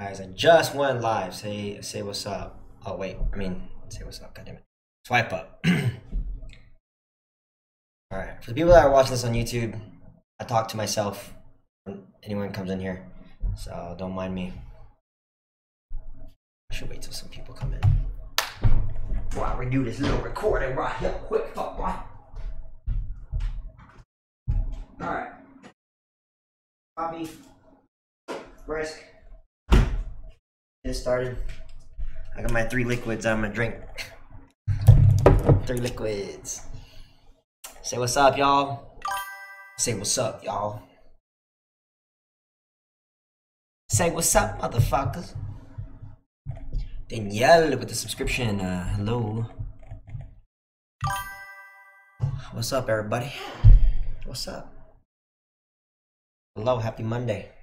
Guys, I just went live. Say say what's up. Oh wait, I mean say what's up. God damn it. Swipe up. All right. For the people that are watching this on YouTube, I talk to myself when anyone comes in here, so don't mind me. I should wait till some people come in. While we do this little recording right here, quick, fuck, boy. All right. Copy. Brisk. Get started. I got my three liquids I'm gonna drink. Three liquids. Say what's up, y'all. Say what's up, y'all. Say what's up, motherfuckers. Danielle with the subscription. Uh, hello. What's up, everybody? What's up? Hello, happy Monday.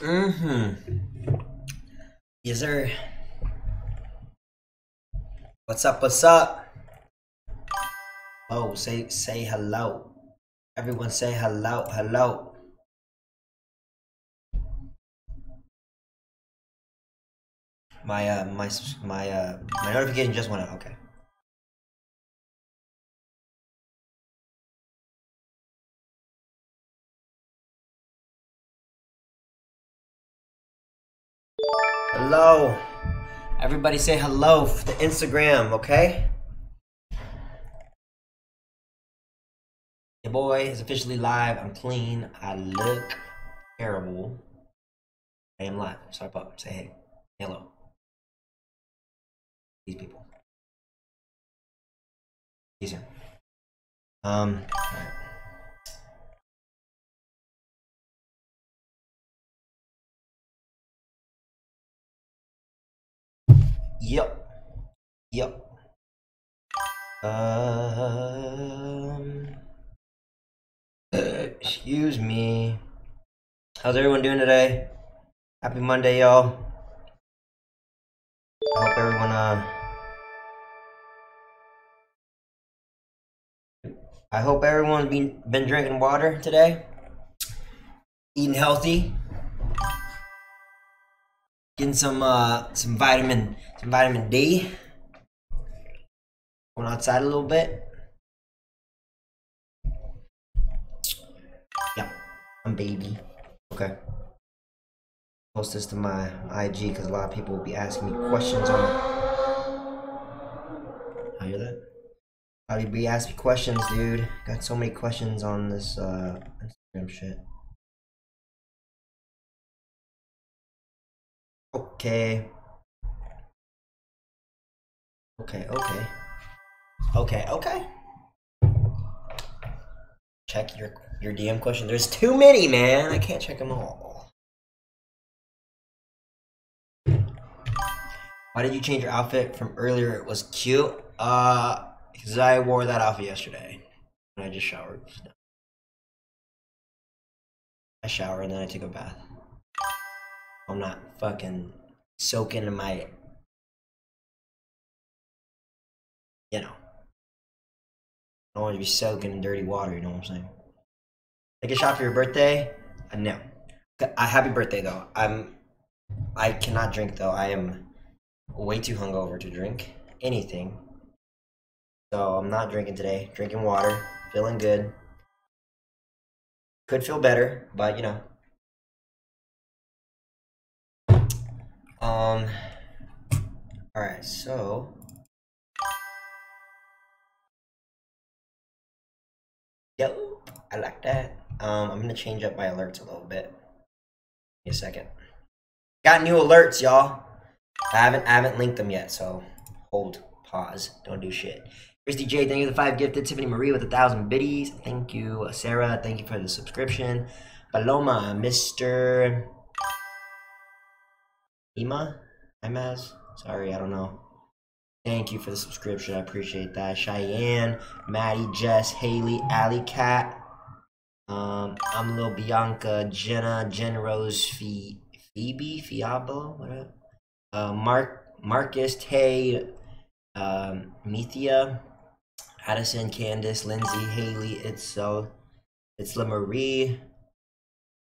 Mm-hmm. Yes, sir. What's up? What's up? Oh, say say hello. Everyone say hello, hello. My uh my my uh my notification just went out. Okay. Hello. Everybody say hello for the Instagram, okay? Your boy is officially live. I'm clean. I look terrible. I am live. Swipe up. Say hey. Hello. These people. These are. Um. Yep. Yep. Um. excuse me. How's everyone doing today? Happy Monday, y'all. I hope everyone uh. I hope everyone's been been drinking water today. Eating healthy. Getting some uh some vitamin some vitamin D. Going outside a little bit. Yeah, I'm baby. Okay. Post this to my IG because a lot of people will be asking me questions on it. I hear that? Of be asking me questions, dude. Got so many questions on this uh Instagram shit. Okay. Okay, okay. Okay, okay. Check your your DM question. There's too many, man. I can't check them all. Why did you change your outfit from earlier? It was cute. Uh, because I wore that outfit yesterday. And I just showered. I shower and then I take a bath. I'm not fucking soaking in my, you know. I don't want to be soaking in dirty water. You know what I'm saying? Take a shot for your birthday? Uh, no. Uh, happy birthday though. I'm. I cannot drink though. I am way too hungover to drink anything. So I'm not drinking today. Drinking water. Feeling good. Could feel better, but you know. Um. All right. So. Yo, I like that. Um, I'm gonna change up my alerts a little bit. Give a second. Got new alerts, y'all. I haven't I haven't linked them yet, so hold, pause, don't do shit. Christy J, thank you for the five gifted. Tiffany Marie with a thousand biddies. Thank you, Sarah. Thank you for the subscription. Paloma, Mr. Ima, Imaz. Sorry, I don't know. Thank you for the subscription. I appreciate that. Cheyenne, Maddie, Jess, Haley, Alley Cat. Um, I'm Lil Bianca, Jenna, Jen Rose, Phe- Phoebe, Fiabo, whatever. Uh, Mark, Marcus, Tay, um, Methia, Addison, Candace, Lindsay, Haley, it's so, it's La Marie,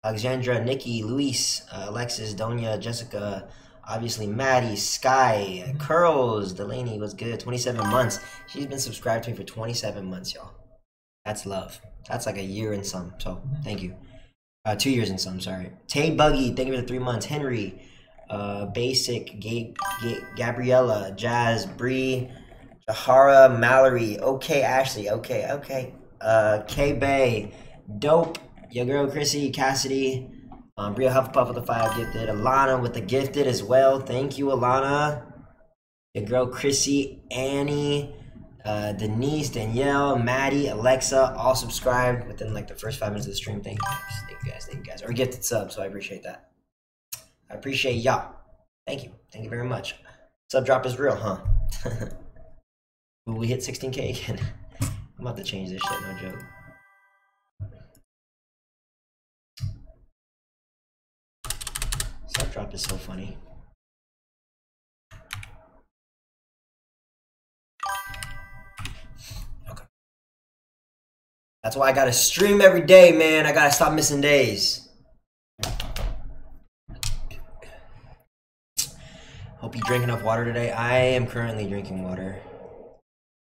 Alexandra, Nikki, Luis, uh, Alexis, Donia, Jessica, obviously Maddie, Sky, Curls, Delaney was good. 27 months. She's been subscribed to me for 27 months, y'all. That's love. That's like a year and some. So thank you. Uh, two years and some. Sorry. Tay Buggy, thank you for the three months. Henry, uh, Basic, Ga- Ga- Gabriella, Jazz, Bree, Jahara, Mallory. Okay, Ashley. Okay, okay. Uh, K Bay, Dope, your girl Chrissy, Cassidy, um, Bria Hufflepuff with the five gifted, Alana with the gifted as well. Thank you, Alana. Your girl Chrissy, Annie, uh, Denise, Danielle, Maddie, Alexa, all subscribed within like the first five minutes of the stream. Thank you guys. Thank you guys. Thank you guys. Or gifted sub, so I appreciate that. I appreciate y'all. Thank you. Thank you very much. Sub drop is real, huh? We hit 16k again? I'm about to change this shit, no joke. Sub drop is so funny. Okay. That's why I gotta stream every day, man. I gotta stop missing days. Hope you drink enough water today. I am currently drinking water.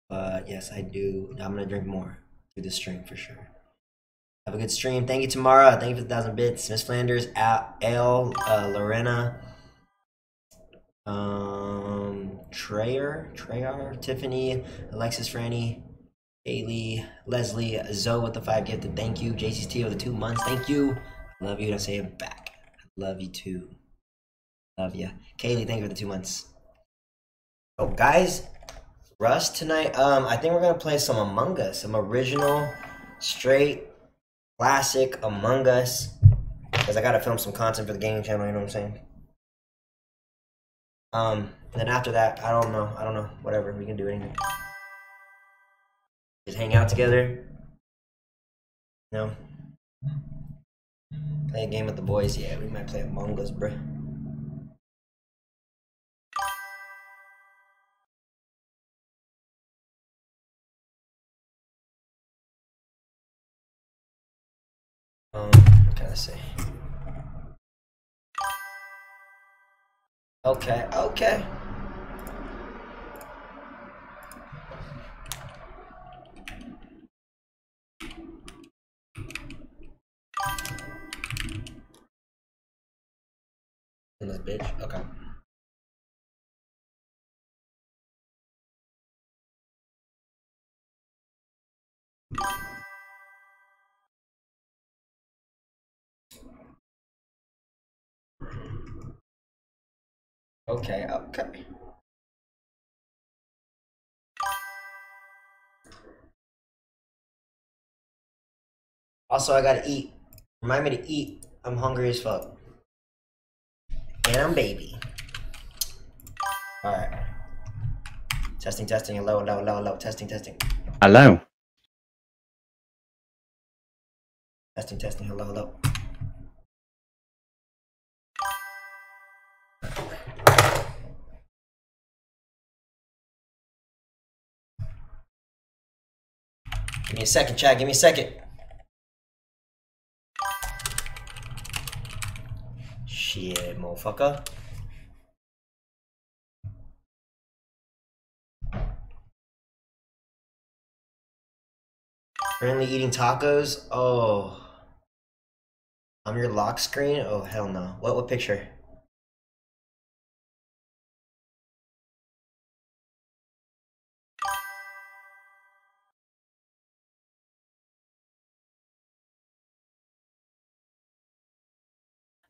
But yes, I do. I'm gonna drink more through the stream for sure. Have a good stream. Thank you, Tamara. Thank you for the thousand bits. Miss Flanders, Al, L, uh, Lorena, um, Trayer, Trayer, Tiffany, Alexis, Franny, Haley, Leslie, Zoe with the five gifted. Thank you. JC's T with the two months. Thank you. Love you. I say it back. Love you too. Love you, Kaylee, thank you for the two months. Oh, guys, Rust tonight. Um, I think we're gonna play some Among Us, some original, straight, classic Among Us. Cause I gotta film some content for the gaming channel. You know what I'm saying? Um, and then after that, I don't know. I don't know. Whatever. We can do anything. Just hang out together. No. Play a game with the boys. Yeah, we might play Among Us, bruh. Um, say? Okay, okay. In this bitch. Okay. Okay, okay. Also, I gotta eat. Remind me to eat. I'm hungry as fuck. And I'm baby. Alright. Testing, testing, hello, hello, hello, hello. Testing, testing. Hello. Testing, testing, hello, hello. Me a second, Chad. Give me a second. Shit, motherfucker. Currently eating tacos? Oh. On your lock screen? Oh, hell no. What, what picture?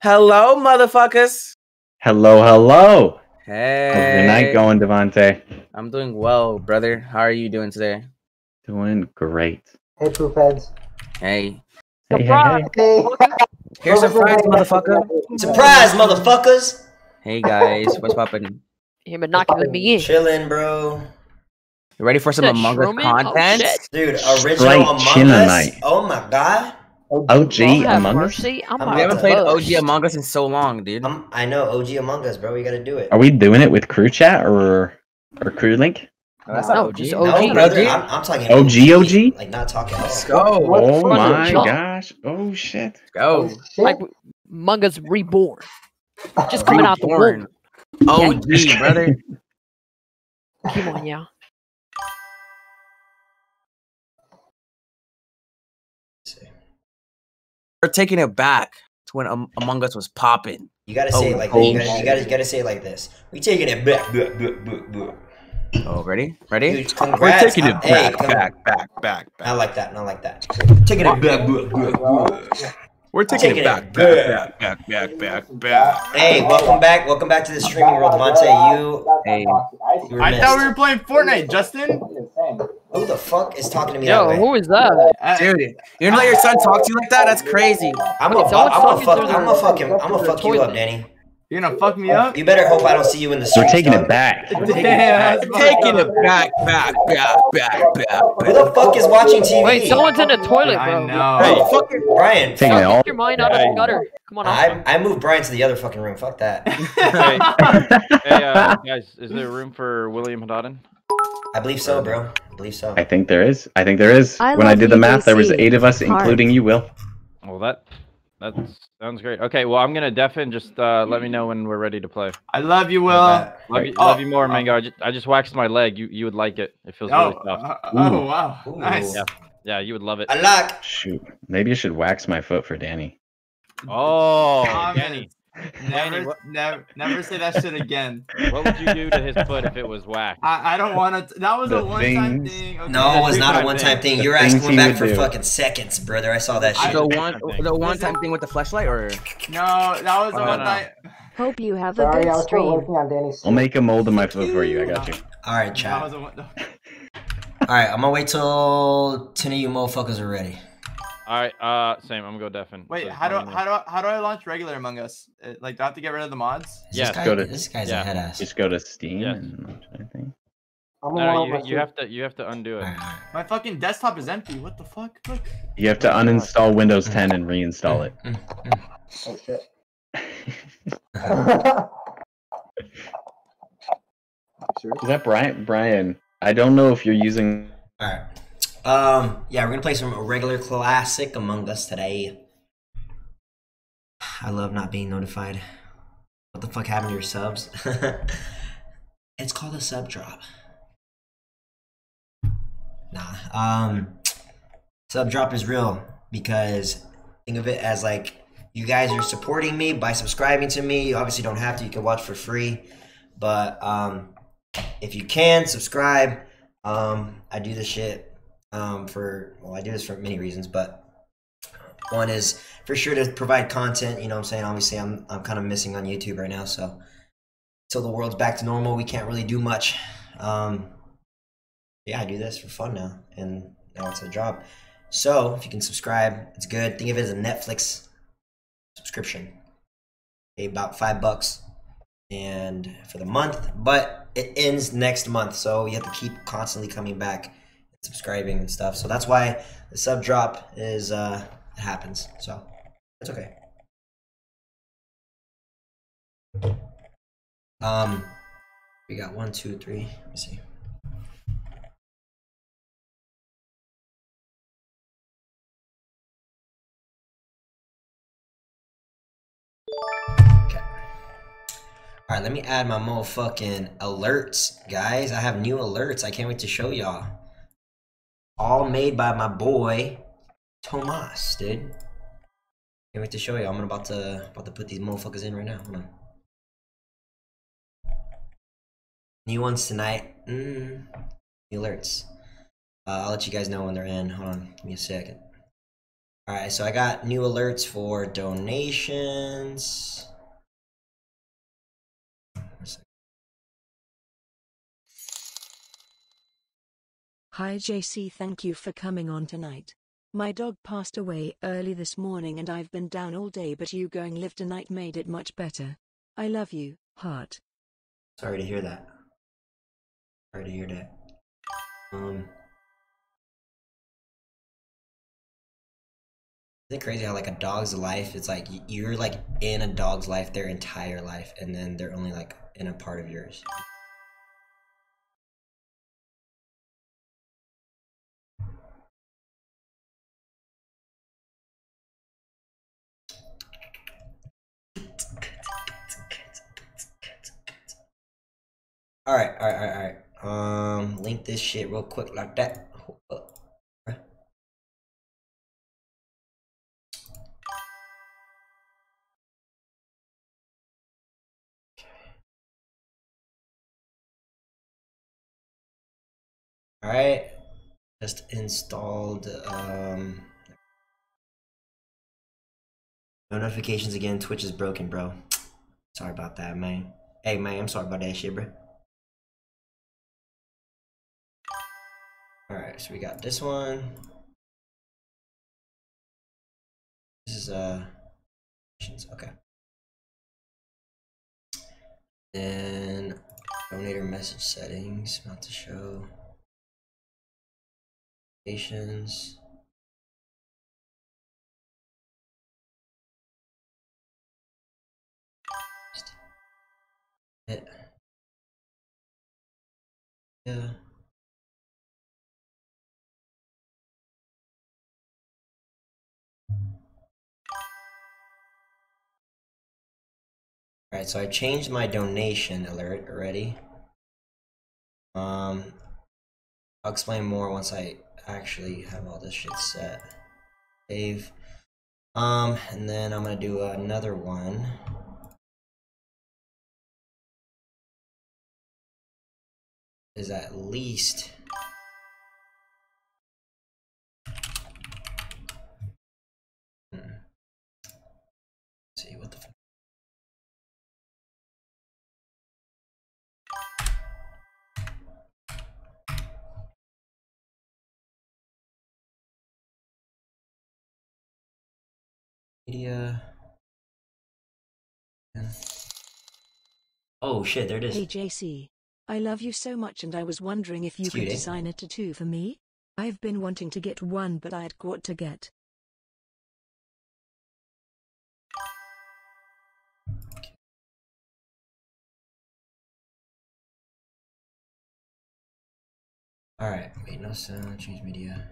Hello, motherfuckers. Hello, hello. Hey. How's your night going, Devante? I'm doing well, brother. How are you doing today? Doing great. Hey, poop heads. Hey. Hey, hey, hey. Hey. Here's some fries, motherfucker. Surprise, motherfuckers! Hey guys, what's poppin'? You're not gonna let me in. Chillin', bro. You ready for some That Among Us Shroomin? Oh, content? shit. Dude, original Straight Among Us? chillin' Oh my god. OG Lord Among Us? mercy. I'm um, I'm we haven't played. OG Among Us in so long, dude. I'm, I know, OG Among Us, bro. We gotta do it. Are we doing it with crew chat or or CrewLink? Oh, that's No, not OG. just No, OG. brother, I'm, I'm talking OG, OG? Like not talking. Let's go. What- Oh What my gosh. Oh shit. Let's go. Oh, shit. Like Munga's reborn, just coming out the Reborn. womb. OG, brother. Come on, yeah. We're taking it back to when um, Among Us was popping. You gotta say Oh, it like this. You oh, gotta, you gotta, you gotta say it like this. We taking it back, back, back, back, back. Oh, ready? Ready? Dude, congrats. I- hey, con- back, back, back. I like that. I like that. Taking it back, back, back, back. We're taking it back, back, back, back, back, back. Hey, welcome back. Welcome back to the streaming world, Devontae. You, Hey. you were I thought we were playing Fortnite, Justin. Who the fuck is talking to me Yo, that way? who is that? Uh, Dude, you don't let your son talk to you like that? That's crazy. I'm Wait, gonna, I'm gonna fuck, through I'm the- gonna fuck him. I'm gonna fuck you up. Danny. You're gonna fuck me up? You better hope I don't see you in the We're taking dog. it back. Damn, that's Taking it up. back, back, back, back, back. Who the fuck is watching TV? Wait, someone's in the toilet, bro. I bro. know. Hey, fucking Brian. Taking it all. Get your mind out of the gutter. Come on, I, I moved Brian to the other fucking room. Fuck that. Hey, hey uh, guys, is there room for William Haddadin? I believe so, bro. I believe so. I think there is. I think there is. I when I did the math, there was eight of us, Heart. including you, Will. Well, that that sounds great. Okay, well, I'm gonna deafen. Just uh, let me know when we're ready to play. I love you, Will. Uh, Love you, Oh, love you more, oh. Mango. I just, I just waxed my leg. You you would like it. It feels Oh, really soft. uh, oh wow. Ooh. Nice. Yeah. Yeah, you would love it. I like. Shoot. Maybe I should wax my foot for Danny. Oh, Danny, Danny, Never, what- never, never say that shit again. what would you do to his foot if it was whacked? I, I don't want to. That was The a one-time things- thing. okay? No, it was not a one-time thing. thing. You were The asking things he back for do. fucking seconds, brother. I saw that I- shit. the one, the one-time thing with the flashlight, or No, that was a Oh, no. one-time. Hope you have a Sorry, I good was still stream. working on Danny's. I'll make a mold of my foot for you. I got you. All right, That chat. was a one. All right, I'm gonna wait till ten of you motherfuckers are ready. All right, uh, same. I'm gonna go deafen. Wait, So how do let how do I, how do I launch regular Among Us? Uh, Like, do I have to get rid of the mods? Is Yes. this guy, Go to- this guy's yeah. a head ass. Just go to Steam Yes. and I think. I'm No, gonna you, you have to you have to undo it. right, all right. My fucking desktop is empty. What the fuck? Look. You have to uninstall Windows 10 and reinstall it. Mm. Oh shit. sure. Is that Brian? Brian, I don't know if you're using. All right. Um, yeah, we're gonna play some regular classic Among Us today. I love not being notified. What the fuck happened to your subs? it's called a sub drop. Nah. Um, sub drop is real because think of it as like you guys are supporting me by subscribing to me. You obviously don't have to. You can watch for free, but um, if you can subscribe, um, I do this shit um, for well, I do this for many reasons, but one is for sure to provide content. You know, I'm saying obviously I'm I'm kind of missing on YouTube right now, so until the world's back to normal, we can't really do much. Um, yeah, I do this for fun now, and now it's a job. So if you can subscribe, it's good. Think of it as a Netflix subscription. About five bucks, and for the month, but it ends next month, so you have to keep constantly coming back subscribing and stuff. So that's why the sub drop is uh happens. So it's okay. Um we got one, two, three. Let me see. Okay. Alright, let me add my motherfucking alerts, guys. I have new alerts. I can't wait to show y'all all made by my boy Tomas, dude. Can't wait to show you. I'm about to about to put these motherfuckers in right now. Hold on. New ones tonight. Mm, new alerts. Uh, I'll let you guys know when they're in. Hold on, give me a second. All right, so I got new alerts for donations. Hi JC, thank you for coming on tonight. My dog passed away early this morning and I've been down all day, but you going live tonight made it much better. I love you, heart. Sorry to hear that. Sorry to hear that. Um, isn't it crazy how like a dog's life? It's like you're like in a dog's life their entire life, and then they're only like in a part of yours. Alright, alright, alright, alright. Um, link this shit real quick like that. Alright, just installed um, no notifications again. Twitch is broken, bro. Sorry about that, man. Hey, man, I'm sorry about that shit, bro. Alright, so we got this one. This is, uh, okay. Then, donator message settings, about to show. Notifications. Yeah. Alright, so I changed my donation alert already. Um, I'll explain more once I actually have all this shit set. Save. Um, and then I'm gonna do another one. Is at least Hmm. See what the. Media. Oh shit, there it is. Hey JC. I love you so much and I was wondering if you It's could cute, design a tattoo for me? I've been wanting to get one but I had got to get. Alright, wait, no sound, change media.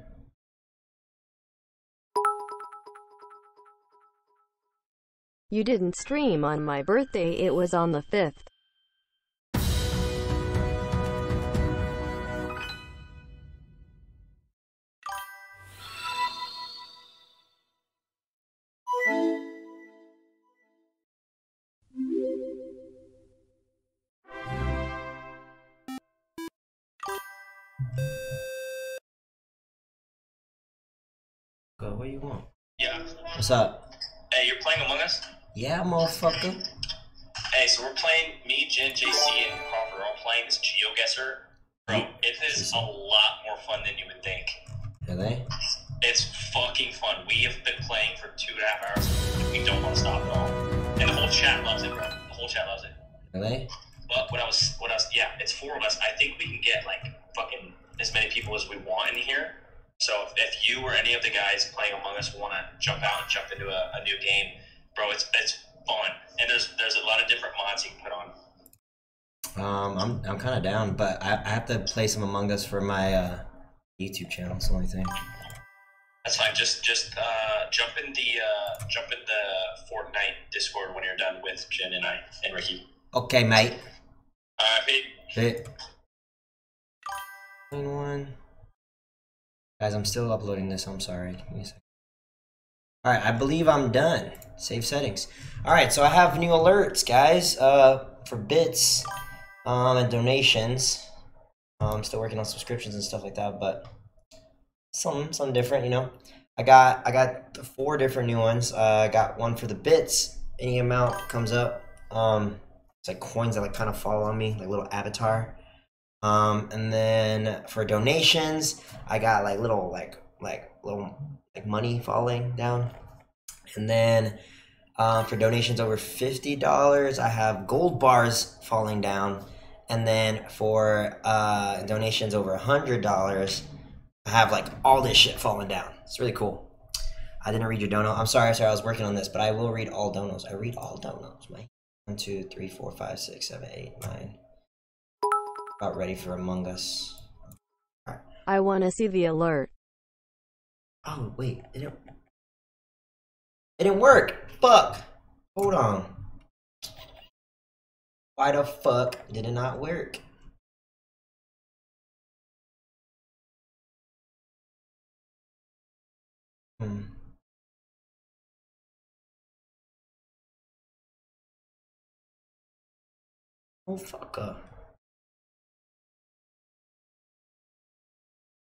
You didn't stream on my birthday, it was on the 5th. Do you want? Yeah. What's up? Hey, you're playing Among Us? Yeah, motherfucker. Hey, so we're playing, me, Jen, JC, and Crawford are all playing this GeoGuessr. Bro, it is a lot more fun than you would think. Are they? It's fucking fun. We have been playing for two and a half hours. We don't want to stop at all. And the whole chat loves it, bro. The whole chat loves it. Are they? But when I was, when I was, yeah, it's four of us. I think we can get like fucking as many people as we want in here. So if, if you or any of the guys playing Among Us want to jump out and jump into a, a new game, bro, it's it's fun. And there's there's a lot of different mods you can put on. Um, I'm I'm kind of down, but I, I have to play some Among Us for my uh, YouTube channel. It's the only thing. That's fine. Just just uh, jump in the uh, jump in the Fortnite Discord when you're done with Jen and I and Ricky. Okay, mate. All right, Pete. Hit. One. Guys, I'm still uploading this. I'm sorry. All right, I believe I'm done. Save settings. All right, so I have new alerts, guys, uh, for bits um, and donations. Um, I'm still working on subscriptions and stuff like that, but some some different, you know. I got I got four different new ones. Uh, I got one for the bits. Any amount comes up. Um, it's like coins that like kind of fall on me, like little avatar. Um, and then for donations, I got like little like like little like money falling down. And then um, for donations over fifty dollars, I have gold bars falling down. And then for uh, donations over hundred dollars, I have like all this shit falling down. It's really cool. I didn't read your dono. I'm sorry, sorry, I was working on this, but I will read all donos. I read all donos, man. One, two, three, four, five, six, seven, eight, nine. About ready for Among Us. Right. I want to see the alert. Oh, wait. It didn't... It didn't work. Fuck. Hold on. Why the fuck did it not work? Hmm. Oh, fucker.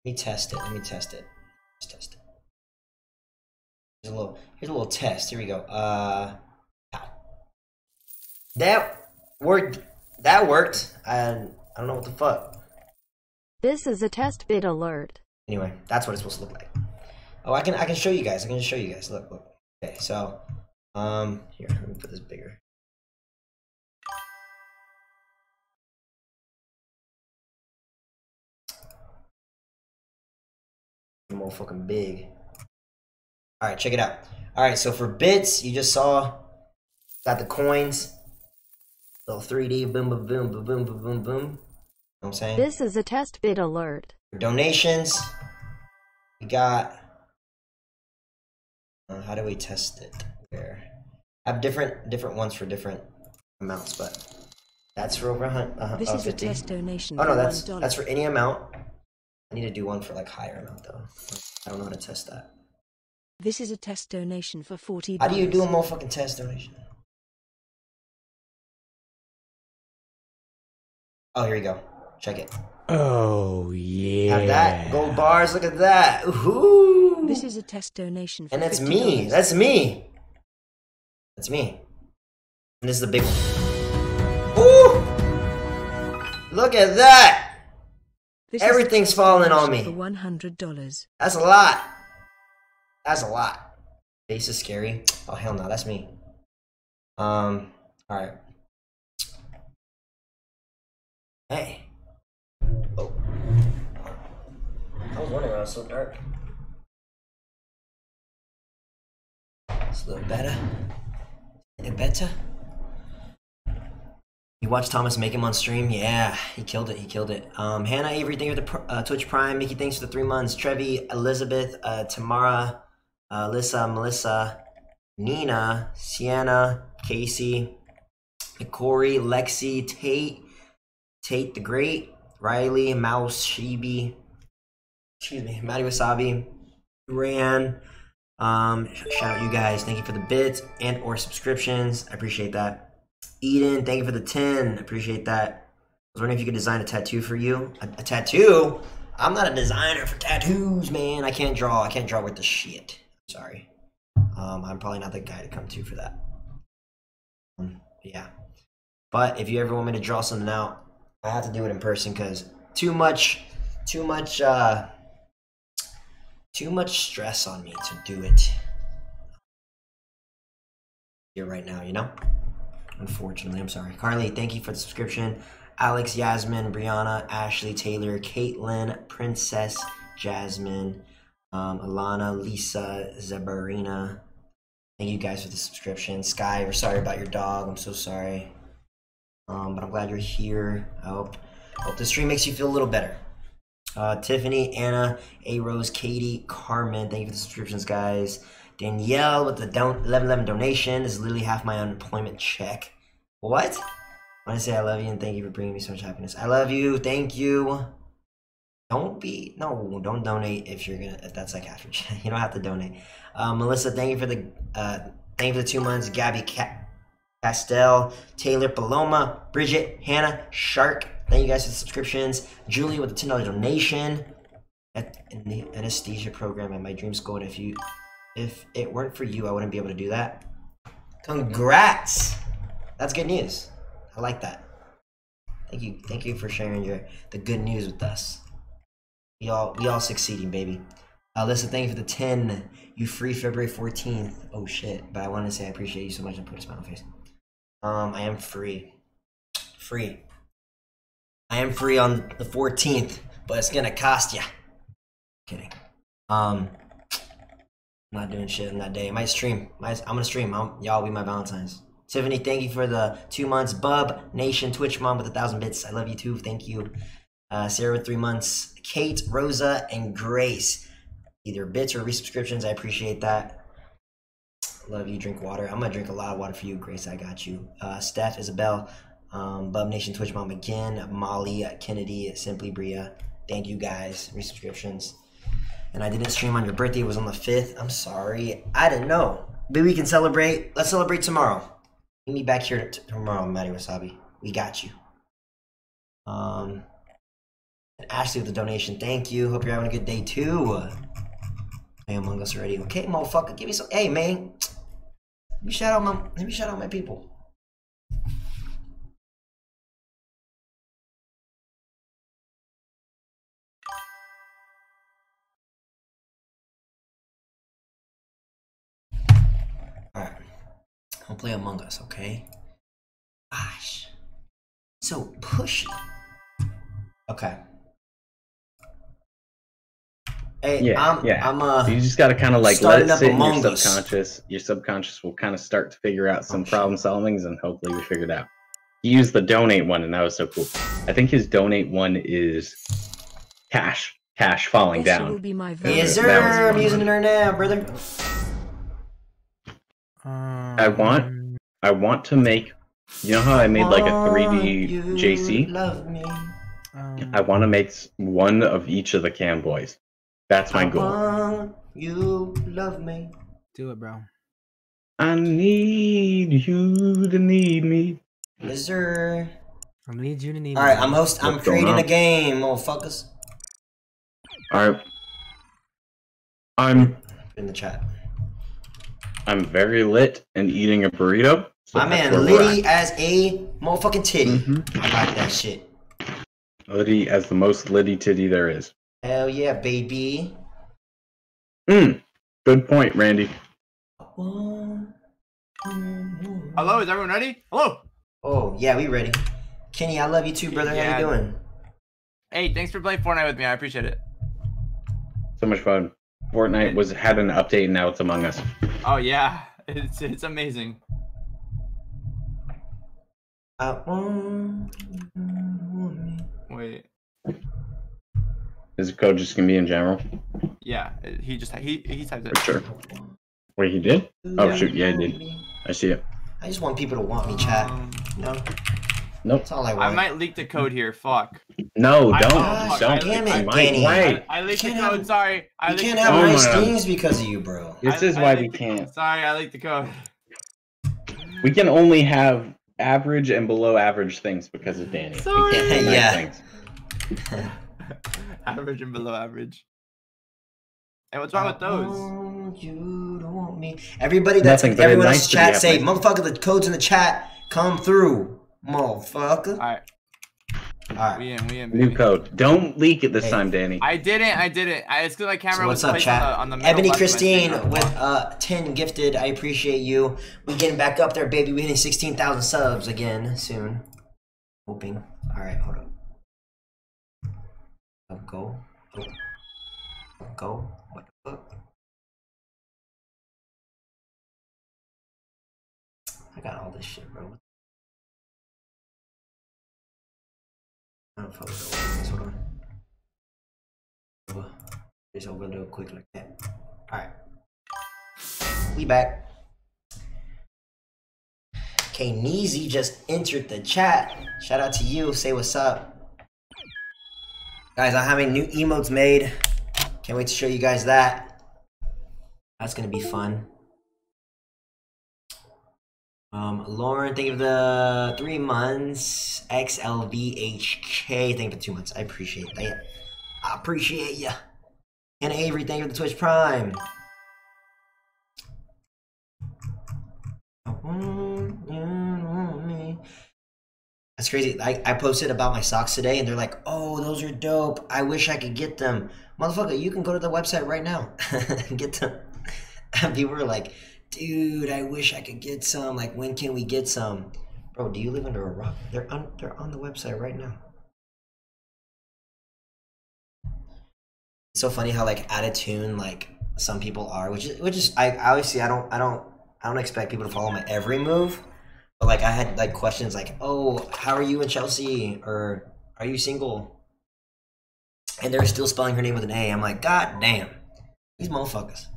Me test it. Let me test it. Let's test it. Here's a little here's a little test. Here we go. Uh. That worked that worked. And I don't know what the fuck. This is a test bit alert. Anyway, that's what it's supposed to look like. Oh, I can I can show you guys. I can just show you guys. Look, look. Okay, so um here, let me put this bigger. More fucking big. Alright, check it out. Alright, so for bits, you just saw got the coins. Little 3D boom boom boom boom boom boom boom boom. You know what I'm saying? This is a test bit alert. For donations, we got. Uh, how do we test it? Where? I have different different ones for different amounts, but that's for over a hun- uh, This uh, is a test donation Oh no, that's $1. that's for any amount. I need to do one for like higher amount though. I don't know how to test that. This is a test donation for $40. How do you do a motherfucking test donation? Oh, here you go. Check it. Oh yeah. Have that gold bars. Look at that. Ooh. This is a test donation for And that's $50. me. That's me. That's me. And this is the big one. Ooh! Look at that! This Everything's falling on me. For $100. That's a lot. That's a lot. Face is scary. Oh hell no, that's me. Um. All right. Hey. Oh. I was wondering why it was so dark. It's a little better. A better. You watched Thomas make him on stream? Yeah, he killed it. He killed it. Um, Hannah Avery, thank you for the uh, Twitch Prime. Mickey, thanks for the three months. Trevi, Elizabeth, uh, Tamara, uh, Alyssa, Melissa, Nina, Sienna, Casey, Corey, Lexi, Tate, Tate the Great, Riley, Mouse, Shibi, excuse me, Maddie Wasabi, Ran. Um, shout out you guys. Thank you for the bits and or subscriptions. I appreciate that. Eden, thank you for the 10. Appreciate that. I was wondering if you could design a tattoo for you. A, a tattoo? I'm not a designer for tattoos, man. I can't draw. I can't draw with the shit. Sorry. Um, I'm probably not the guy to come to for that. Um, yeah. But if you ever want me to draw something out, I have to do it in person because too much, too much, uh, too much stress on me to do it here right now, you know? Unfortunately, I'm sorry. Carly, thank you for the subscription. Alex, Yasmin, Brianna, Ashley, Taylor, Caitlin, Princess, Jasmine, um, Alana, Lisa, Zabarina. Thank you guys for the subscription. Sky, we're sorry about your dog. I'm so sorry. Um, but I'm glad you're here. I hope, hope the stream makes you feel a little better. Uh, Tiffany, Anna, A Rose, Katie, Carmen, thank you for the subscriptions, guys. Danielle with the don- 1111 donation is literally half my unemployment check. What? I want to say I love you and thank you for bringing me so much happiness. I love you. Thank you. Don't be no. Don't donate if you're gonna. If that's like after you don't have to donate. Uh, Melissa, thank you for the uh, thank you for the two months. Gabby Ca- Castell, Taylor Paloma, Bridget, Hannah, Shark. Thank you guys for the subscriptions. Julie with the ten dollar donation. At anesthesia program at my dream school. And if you if it weren't for you, I wouldn't be able to do that. Congrats! That's good news. I like that. Thank you, thank you for sharing your the good news with us. We all we all succeeding, baby. Uh, listen, thank you for the ten. You free February fourteenth. Oh shit! But I want to say I appreciate you so much and put a smile on my face. Um, I am free. Free. I am free on the fourteenth, but it's gonna cost ya. Kidding. Um, Not doing shit on that day. I might stream. Might, I'm gonna stream. I'm, y'all be my Valentines. Tiffany, thank you for the two months. Bub Nation, Twitch Mom with a thousand bits. I love you too. Thank you. Uh, Sarah with three months. Kate, Rosa, and Grace. Either bits or resubscriptions. I appreciate that. Love you. Drink water. I'm gonna drink a lot of water for you, Grace. I got you. Uh, Steph, Isabel, um, Bub Nation, Twitch Mom again. Molly, Kennedy, Simply Bria. Thank you guys. Resubscriptions. And I didn't stream on your birthday. It was on the fifth. I'm sorry. I didn't know. But we can celebrate. Let's celebrate tomorrow. Meet me back here tomorrow, Matty Wasabi. We got you. Um, Ashley with the donation. Thank you. Hope you're having a good day too. Hey, Among Us already. Okay, motherfucker, give me some. Hey, man. Let me shout out my. Let me shout out my people. I'll play Among Us, okay? Gosh. So pushy. Okay. Hey, Yeah, I'm, yeah. I'm uh you just got to kind of like let it up sit in your Among Us. subconscious. Your subconscious will kind of start to figure out some Oh, problem solvings, and hopefully we figure it out. He used the donate one, and that was so cool. I think his donate one is cash, cash falling This will down. be my very Yes, sir. I'm using it right now, brother. I um, want- I want to make. You know how I made like a 3D You JC? Love me. I um, want to make one of each of the cam boys. That's my I goal. want you love me. Do it, bro. I need you to need me. Yes, sir. I need you to need. Me. All right, I'm host. I'm creating a game, motherfuckers. All right. I'm In the chat. I'm very lit and eating a burrito. so My that's man, where as a motherfucking titty. at. Mhm. I like that shit. Litty as the most litty titty there is. Hell yeah, baby. Mm. Good point, Randy. Hello, is everyone ready? Hello. Oh yeah, we ready. Kenny, I love you too, brother. How you doing? Hey, thanks for playing Fortnite with me. I appreciate it. So much fun. Fortnite was had an update and now it's Among Us. Oh yeah, it's it's amazing. I want me. Wait, Is the code just gonna be in general? yeah, he just he he typed For sure. Wait, he did? Oh shoot, yeah, he did. I see it. I just want people to want me, chat. Um, You know, Nope. that's all I I might leak the code here. Fuck. No, don't. oh, don't. damn I it, might Danny. I, I leaked the can't code. have- sorry. I You can't have Oh nice my things because of you, bro. This I- is I why we can't. Sorry, I leaked the code. We can only have average and below average things because of Danny. We Sorry. nice Yeah. average and below average. Hey, what's wrong with those? want you to want me. Everybody that's Nothing, but everyone it's else's nice chat say, motherfucker, the codes in the chat come through. Motherfucker. Alright, Alright. we in, we in, New code. Don't leak it this Hey. time, Danny. I didn't, I didn't. I, it's because my camera So was up, placed chat? on the, on the middle Ebony left of my screen. Christine with uh 10 gifted. I appreciate you. We getting back up there, baby. We hitting 16,000 subs again soon. Hoping. Alright, hold up. Up, go. Up. Up, go. What the fuck? I got all this shit, bro. I don't fuck with this. Hold on. Just over real quick like that. Alright. We back. Okay, Neezy just entered the chat. Shout out to you. Say what's up. Guys, I'm having new emotes made. Can't wait to show you guys that. That's gonna be fun. Um, Lauren, thank you for the three months. XLVHK, thank you for two months. I appreciate that. I appreciate ya. And Avery, thank you for the Twitch Prime. That's crazy. I, I posted about my socks today and they're like, oh, those are dope. I wish I could get them. Motherfucker, you can go to the website right now and get them. People were like, dude, I wish I could get some. Like, when can we get some? Bro, do you live under a rock? They're on, they're on the website right now. It's so funny how like out of tune like some people are, which is which is I obviously I don't I don't I don't expect people to follow my every move, but like I had like questions like, oh, how are you in Chelsea or are you single? And they're still spelling her name with an A. I'm like, God damn, these motherfuckers.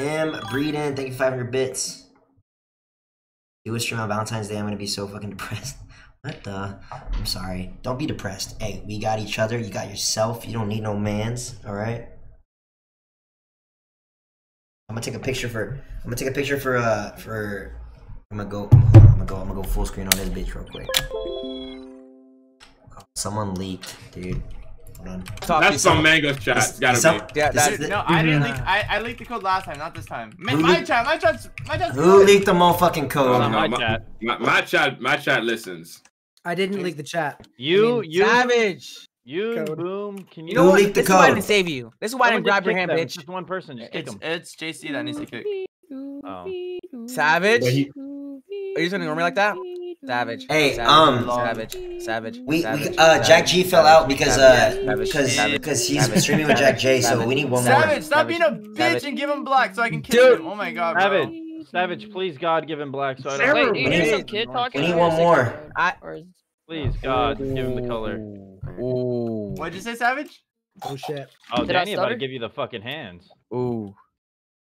M Breeden, thank you 500 bits. Do a stream on Valentine's Day. I'm gonna be so fucking depressed. What the? I'm sorry. Don't be depressed. Hey, we got each other. You got yourself. You don't need no mans. All right. I'm gonna take a picture for. I'm gonna take a picture for. Uh, for. I'm gonna go. I'm gonna go. I'm gonna go full screen on this bitch real quick. Someone leaked, dude. Hold on. Talk That's some mango chat. This- Gotta some- be. Yeah, this that, is the- No, I didn't leak. I, I leaked the code last time, not this time. Ma- Who my leaked- chat, my chat, my chat. Who good. leaked the motherfucking code? No, my my, chat. my, my chat, my chat listens. I didn't leak the chat. You, I mean, you, Savage. you, Code. boom. Can you? You know Who what? leaked the This is why I code? didn't save you. This is why I didn't grab your hand, them. bitch. It's just one person. Just kick It's, him. it's JC that needs to kick. Oh. Savage. He- Are you just gonna ignore me like that? Savage. Hey, Savage, um, Savage. Savage. We, we uh Jack G fell savage, out because savage, uh because because he's savage, streaming with Jack J, so we need one more. Savage, stop being a Savage, bitch savage. and give him black so I can kill Dude, him. Oh my god, bro. Savage, Savage, please God, give him black. So I don't. Wait, do We you need- hear some kid talking? we need one more. I- Or Please God, just give him the color. Ooh. What'd you say, Savage? Oh shit. Oh, Did I Danny about to give you the fucking hands. Ooh.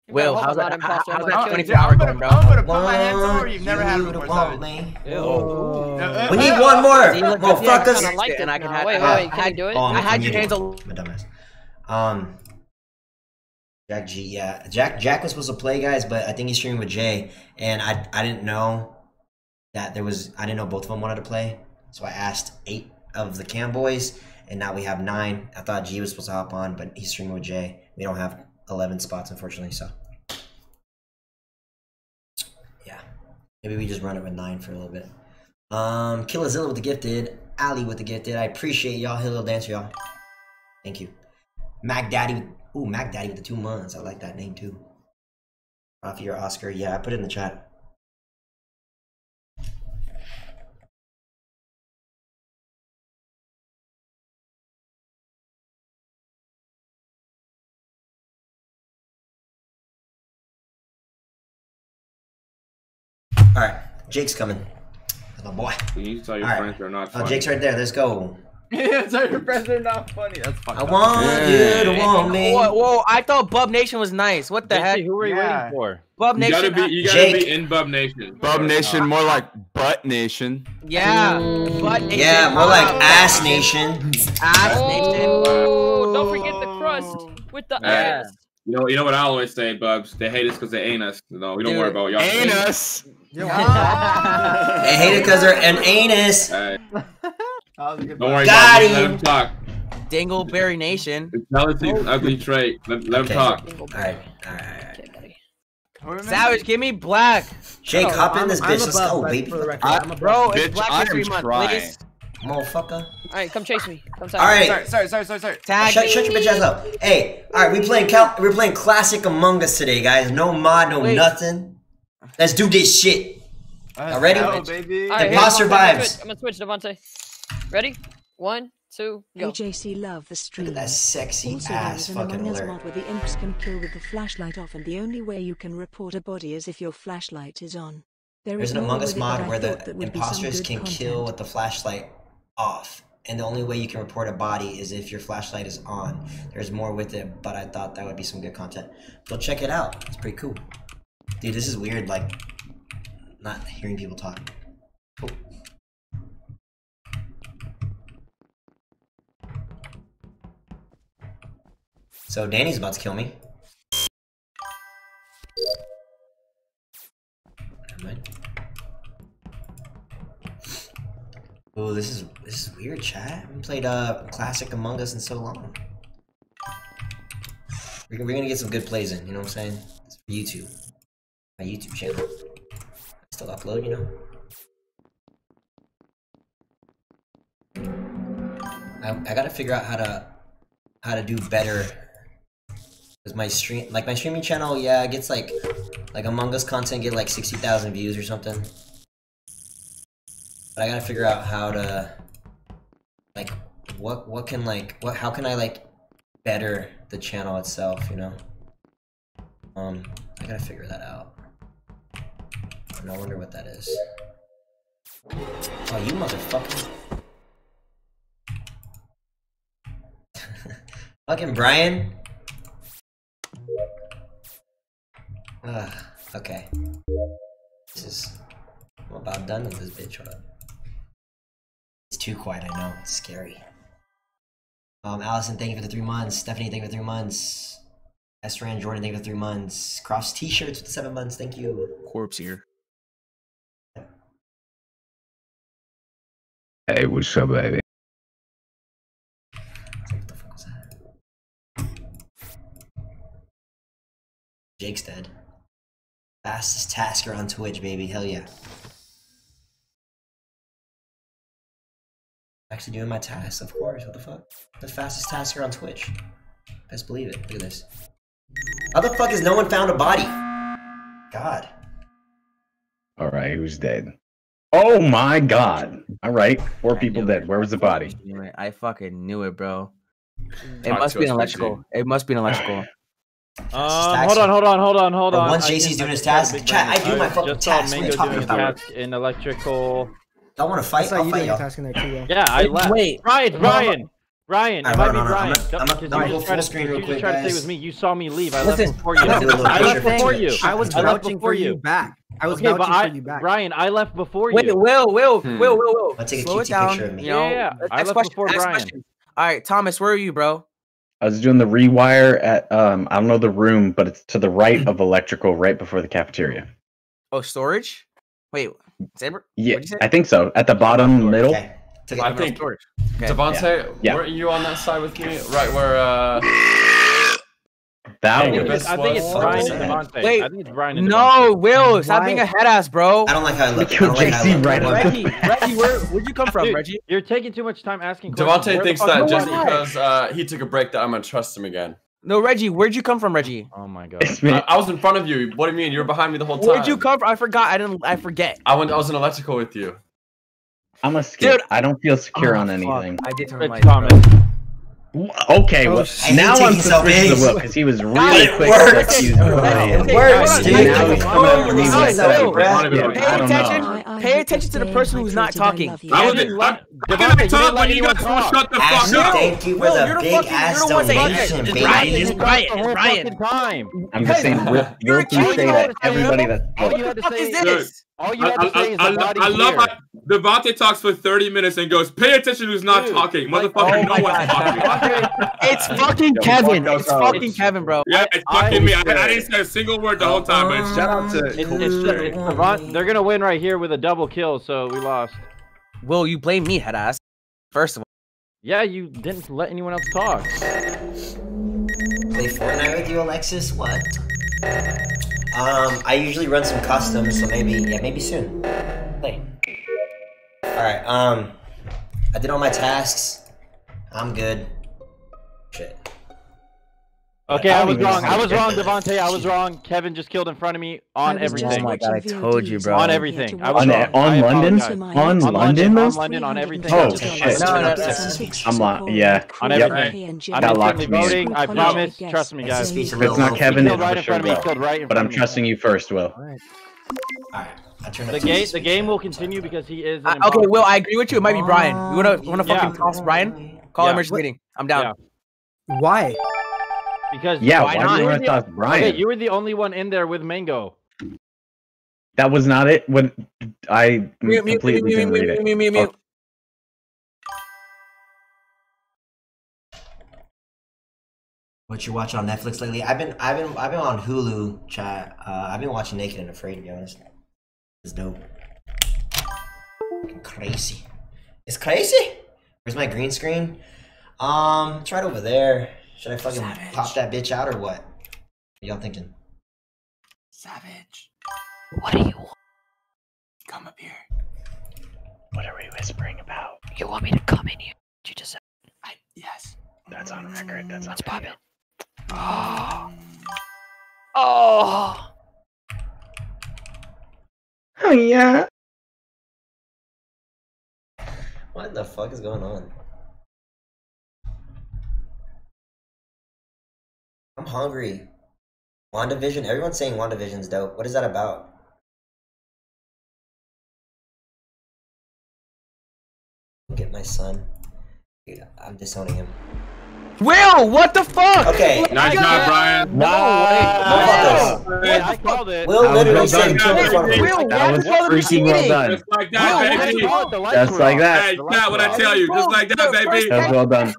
You Will, how's that? how- imposter, How's that Oh, 24 dude, hour I'm going, gonna, bro? I'm gonna put my hands over. You've never had you it to before, want me. Ew. Uh, We need uh, one more, See, look, motherfuckers. yeah, I like and I can now. have- Wait, wait, wait, can I- do it? Oh, I'm- had I'm your muted. hands a I'm a dumbass. Um, Jack G, yeah, Jack Jack was supposed to play, guys, but I think he's streaming with Jay, and I I didn't know that there was I didn't know both of them wanted to play, so I asked eight of the Cam boys, and now we have nine. I thought G was supposed to hop on, but he's streaming with Jay. We don't have eleven spots, unfortunately, so yeah, maybe we just run it with nine for a little bit. Um, Killazilla with the gifted, Ali with the gifted. I appreciate y'all. Hit a little dance for y'all. Thank you. Mac Daddy. Ooh, Mac Daddy with the two months. I like that name too. Rafi or Oscar. Yeah, I put it in the chat. Jake's coming. That's my boy. You need to tell your Alright. friends they're not Oh. Jake's right there. Let's go. so your friends they're not funny. That's fucked I up. want you to want me. Whoa, whoa, I thought Bub Nation was nice. What the JC, heck? who are you Yeah. waiting for? Bub You Nation. gotta be, you gotta Jake. be in Bub Nation. Bub Nation, more like Butt Nation. yeah. Hmm. Butt Nation. Yeah, more like Wow. ass nation. Ass Nation. Oh, don't forget the crust with the Yeah. ass. You know, you know what I always say, Bubs? They hate us because they ain't us. No, we don't Dude, worry about y'all. Ain't us. Ah. They hate it because they're an anus. Alright, That was a good Don't worry, Got Bubs. Let him. him talk. Dingleberry Nation. Jealousy is an ugly trait. Let, let him talk. All right, all right, all right. Okay, buddy. Wait a minute. Savage, give me black. Jake, Oh, hop in I'm- this I'm bitch. Let's go, baby. For the record, I- I'm above. Bro, it's Bitch, Black I History am Month, trying. please. Motherfucker. All right, come chase me. Come All right. Sorry, sorry, sorry, sorry, sorry. Tag Shut, me. shut your bitch ass up. Hey, all right, we playing count. We're playing classic Among Us today, guys. No mod, no Wait. nothing. Let's do this shit. Let's ready? go, baby. All right, Imposter here, I'm gonna vibes. switch. I'm gonna switch, Devontae. Ready? One, two, go. AJC love the stream. Look at that sexy also, there ass is an fucking Among Us alert. mod where the imps can kill with the flashlight off, and the only way you can report a body is if your flashlight is on. There There's is an more Among Us with it, but mod where the that would be some imposters good can kill with the flashlight off. And the only way you can report a body is if your flashlight is on. There's more with it, but I thought that would be some good content. Go check it out. It's pretty cool. Dude, this is weird, like, not hearing people talk. So Danny's about to kill me. Ooh, this is this is weird, chat. I haven't played uh classic Among Us in so long. We're, we're gonna get some good plays in. You know what I'm saying? It's for YouTube, my YouTube channel. I still upload, you know. I, I gotta figure out how to how to do better. Cause my stream, like my streaming channel, yeah, it gets like like Among Us content get like sixty thousand views or something. But I gotta figure out how to like what what can like what how can I like better the channel itself, you know? Um I gotta figure that out. I wonder what that is. Oh you motherfucker. Fucking Brian. Ugh, okay. This is I'm about done with this bitch. Up. too quiet. I know. It's scary. Um, Allison, thank you for the three months. Stephanie, thank you for three months. Esther and Jordan, thank you for three months. Crofts T-shirts with the seven months. Thank you. Corpse here. Hey, what's up, baby? What the fuck was that? Jake's dead. Fastest tasker on Twitch, baby. Hell yeah. Actually doing my tasks, of course. What the fuck? The fastest tasker on Twitch. Best believe it. Look at this. How the fuck has no one found a body? God. All right, who's dead? Oh my god! All right, four people dead. Where was the body? I fucking knew it, bro. It Talk must be an us, electrical. It must be an electrical. Um, hold on, hold on, hold on, hold Or on. once I JC's doing his just got a task- chat. I do my fucking just saw task. What are you Mango talking doing his about? task in electrical. Y'all want to fight? I saw I'll you fight y'all. task in there too, though. Yeah, I Wait, left. wait. Ryan, Ryan, Ryan. It Alright, might be on. Ryan. I'm gonna- I'm Because gonna you go just tried full to, screen you real just quick, tried to say it guys. was me. You saw me leave. I Listen, left before you. I'm gonna do a little I picture left real before you. I was I vouching for you you. back. I was Okay, but vouching I, for you back. Ryan, I left before Wait, you. Will, Will, Hmm. Will, Will, Will. I'll take a Slow it down. picture of me. Yeah, yeah, yeah. I left question, before next Brian. question. All right, Thomas, where are you, bro? I was doing the rewire at um I don't know the room, but it's to the right of electrical, right before the cafeteria. Oh, storage. Wait, Saber? Yeah, What'd you say? I think so. At the bottom middle. Okay. Took it. I think storage. Okay. Devontae, Yeah. weren't you on that side with me? Right where uh That I was it's, I think it's Brian and? Devontae. Wait, I think it's Brian and No, Devontae. Will, stop Why? being a head ass, bro. I don't like how I look. I don't like how I look. right now. Reggie, Reggie, where, where'd you come from, Dude, Reggie? You're taking too much time asking questions. Devontae thinks that was just because uh he took a break that I'm gonna trust him again. No, Reggie, where'd you come from, Reggie? Oh my god. It's me. I, I was in front of you. What do you mean? You were behind me the whole time. Where'd you come from? I forgot. I didn't. I forget. I went I was in electrical with you. I'm a skip. Dude, I don't feel secure Oh, on fuck. anything. I did turn It's my Thomas. Okay, Oh, well. I now I'm taking suspicious of selfies. Will because he was really it quick worked. to accuse Okay, Brian. okay, Works, dude. Now Now he's coming at me with no, that. Pay I don't know. attention. I- I Pay attention to you the stay person who's not hydrated. I talking. love you. I You was didn't let- How can Devontae, I you talk didn't let when you anyone guys won't talk. shut the Ashley, fuck up? thank you for Will, the you're the big fucking- ass you're the one saying donation, that. baby. Brian, it's Brian, the whole Brian. I'm just saying, Will, can say that everybody that All you What the fuck is is this? All you I, had to say is I, the I, I love here. how Devontae talks for 30 minutes and goes, pay attention who's not Dude, talking. like- Motherfucker, oh no one's God. talking. It's fucking Yo, Kevin. fuck It's fucking hoes. Kevin, bro. Yeah, it's I- fucking me. I, I- I didn't say a single word the whole time, but it's Shout out to It's, it's, just, it's they're gonna win right here with a double kill, so we lost. Will, you blame me, head ass. First of all. Yeah, you didn't let anyone else talk. Play Fortnite with you, Alexis? What? Um, I usually run some customs, so maybe, yeah, maybe soon. Play. Alright, um, I did all my tasks. I'm good. Shit. Okay, I I was wrong. I was wrong, get Devontae. I was wrong. Kevin just killed in front of me on I everything. Oh my God, I told you, bro. On everything. I was On, wrong. on I London? On On London, London, on London, on everything. Oh, shit. No, no, I'm li- yeah. On Yep. everything. I'm Got locked me in. voting. I promise. Trust me, guys. If it's not Kevin, it's right for in sure front of me. Killed right in But I'm trusting you first, Will. Alright. The game, the game will continue because he is. An Uh, okay. Will, I agree with you. It might be Brian. You wanna, you wanna Yeah. fucking toss Brian? Call Yeah. emergency meeting. I'm down. Yeah. Why? Because Yeah, Why why, not? you You were the- toss Brian? Okay, you were the only one in there with Mango. That was not it. When I Mute, mute, completely mute, didn't mute, read it. mute, mute, mute. What you watch on Netflix lately? I've been, I've been, I've been on Hulu chat. Uh, I've been watching Naked and Afraid. To be honest, it's dope. Crazy. It's crazy. Where's my green screen? Um, it's right over there. Should I fucking Savage. pop that bitch out or what? What y'all thinking? Savage, What do you want? come up here. What are we whispering about? You want me to come in here? You just said, I, yes. That's on record. That's on let's pop it. Oh. Oh. Oh yeah. What the fuck is going on? I'm hungry. WandaVision. Everyone's saying WandaVision's dope. What is that about? Get my son. Dude, I'm disowning him. Will, what the fuck? Okay. Nice job, Brian. No way. Motherfuckers. Hey, I called it. Will literally said done. kill in front. Will, That was the hell are we freaking well done. Just like that, why baby. the hell- The Just like that. Hey, The lights Pat, what I tell you, just like that, baby. That was well done.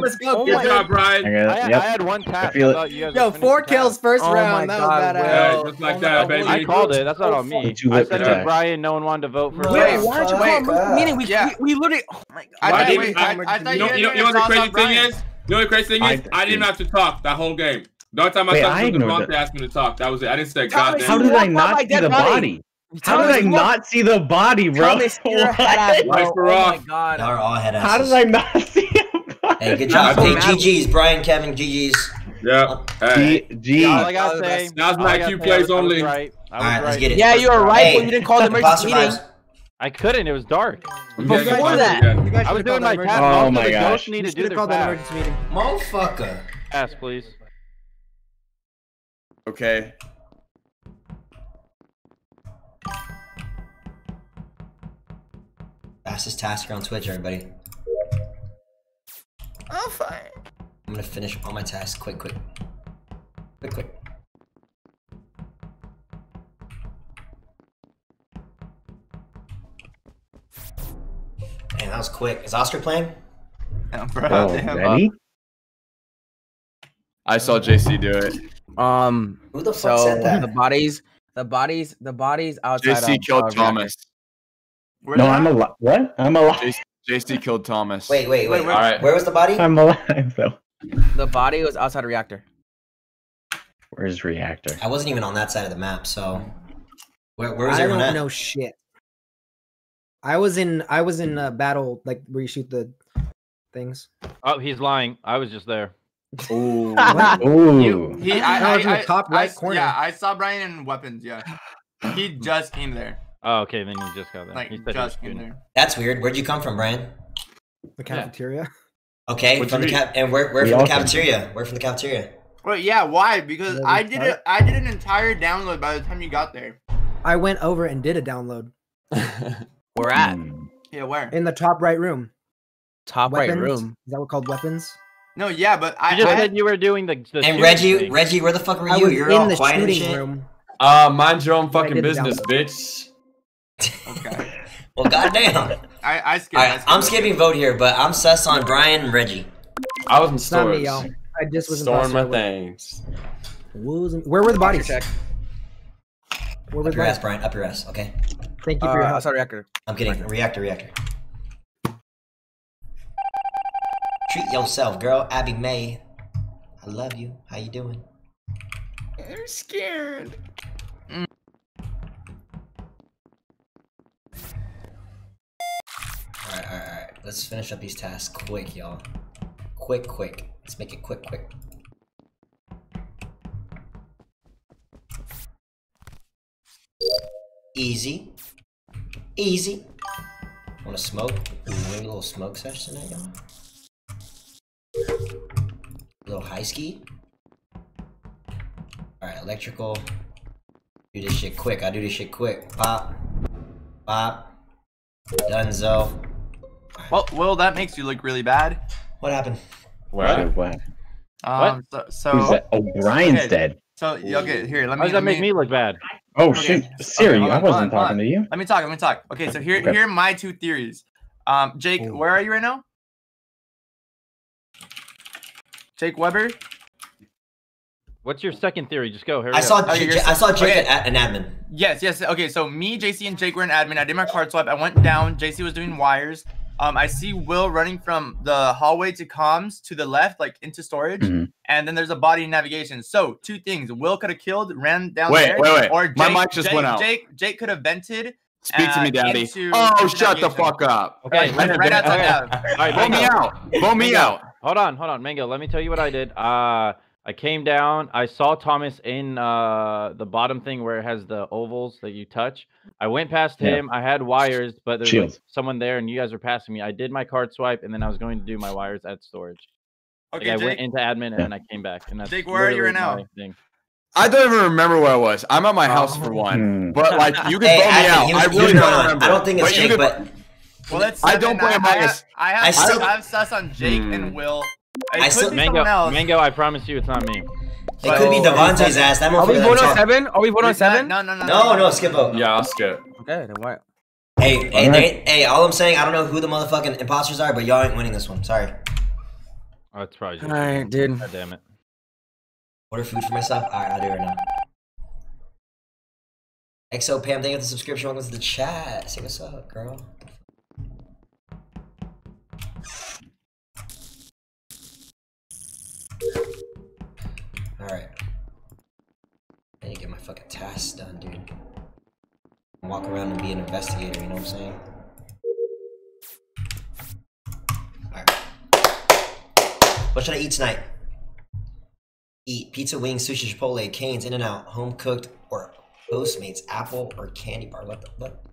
Let's go. Oh Good job, Brian. I I had, yep. I had one tap. feel it. thought you guys Yo, four kills first Oh round. That was badass. Just like oh that, baby. I called it. That's not on me. I said for it was. Brian. No one wanted to vote for. Wait, Brian. why did you oh call a meeting? We, we, we literally. Oh my god. I thought, wait, you know, what the crazy thing is? You know the crazy thing is? I didn't have to talk that whole game. The only time I Wait, talked I was ignored Devontae that. asked me to talk. That was it. I didn't say Thomas, goddamn. How did I not see the body. body? How did I not see the body, bro? Thomas, you're a head ass, bro. Lights were Oh off. my god. Y'all are all head How did I not see a body? Hey, good job. Hey. GG's, Brian, Kevin, GG's. Yeah. Hey. G, G. All I gotta say. That my I gotta IQ say, plays I was- I was only. Right. I All was right, let's get it. Yeah, you were right, Hey, but you didn't call the emergency imposter meeting. Vibes. I couldn't. It was dark. Before Yeah, that, yeah. I was doing my task. Oh my the gosh. ghosts need to do have their that task. emergency meeting. Motherfucker. Pass, please. Okay. Fastest tasker on Twitch, everybody. Oh, fine. I'm gonna finish all my tasks quick, quick. Quick, quick. Man, that was quick. Is Oscar playing? Yeah, bro, Oh, damn. ready? I saw JC do it. Um. Who the fuck So said that? the bodies, the bodies, the bodies outside. JC of, killed uh, Thomas. Where's No. I'm alive. What? I'm alive. JC, JC killed Thomas. Wait, wait, wait. Wait, wait. All right. Where was the body? I'm alive though. The body was outside a reactor. Where's reactor? I wasn't even on that side of the map, so where, where was I everyone don't at? know shit. I was in I was in a battle like where you shoot the things. Oh, he's lying. I was just there. Ooh. Ooh. He, I I, was in the top right I- corner. Yeah, I saw Brian in weapons. Yeah, he just came there. Oh, okay. Then you just got there. Like he said he just came there. That's weird. Where'd you come from, Brian? The cafeteria. Okay, What'd from the eat? cap and where, where We from the all come. cafeteria? Where from the cafeteria? Well, yeah. Why? Because I did start. it. I did an entire download by the time you got there. I went over and did a download We're at Hmm. Yeah, where? in the top right room. top Weapons. right room. Is that what called weapons? No, yeah, but I. You just I said you were doing the. the And Reggie, thing. Reggie, where the fuck were I you? You're in all the quiet and shooting shit. room. Uh, mind your own fucking business, bitch. okay. Well, goddamn. I I skipped. All I right, skipped I'm skipping vote here, but I'm sus on Brian and Reggie. I was in It's not me, y'all. I just was Storing my things. Wolves Where were the bodies? check. Where were Up the your ass. Brian. Up your ass. Okay. Thank you Uh, for your help. outside reactor. I'm kidding. Reactor, reactor. Treat yourself, girl. Abby May. I love you. How you doing? I'm scared. All right, all right, all right. Let's finish up these tasks quick, y'all. Quick, quick. Let's make it quick, quick. Easy. Easy. Wanna smoke? Maybe a little smoke session tonight, y'all? A little high ski? Alright, electrical. Do this shit quick. I do this shit quick. Pop. Pop. Dunzo. Well, Will, that makes you look really bad. What happened? What? What? Um, so, so, Who's that? Oh, Brian's okay, dead. So, okay, here, let me. How does that make me look bad? Oh Okay, shit, okay, Siri, hold I wasn't on, talking on. to you. Let me talk. Let me talk. Okay, so here, Okay. here are my two theories. Um, Jake, Ooh. where are you right now? Jake Webber. What's your second theory? Just go. Hurry I up. saw Okay, J- you're J- I saw Jake okay. at an admin. Yes, yes. Okay, so me, JC, and Jake were in admin. I did my card swipe. I went down. JC was doing wires. Um, I see Will running from the hallway to comms to the left, like into storage, Mhm. and then there's a body navigation. So two things: Will could have killed, ran down Wait, there, wait, wait. or Jake, My mic just Jake, went out. Jake, Jake could have vented. Speak to uh, me, daddy. Oh, into shut the fuck up. Okay, Right, right outside okay. nav. All right, Vote me out. Vote me Mango, out. Hold on, hold on, Mango. Let me tell you what I did. Uh, I came down. I saw Thomas in uh the bottom thing where it has the ovals that you touch. I went past Yeah. him. I had wires, but there's like, someone there, and you guys were passing me. I did my card swipe, and then I was going to do my wires at storage. Like, Okay, I went into admin, and Yeah. then I came back. And that's Jake, where are you right now? thing. I don't even remember where I was. I'm at my house for one. Hmm. But like, you can Hey, vote me admin, out. he was- I really don't on. remember. I don't think it's But Jake, can- but Well, that's I don't blame play I, I have, I have, I I have sus on Jake Hmm. and Will. It I could still- be Mango, else. Mango, I promise you, it's not me. It could be Devontae's ass. That Are we motherfucker. voting on seven? Are we voting on seven? No, no, no. No, no, skip vote. Yeah, I'll skip. Okay, then what? Hey, hey, Alright. they, hey! All I'm saying, I don't know who the motherfucking imposters are, but y'all ain't winning this one. Sorry. Oh, it's probably All just. right, dude. God damn it. Order food for myself. All right, I'll do it right now. XO Pam, thank you for the subscription. Welcome to the chat. Say what's up, girl. All right. I need to get my fucking tasks done, dude. Walk around and be an investigator. You know what I'm saying? All right. What should I eat tonight? Eat pizza, wings, sushi, chipotle, canes, in and out, home cooked, or Postmates, apple, or candy bar. What the what?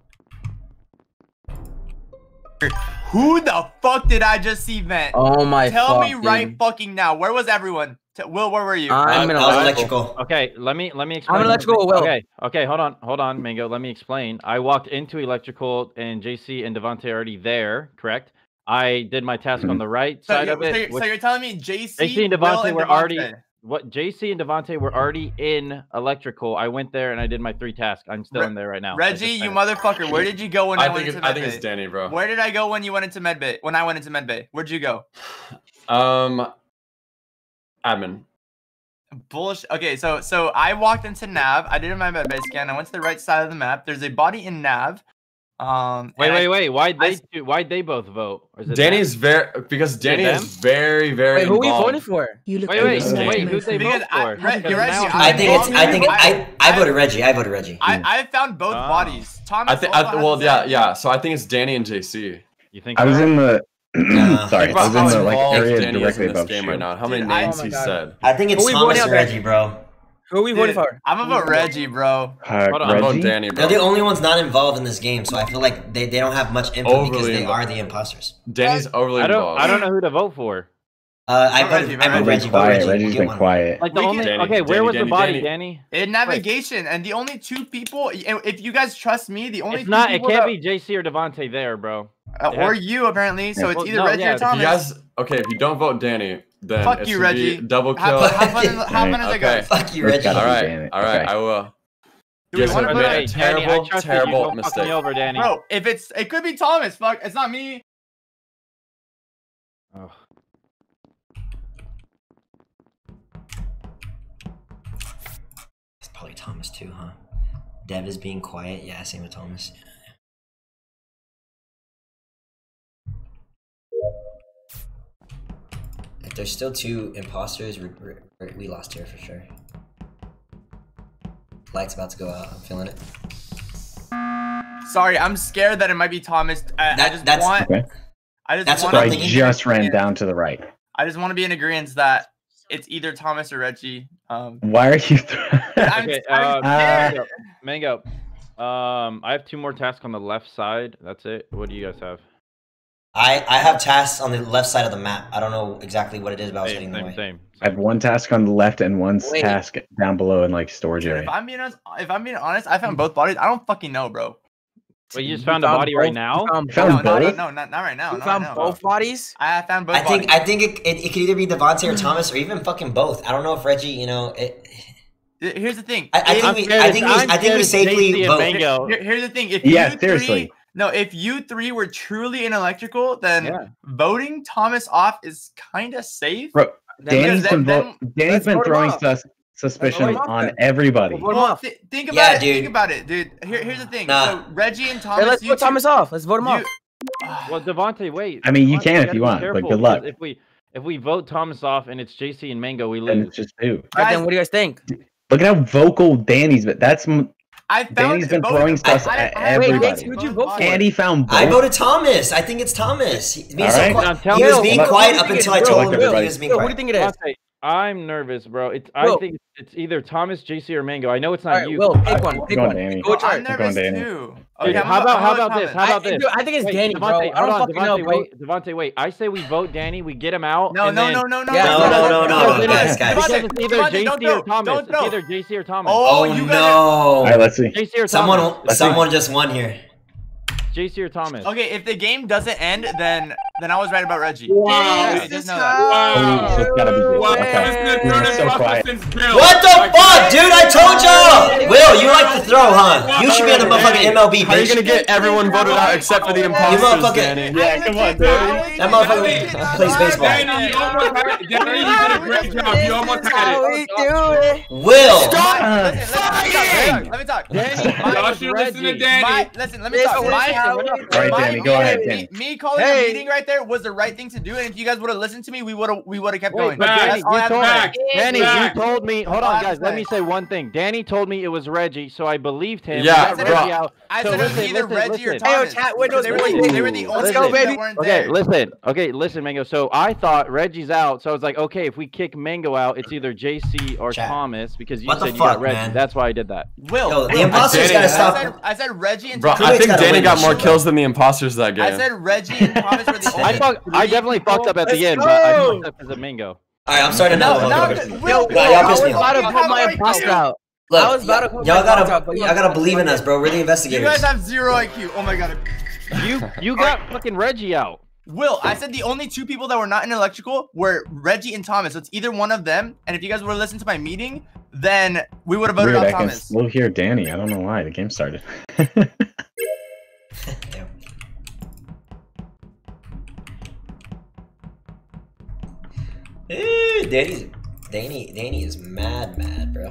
Who the fuck did I just see vent? Oh my god. Tell me fuck, right fucking now. Where was everyone? T- Will, where were you? I'm in electrical. electrical. Okay, let me let me explain. I'm electrical. Will. Okay, okay, hold on, hold on, Mango. Let me explain. I walked into electrical, and JC and Devontae are already there. Correct. I did my task on mm-hmm. the right so, side you're, of it. so, you're, so you're telling me JC, JC and Will, Devontae were already Devontae. What JC and Devontae were already in electrical. I went there and I did my three tasks. I'm still Re- in there right now. Reggie, just you motherfucker. Where did you go when I, I went think into it, I think it's? Danny, bro. Where did I go when you went into medbay? When I went into medbay, where'd you go? Um, admin. Bullshit. Okay, so so I walked into Nav. I did my medbay scan. I went to the right side of the map. There's a body in Nav. Um, Wait, wait, wait. Why'd I they why'd they both vote? Or is it Danny them? is very because Danny is very very Wait, who we involved. voting for? You look Wait, over wait, wait, who'd they vote Because I, for? Re- Because Reggie, I think it's. I think I. I I- voted Reggie. I voted Reggie. I, I found both Ah. bodies. Thomas. I think. also I, has well, yeah, same- yeah. So I think it's Danny and JC. You think I was so? in the. Sorry, I was in the like area Danny directly in this above game Shield. right now. How many Dude, names Oh he said? I think it's Who we Thomas voting Reggie, bro. Who are we voting for? I'm gonna Reggie, bro. Uh, Hold on. I'm Reggie? voting Danny, They're the only ones not involved in this game, so I feel like they, they don't have much info because they involved. are the imposters. Danny's overly I don't. involved. I don't know who to vote for. Uh, I Vote voted, Reggie, I vote Reggie. Reggie. Quiet. Reggie. Reggie's Get been quiet. Like the We only. can- okay, Danny, where Danny, was the body, Danny. Danny? In navigation, and the only two people, if you guys trust me, the only It's two not. It can't that- be JC or Devontae there, bro. uh, or you apparently. So it's either no, Reggie yeah, or if If Thomas. you guys, okay, if you don't vote Danny, then Fuck you, Reggie. double Have, kill. fun- have fun, in the- have fun as it Okay. goes. Fuck you, Reggie. gotta all be right, Danny. all right, Okay. I will. Do we Yes, wanna I put made a Hey, Danny, terrible, you. terrible mistake. me over, Danny. Bro, if it's it could be Thomas. Fuck, it's not me. Ugh. It's probably Thomas too, huh? Dev is being quiet. Yeah, same with Thomas. If there's still two imposters, we, we, we lost here for sure. Light's about to go out. I'm feeling it. Sorry, I'm scared that it might be Thomas. I, I just that's- want. Okay. I just that's want. what I'm I thinking. just ran down to the right. I just want to be in agreement that it's either Thomas or Reggie. Um, Why are you? I'm, Okay, I'm uh, scared. Mango. Um, I have two more tasks on the left side. That's it. What do you guys have? I, I have tasks on the left side of the map. I don't know exactly what it is, but I was Same, heading the same, way. same. I have one task on the left and one Wait. task down below in like storage If area. I'm being honest, if I'm being honest, I found both bodies. I don't fucking know, bro. Wait, you just found a body right now? Found, Found no, no, no, no, not, not right now. you Not right found now. both bodies? I found both I think bodies. I think it, it, it could either be Devontae or Thomas or even fucking both. I don't know if Reggie, you know, it, Here's the thing. I, I think I'm we scared I think we I'm think we safely vote. Here- here's the thing. If Yeah, you seriously. Three, no, if you three were truly in electrical, then Yeah. voting Thomas off is kind of safe. Bro, Then- Danny's then- been vo- Danny's let's been throwing sus- suspicion off on then. everybody. Vote Well, off. thi- think about Yeah, it. dude. Think about it, dude. Here, here's the thing. Nah. So Reggie and Hey, Thomas. let's you vote two- Thomas off. Let's vote him you- off. Well, Devontae, wait. I mean, you Devontae, can if you be want, but good luck. If we if we vote Thomas off and it's JC and Mango, we And it's just two. All right, Guys- then what do you guys think? Look at how vocal Danny's been. That's m- I found Danny's been both- throwing stuff I- at I- I- Wait, everybody. Vince, who'd you vote for? Andy found both. I voted Thomas. I think it's Thomas. He, being All so right. quiet- tell he was being What- quiet up until I told him that he Everybody. was being Will, what do you think it is? Devontae, I'm nervous, bro. It's I Will. think it's either Thomas, JC, or Mango. I know it's not right, you. Will, pick one. Pick one. Danny. Go I'm chart. I'm nervous going Danny. too. Dude, I'm how gonna- about how about this? How about I- this? I think it's Wait, Danny, bro. I don't hold on, fucking know, Devontae, bro. Wait, Devontae, wait. I say we vote Danny. We get him out. No, and no, then- no, no, no, Yeah, No, no, no, no, no, Because guys, it's- guys. because Devontae, it's either Devontae, JC don't or Thomas. don't It's either JC or Thomas. Oh, Oh, you no! All right, let's see. JC or Thomas. Someone, Thomas. someone just won here. JC or Thomas. Okay, if the game doesn't end, then then I was right about Reggie. Wow. Yeah, just know that. Oh, gotta be Jake. Wow. Okay. This is the You're so quiet. What the Like, fuck, dude? I told y'all. Will, you like to throw, huh? You should be on the motherfucking MLB, How are you bitch. gonna get everyone voted out except for the imposters, motherfucker- Danny? Yeah, come on, Danny. That motherfucker plays baseball. Danny, you almost had it. Danny, you did a great job. You almost had it. Will. My- listen, listen, let me talk. Let me talk. Y'all My- listen to Reggie. Danny. listen, let me talk. is My, All right, Danny, go ahead, Danny. Me, me calling Hey. a meeting right there was the right thing to do, and if you guys would have listened to me, we would have we would have kept Wait, going. but Danny, That's you told say. Facts. Danny, you told me. Hold on, guys. Let me say one thing. Danny told me it was Reggie, so I believed him. Yeah, We got bro. Reggie out. I So said it was either listen, Reggie or listen. Hey, yo, Thomas. chat windows They were, the, blinking. they were the only Let's go, two that baby. weren't Okay, there. listen. Okay, listen, Mango. So I thought Reggie's out, so I was like, okay, if we kick Mango out, it's either JC or Chat. Thomas because you What said you got Reggie. man? That's why I did that. Will, Yo, the imposters gotta I stop. said, I said Reggie and Bro, Thomas. I think Danny got more kills than the imposters that game. I said Reggie and Thomas were the only. I fuck, I definitely fucked up at the Let's end, but I fucked up as a Mango. All right, I'm starting No, another no, one. Will, Yo, y'all I pissed was me off. about to You put my IQ. imposter out. Look, I was about to put y'all gotta, dogs out, y'all gotta believe in us, bro. We're the investigators. You guys have zero IQ. Oh my god. You you got fucking Reggie out. Will, I said the only two people that were not in electrical were Reggie and Thomas. So it's either one of them. And if you guys would have listened to my meeting, then we would have voted Weird, out I can Thomas. still hear Danny. I don't know why. The game started. Damn. Ooh, Danny's Danny Danny is mad mad, bro.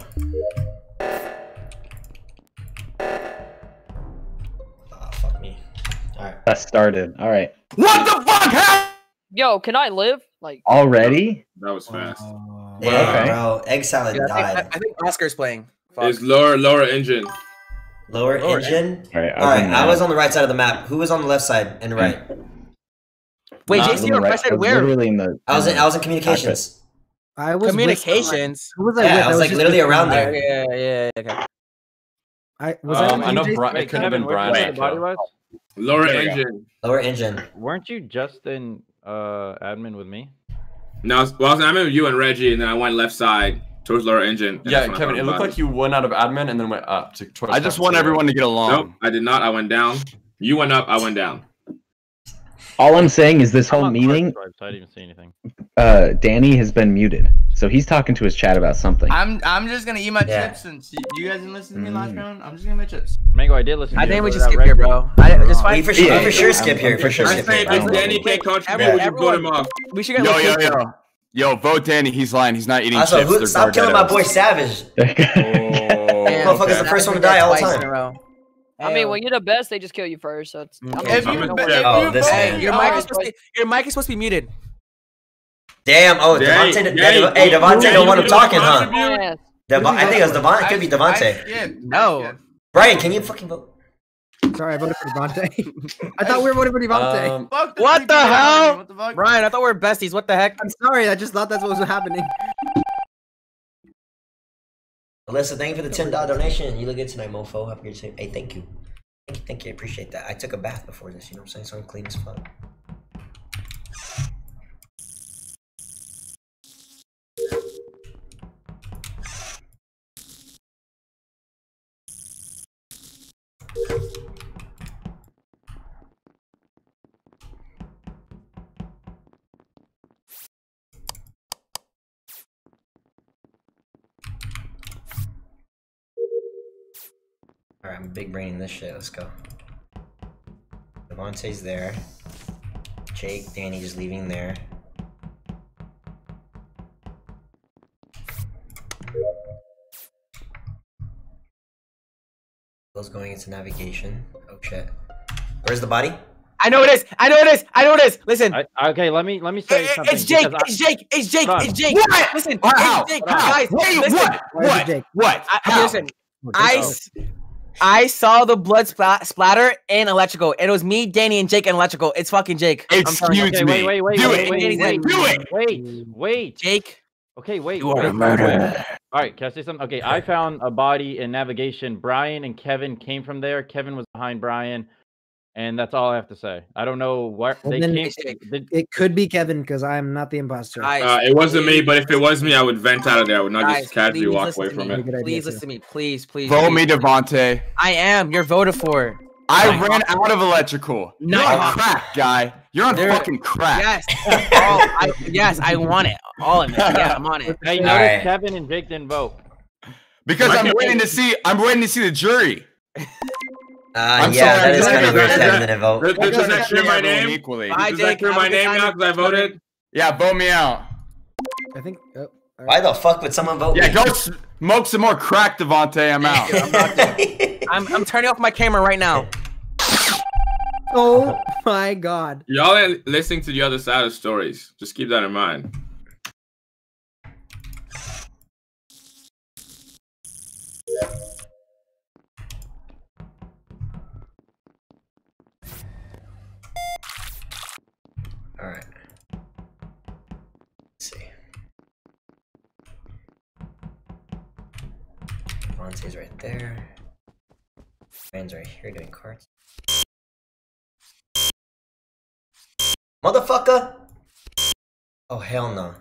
Oh fuck me. Alright. That started. All right. What the fuck happened? Yo, can I live? Like, Already? That was fast. Uh, yeah, Okay. bro. Egg salad Yeah, I, think, died. I think Oscar's playing. Fuck. It's lower lower engine. Lower Lower engine. All right. Alright, I was on the right side of the map. Who was on the left side and right? Hmm. Wait, I was JC on the or right- Fresh I was where? literally in the. I was in I was in communications. I was Communications. Who was I Yeah, with? I was like literally around Yeah, there. Yeah, yeah, yeah. Okay. I was I Um, with I know JC? Brian. Wait, It could have been Kevin, where'd Brian. you say the body was? Lower There we go. engine. Lower engine. Weren't you just in uh admin with me? No, I was, well, I was, I'm with you and Reggie, and then I went left side towards lower engine. Yeah, that's when I Kevin, it looked the like you went out of admin and then went up to. towards I just want everyone to get along. Nope, I did not. I went down. You went up. I went down. All I'm saying is this whole meeting, so I didn't even see anything. uh, Danny has been muted, so he's talking to his chat about something. I'm I'm just gonna eat my Yeah. chips since you, you guys didn't listen to me last Mm. round. I'm just gonna eat my chips. Mango, I did listen. I you, think we just skip here, bro. I just We for sure, Yeah, we for sure I'm- skip here. For sure I skip say here. if Danny can't contribute, Everyone- you put him off. we should get Yo, a yo, little- yo. Yo, vote Danny. He's lying. He's not eating Also, chips. who, stop killing my boy Savage. Oh, Damn, Motherfucker's the first one to die all the time. A row. I mean, when you're the best, they just kill you first. So it's. I Okay. mean, If you, I'm no a way. bad- Oh, this vote man. me Your mic is supposed to be, your mic is supposed to be muted. Damn. Oh, Danny, Devontae. Danny, Hey, Devontae Danny, don't want him you talking, don't huh? contribute. Yes. Dev- I think it was Devon. It could be I Devontae. No. Brian, can you fucking vote? Sorry, I voted for Devontae. I thought we were voting for Devontae. Um, What the hell? What the fuck? Brian, I thought we were besties. What the heck? I'm sorry. I just thought that's what was happening. Alyssa, thank you for the ten dollar donation. You look good tonight, mofo. Happy to say, hey, thank you. Thank you, thank you. I appreciate that. I took a bath before this. You know what I'm saying? So I'm clean as fuck. Alright, I'm big braining this shit. Let's go. Devontae's there. Jake, Danny just leaving there. Will's going into navigation. Oh shit. Where's the body? I know it is. I know it is. I know it is. Listen. I, okay, let me let me say It- something. it's Jake. because I- It's Jake. It's Jake. Hold. It's Jake. What? Listen. How? It's Jake. How? Guys, Wait, listen. what? What? What? I, How? listen. I, s- I saw the blood splat- splatter in electrical. It was me, Danny, and Jake in electrical. It's fucking Jake. I'm. Excuse me. wait, wait, wait, Do wait, it. wait, wait. Do it. wait, wait. Jake. Okay, wait. You are a murderer. All right, can I say something? Okay, I found a body in navigation. Brian and Kevin came from there. Kevin was behind Brian, and that's all I have to say. I don't know where Well, they then came. it- Did, It could be Kevin because I'm not the imposter. Guys, Uh, it wasn't me, but if it was me, I would vent out of there. I would not Guys, just casually walk away from me. it. Please listen to me. Please, please. Vote please. me, Devontae. I am. You're voted for. I Fine. ran out of electrical. No. You're a crack guy. You're on There- fucking crack. Yes. Oh, I, yes, I want it. All of it. Yeah, I'm on it. Hey, you notice right. Kevin and Jake didn't vote. Because Why I'm waiting to see. I'm waiting to see the jury. Uh, I'm yeah, sorry, that is does kind of that- weird. does Kevin that- didn't vote. Does, does that clear my name? Equally. Bye, Does that Jake. clear Have a my name time. now because I voted? Yeah, vote me out. I think. Oh, all Why the fuck would someone vote Yeah, me? go smoke some more crack, Devontae. I'm out. I'm, I'm turning off my camera right now. Oh my god. Y'all ain't listening to the other side of stories. Just keep that in mind. All Fonzie's right there. Ryan's right here doing cards. Motherfucker! Oh hell no.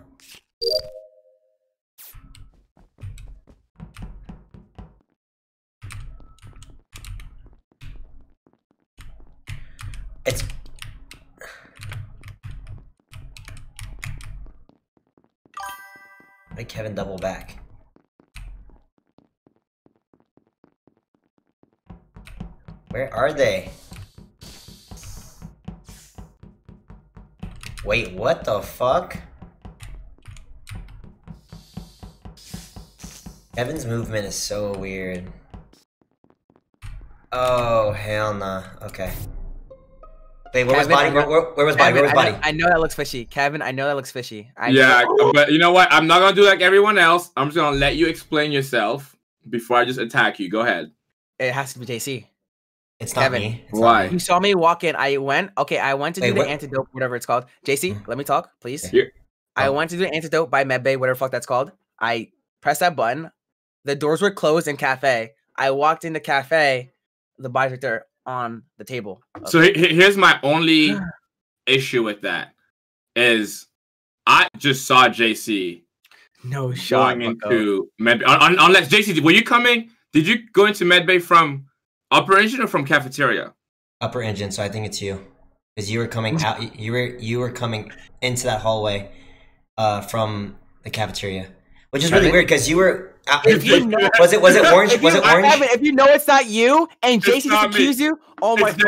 It's Why Kevin double back? Where are they? Wait, what the fuck? Kevin's movement is so weird. Oh, hell nah. Okay. Wait, where was body? I Where, where, where was body? Kevin, Where was I body? know, I know that looks fishy. Kevin, I know that looks fishy. I yeah, know. but you know what? I'm not gonna do like everyone else. I'm just gonna let you explain yourself before I just attack you. Go ahead. It has to be JC. It's not Kevin. me. It's not Why? You saw me walk in. I went. Okay, I went to Wait, do the what- antidote, whatever it's called. JC, Mhm. let me talk, please. Yeah. I Oh. went to do the antidote by Medbay, whatever fuck that's called. I pressed that button. The doors were closed in cafe. I walked in the cafe. The bodies right there on the table. So he- he- here's my only issue with that is I just saw JC no shot. going bucko. into med. un- un- Unless JC, were you coming? Did you go into medbay from upper engine or from cafeteria? upper engine, so I think it's you, because you were coming out. You were you were coming into that hallway, uh, from the cafeteria, which is really weird because you were. Out, If you know- was it was it orange? If Was you, it orange? Evan, if you know it's not you and It's JC just not me. accused you, oh my It's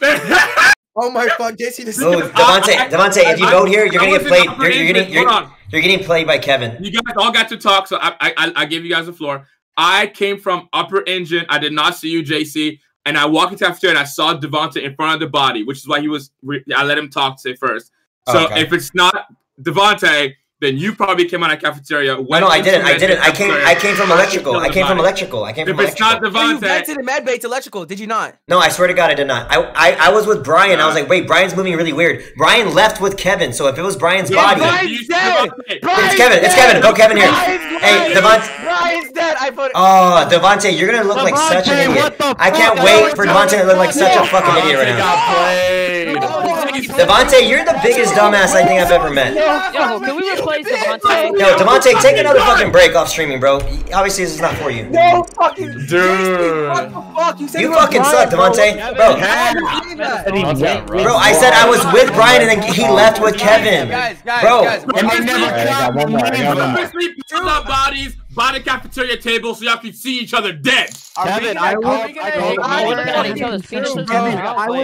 fuck. Oh my fuck, JC just. Oh, Devontae, Devontae, if you I- vote here, you're I gonna was get played. You're, you're getting you're, you're getting played by Kevin. You guys all got to talk, so I, I I- I gave you guys the floor. I came from upper engine. I did not see you, JC, and I walked into cafeteria and I saw Devontae in front of the body, which is why he was. Re- I let him talk to first. So Okay. if it's not Devontae, then you probably came out of cafeteria. No, went no, I didn't. I didn't. I came. I came from electrical. I came from electrical. I came If from it's not electrical. Oh, you went to the med bay to electrical, did you not? No, I swear to God, I did not. I, I, I was with Brian. I was like, wait, Brian's moving really weird. Brian left with Kevin, so if it was Brian's body, Brian's you- dead! Devontae. it's Kevin. It's Kevin. Vote Kevin here. Brian's Hey, dead! Devontae. Brian's dead! I voted. Oh, Devontae, you're gonna look like such an idiot. what the I can't wait for know Devontae to look like such a fucking idiot right now. Got. Devontae, you're the biggest dumbass I think I've ever met. Yo, can we replace Devontae? Yo, Devontae, take another fucking break off streaming, bro. Obviously, this is not for you. No fucking Dude. What the fuck? You said You fucking Brian, suck, Devontae. Bro, I don't bro, I said I was with Brian and then he left with Kevin. Guys, guys, Bro, guys. And they never Alright, I got one more, I got one more. Purposely put up bodies by the cafeteria table so y'all can see each other dead. Kevin, I called. cafeteria table so y'all can see each other dead. Kevin, I was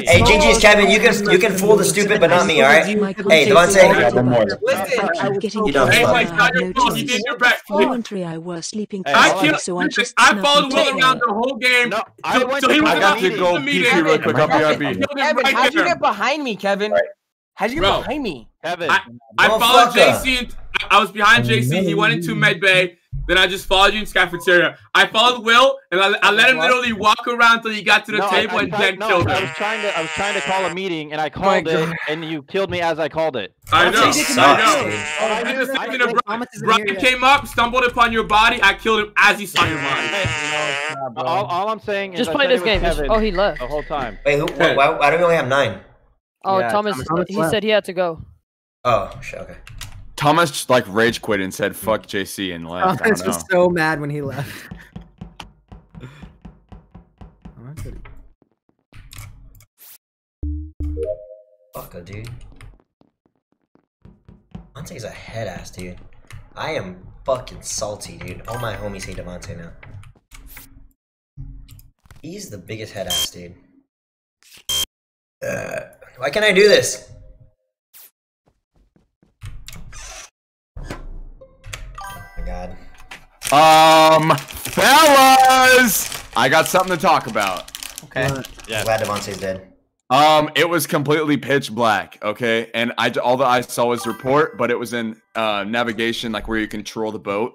Hey, GG's Kevin, you can you can fool the stupid, but not me, all right? Hey, Devontae. I got one more. Listen, I'm getting You dumb Hey, fuck. like, not your fault. You did your best. Voluntary, I was sleeping Hey, I all peacefully, killed. so I listen, just I snuck followed into Will bed. around the whole game. No, I So- went so to he the was I got not to in go the PP meeting. real quick. I'll be Kevin, RP. Killed him Kevin, right how'd you there. get behind me, Kevin? How'd you get Bro. behind me? Kevin. I, I followed Motherfucker. JC. And, I was behind JC. He went into med bay. Then I just followed you into cafeteria. I followed Will, and I, I let him literally walk around till he got to the No, table I and tried- then no, killed I was trying to. I was trying to call a meeting, and I oh my called it, and you killed me as I called it. I know. Sucks, I know. Oh, dude. I just I- thinking Brian. Brian came up, stumbled upon your body. I killed him as he saw your body. All, all I'm saying is Just play this game. Kevin Oh, he left. the whole time. Wait, who? Why, why, why do we only have nine? Oh, Yeah, Thomas. Thomas He left. said he had to go. Oh, shit. Okay. Thomas just, like rage quit and said "fuck JC" and left. I Thomas don't know. was so mad when he left. Oh, that's good. Fuck, dude. Devontae's a head ass, dude. I am fucking salty, dude. All my homies hate Devontae now. He's the biggest head ass, dude. Uh, why can't I do this? Um, fellas, I got something to talk about. Okay. Yeah. Glad Devontae's dead. Um, it was completely pitch black. Okay, and I all that I saw was report, but it was in uh navigation, like where you control the boat.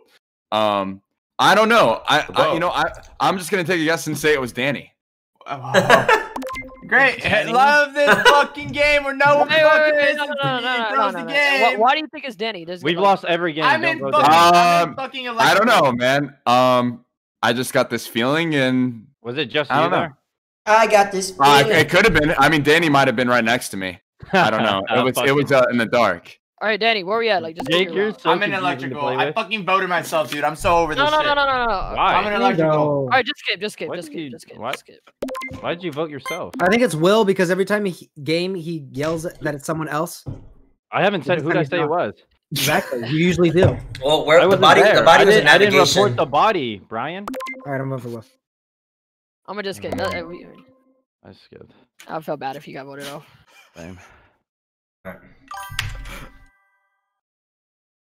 Um, I don't know. I, I you know I I'm just gonna take a guess and say it was Danny. Great. Love this fucking game where no one Wait, wait, fucking wait, no, no, no, no, no, throws no, the no. game. Why, why do you think it's Denny? There's We've like- lost every game. I'm Don't in fucking- I'm in Um, fucking I don't know, man. Um, I just got this feeling, and Was it just I you don't know. there? I got this. Uh, it could have been. I mean, Danny might have been right next to me. I don't know. It was. It was uh, in the dark. All right, Danny, where are we at? Like, just Jake, figure it you're so I'm in electrical. I fucking voted myself, dude. I'm so over this No, no, no, no, no, no. Why? I'm in electrical. Go. All right, just skip, just skip, What just did you- skip, just skip, what? just skip. Why did you vote yourself? I think it's Will because every time he game he yells that it's someone else. I haven't said who did I he's say it was. Exactly. You usually do. Well, where the wasn't body, there. the body I was in didn't, I didn't report the body, Brian. All right, I'm voting for Will. I'm gonna just skip. That- uh, we- I skipped. I felt bad if you got voted off. Same. Alright.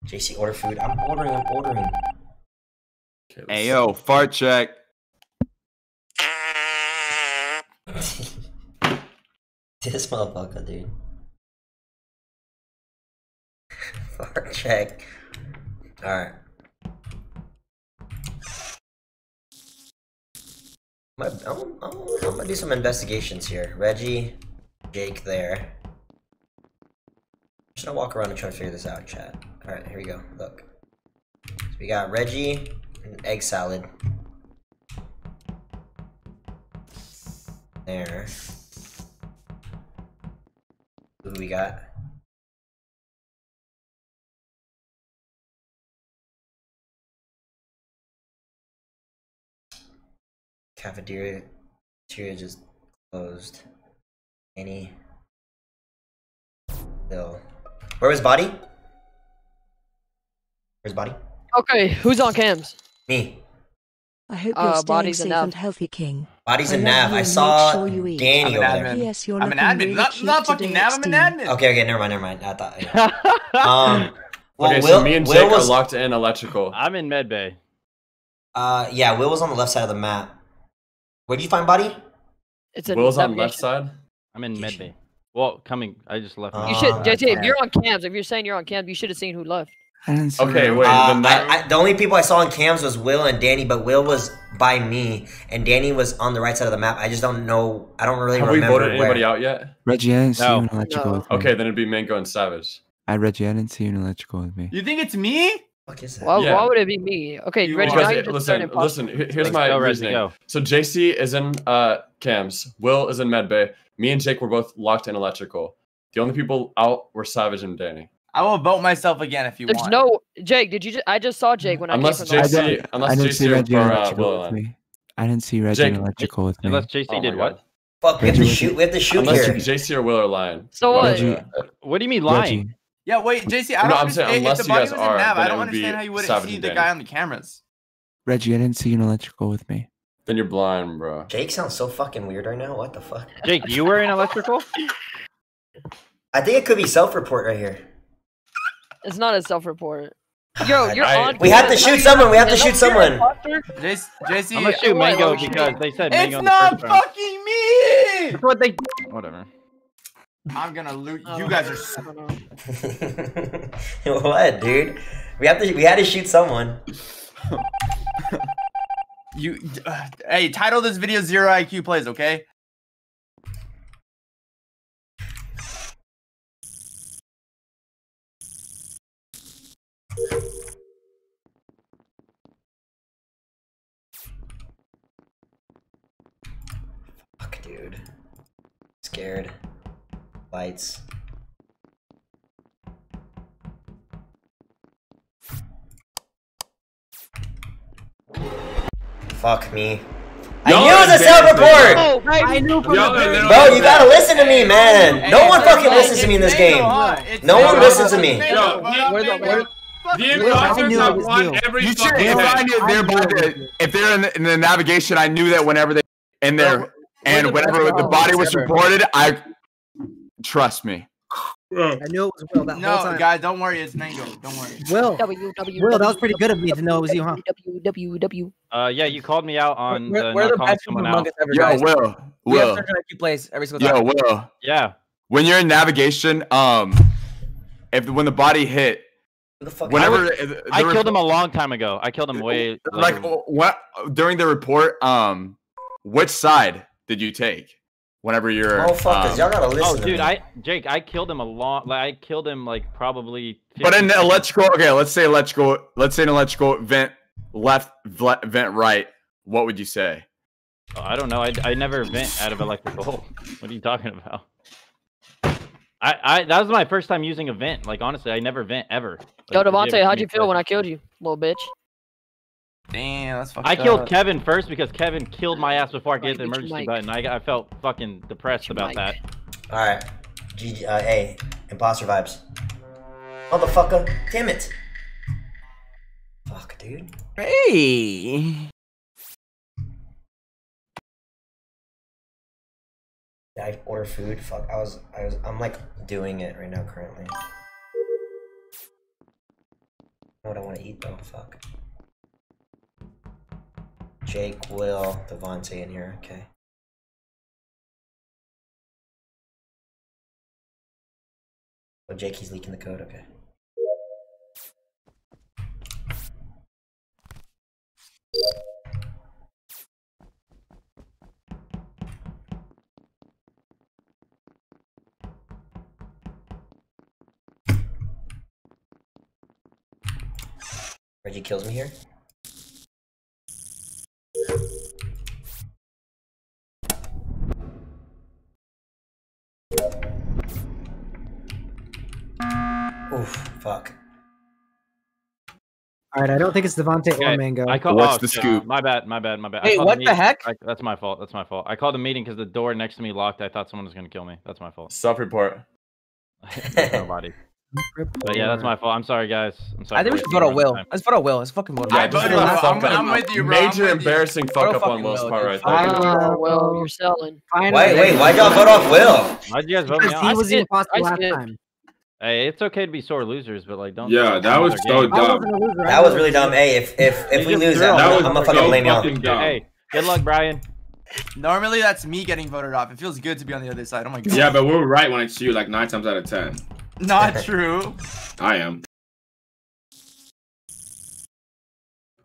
JC, order food. I'm ordering. I'm ordering. Okay, Hey yo, fart check. this motherfucker, dude. Fart check. Alright. I'm gonna, I'm, I'm, I'm gonna do some investigations here. Reggie, Jake there. I'm just gonna walk around and try to figure this out, chat. Alright, here we go. Look. So we got Reggie and egg salad. There. Who we got? Cafeteria, cafeteria just closed. Any? Bill. Where was body? Where's body? Okay, who's on cams? Me. I hope Uh, you're staying bodies safe enough. and healthy, King. Body's I in nav. I saw make sure you eat. Danny I'm over an there. admin. Yes, you're I'm an admin. really Not, not fucking nav. I'm an admin. Okay, okay, never mind, never mind. I thought. yeah. Um. Well, okay, Will, so me and Will Jake was, are locked in electrical. I'm in medbay. Uh, yeah, Will was on the left side of the map. Where did you find body? It's a Will's on left side. I'm in medbay. Well, coming. I just left. Uh, You should, JT. If you're on cams, if you're saying you're on cams, you should have seen who left. Okay, wait. Uh, then that, I, I, the only people I saw in cams was Will and Danny, but Will was by me, and Danny was on the right side of the map. I just don't know. I don't really have we voted where. anybody out yet? Reggie, I didn't see No. you in electrical No. with me. Okay, then it'd be Mango and Savage. I Reggie, I didn't see you in electrical with me. You think it's me? Fuck is that? Why, Yeah. why would it be me? Okay, You Reggie, are- now Because you it- just listen, started listen. Here's my go, reasoning. go. So JC is in uh cams. Will is in medbay. Me and Jake were both locked in electrical. The only people out were Savage and Danny. I will vote myself again if you There's want. no Jake. Did you? Just, I just saw Jake when Unless I came from the. JC I didn't, unless I didn't JC see or- Reggie in uh, electrical Will with and- me. I didn't see Reggie Jake, in electrical with me. Unless JC Oh did what? Fuck, we have to shoot. We have to shoot Unless here. JC or Will are lying. So what? Reggie, What do you mean lying? Reggie, Yeah, wait, JC. I don't No, I'm understand. saying if unless the you body guys was are, nav, then I it don't would be understand how you wouldn't Savage see the guy on the cameras. Reggie, I didn't see you in electrical with me. Then you're blind, bro. Jake sounds so fucking weird right now. What the fuck? Jake, you were in electrical. I think it could be self-report right here. It's not a self-report. Yo, you're I- on. We have to shoot someone, we have to shoot someone. imposter, JC, JC I'm gonna shoot? Mango because they said it's Mango in the not first round. fucking me. That's what they. Whatever. I'm gonna loot. You guys are. s- I what, dude? We have to. We had to shoot someone. You. Uh, hey, title this video "Zero IQ Plays." Okay. Scared. Lights. Fuck me. I Y'all knew it was a self-report. Oh, baby. I knew from Y'all the are Bro, you gotta listen to me, man. No hey, one fucking listens to me in this game. Mango, huh? It's No one listens to me. Yo, What up, where's the- Mango? where- The Will, I imposters have won every You should, fucking if I knew they're by the, if they're in the, in the navigation, I knew that whenever they in there We're and the whenever best the body was ever. reported, I trust me. I knew it was Will that whole No, time. guys, don't worry. It's Mango. Don't worry. Will, www. Will, that was pretty good of me to know it was you, huh? www. Uh, yeah, you called me out on We're, the we're not the calling someone out. us ever, Yo, guys. Will, We have Will, 300 IQ plays every single yo, time. Will. Yeah. When you're in navigation, um, if when the body hit, the fuck? whenever I the I killed him a long time ago. I killed him way like what during the report, um, which side did you take? Whenever you're, Motherfuckers, um, y'all gotta listen Oh, to dude, me. I Jake, I killed him a long. Like I killed him like probably. But 50 in electrical, okay, let's say electrical, let's say an electrical vent left, vent right. What would you say? Oh, I don't know. I, I never vent out of electrical. what are you talking about? I, I that was my first time using a vent. Like honestly, I never vent ever. Yo, Like, Devontae, how'd you feel when I killed you, little bitch? Damn, that's fucked I killed. Kevin first because Kevin killed my ass before I could hit the Right, get your emergency mic. button. I, I felt fucking depressed about mic. that. All right, GG, uh, hey, imposter vibes. Motherfucker, damn it. Fuck, dude. Hey. Did I order food? Fuck, I was, I was, I'm like doing it right now currently. know what I want to eat though. Fuck. Jake, Will, Devontae in here. Okay. Oh, Jake, he's leaking the code. Okay. Reggie kills me here. All right, I don't think it's Devontae or Okay, Mango. I call, What's oh, the shit, scoop? My bad, my bad, my bad. I Wait, called what the meeting- heck? I, that's my fault. That's my fault. I called a meeting because the door next to me locked. I thought someone was gonna kill me. That's my fault. Self-report. Nobody. But yeah, that's my fault. I'm sorry, guys. I'm sorry. I think we for should vote on wasting Will. time. Let's vote on Will. Let's fucking vote on I Will. voted Just on for Will. the I'm, I'm with you, bro. Major with you. embarrassing fuck up on fucking Will's part dude. right Fuck there. you. Oh, uh, well, you're selling. Finally, Wait, wait, why'd y'all vote off Will? Why'd you guys vote me Because out? he was the imposter last time. Hey, it's okay to be sore losers, but like don't. Yeah, that was so game. Dumb. loser. That was really dumb. Hey, if if if we lose threw that, it. That I'm, was I'm gonna so fucking blame y'all. Hey, good luck, Brian. Normally, that's me getting voted off. It feels good to be on the other side. Oh my god. Yeah, but we're right when it's you, like nine times out of ten. Not true. I am.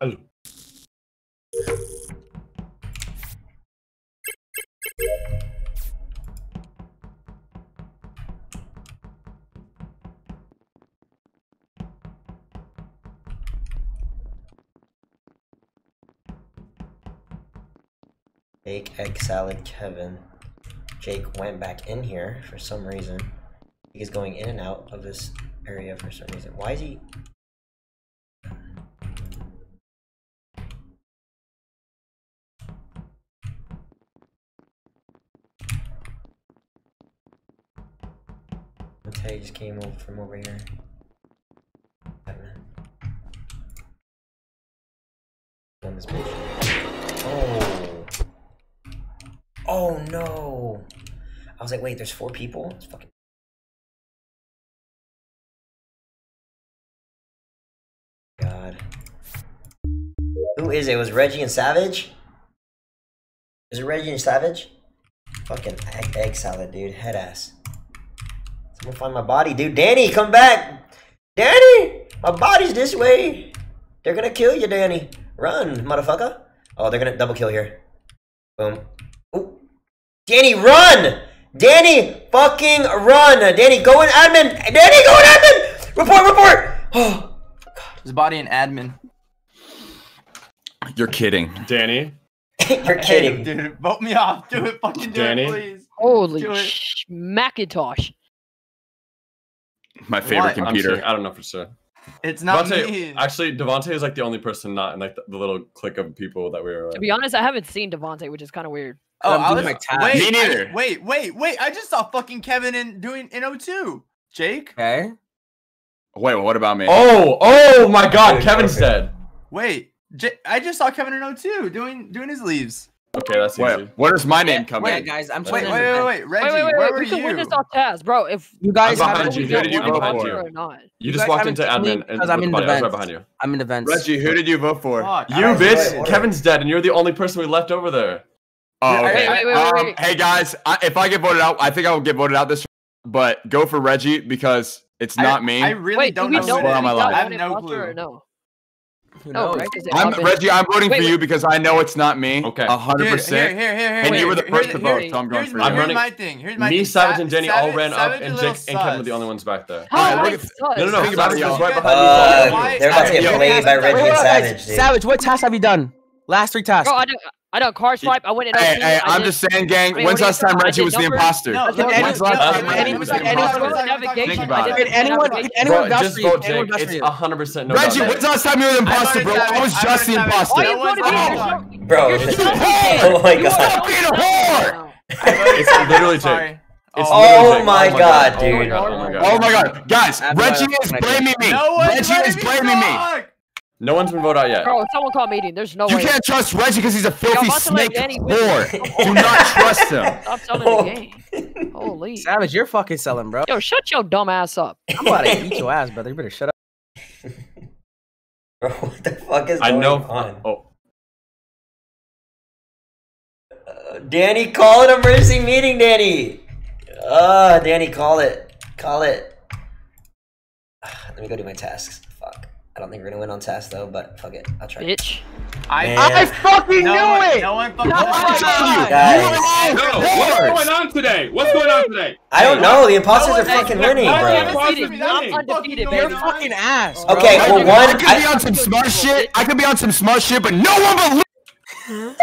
Oh. Jake, egg salad, Kevin. Jake went back in here for some reason. He's going in and out of this area for some reason. Why is he? Matei just came over from over here. On this. Oh no. I was like, wait, there's four people? It's fucking. God. Who is it? Was Reggie and Savage? Is it Reggie and Savage? Fucking egg, egg salad, dude. Head ass. Someone find my body, dude. Danny, come back. Danny! My body's this way. They're gonna kill you, Danny. Run, motherfucker. Oh, they're gonna double kill here. Boom. Danny, run! Danny, fucking run! Danny, go in admin! Danny, go in admin! Report, report! Oh, God. His body in admin. You're kidding. Danny? You're kidding. Hey, dude, vote me off. Do it. Fucking do Danny? it, please. Holy. Macintosh. My favorite what? computer. I don't know for sure. It's not Devontae, me. Actually, Devontae is like the only person not in like the, the little clique of people that we were. Like. To be honest, I haven't seen Devontae, which is kind of weird. Oh, I'm I was, my time. Wait, Me neither. I, wait, wait, wait. I just saw fucking Kevin in doing in O2. Jake? Okay. Wait, what about me? Oh, oh my god, okay, Kevin's okay. dead. Wait, J- I just saw Kevin in O2 doing doing his leaves. Okay, that's wait, easy. Where does my name come wait, in? guys, I'm wait, wait, wait, wait, Reggie, wait, wait, wait, where were we you? win this off task, bro. If you guys I'm behind you, who did you vote for? Or not. You, just walked into admin and I'm in the vents. Right behind you. I'm in the vents. Reggie, who did you vote for? you bitch. Kevin's dead, and you're the only person we left over there. Oh, okay. Wait, wait, wait, um, hey guys, I, if I get voted out, I think I will get voted out this. But go for Reggie because it's not I, me. I really don't know. Know, my life. I have no clue. No. Oh, no, right? I'm Reggie. I'm voting for you because I know it's not me. Okay, hundred percent. Here, here, here, here. And you were the first to vote, so I'm going for you. I'm running my thing. Here's my me, thing. Savage, and Jenny all ran up, and Jake and Kevin were the only ones back there. How right, look at, no, no, no. Savage was right behind me. They're about to get played by Reggie and Savage. Savage, what tasks have you done? Last three tasks. Bro, I don't, I know car swipe. I went in. Hey, hey I'm just saying, gang. I mean, when's last time Reggie was the imposter? When's last time Reggie was the imposter? Think about it. Anyone, anyone vouch for? It's 100 percent. Reggie, when's last time you were the imposter, bro? I was just the imposter. Bro, you're a whore. Oh, oh my god. Stop whore. It's literally Jake. It's oh, my god, dude. Oh my god. Guys, Reggie is blaming me. Reggie is blaming me. No one's been voted out yet. Bro, someone call a meeting. There's no you way. You can't trust Reggie because he's a filthy Yo, snake whore. Do not trust him. Stop selling oh. the game. Holy. Savage, you're fucking selling, bro. Yo, shut your dumb ass up. I'm about to eat your ass, brother. You better shut up. Bro, what the fuck is I going know. on? Oh. Uh, Danny, call it a mercy meeting, Danny. Uh, Danny, call it. Call it. Let me go do my tasks. I don't think we're gonna win on test though, but fuck it, I'll try. Bitch. I, I fucking no knew one, it. No one fucking. I. Guys. What's going on today? What's going on today? I don't know. The imposters are fucking winning, bro. I'm undefeated. You're fucking ass. Bro. Okay, well one. I could be on some smart shit. I could be on some smart shit, but no one believes. no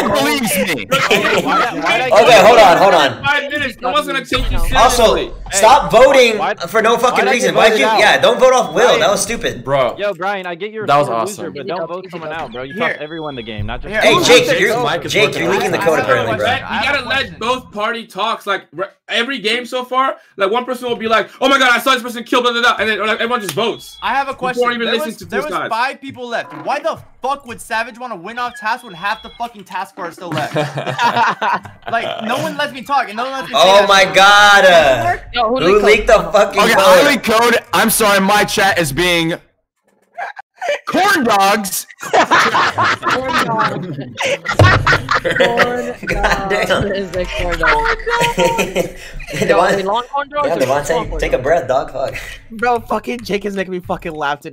one believes me. okay, hold on, hold on. Five minutes. No one's gonna take you seriously. Also, Stop voting why, for no fucking reason. Why you? Out? Yeah, don't vote off Will. Brian. That was stupid, bro. Yo, Brian, I get your that was awesome. loser, but don't vote someone out, bro. You Here. fucked everyone the game, not just. Hey, Jake, you're, Jake, you're leaking the code apparently, bro. You gotta let both party talks. Like every game so far, like one person will be like, "Oh my god, I saw this person kill," blah blah blah, and then like, everyone just votes. I have a question. Before even there was, there was five people left. Why the fuck would Savage want to win off task when half the fucking task force still left? like no one lets me talk, and no one lets me. Oh my god. Who, who leaked, leaked the fucking okay, code? I leaked code. I'm sorry, my chat is being corn dogs. corn dogs. corn God damn. is a corn dog. Devon, dogs. Yeah, Devon, take, take a breath, dog. Fuck. Bro, fucking Jake is making me fucking laugh.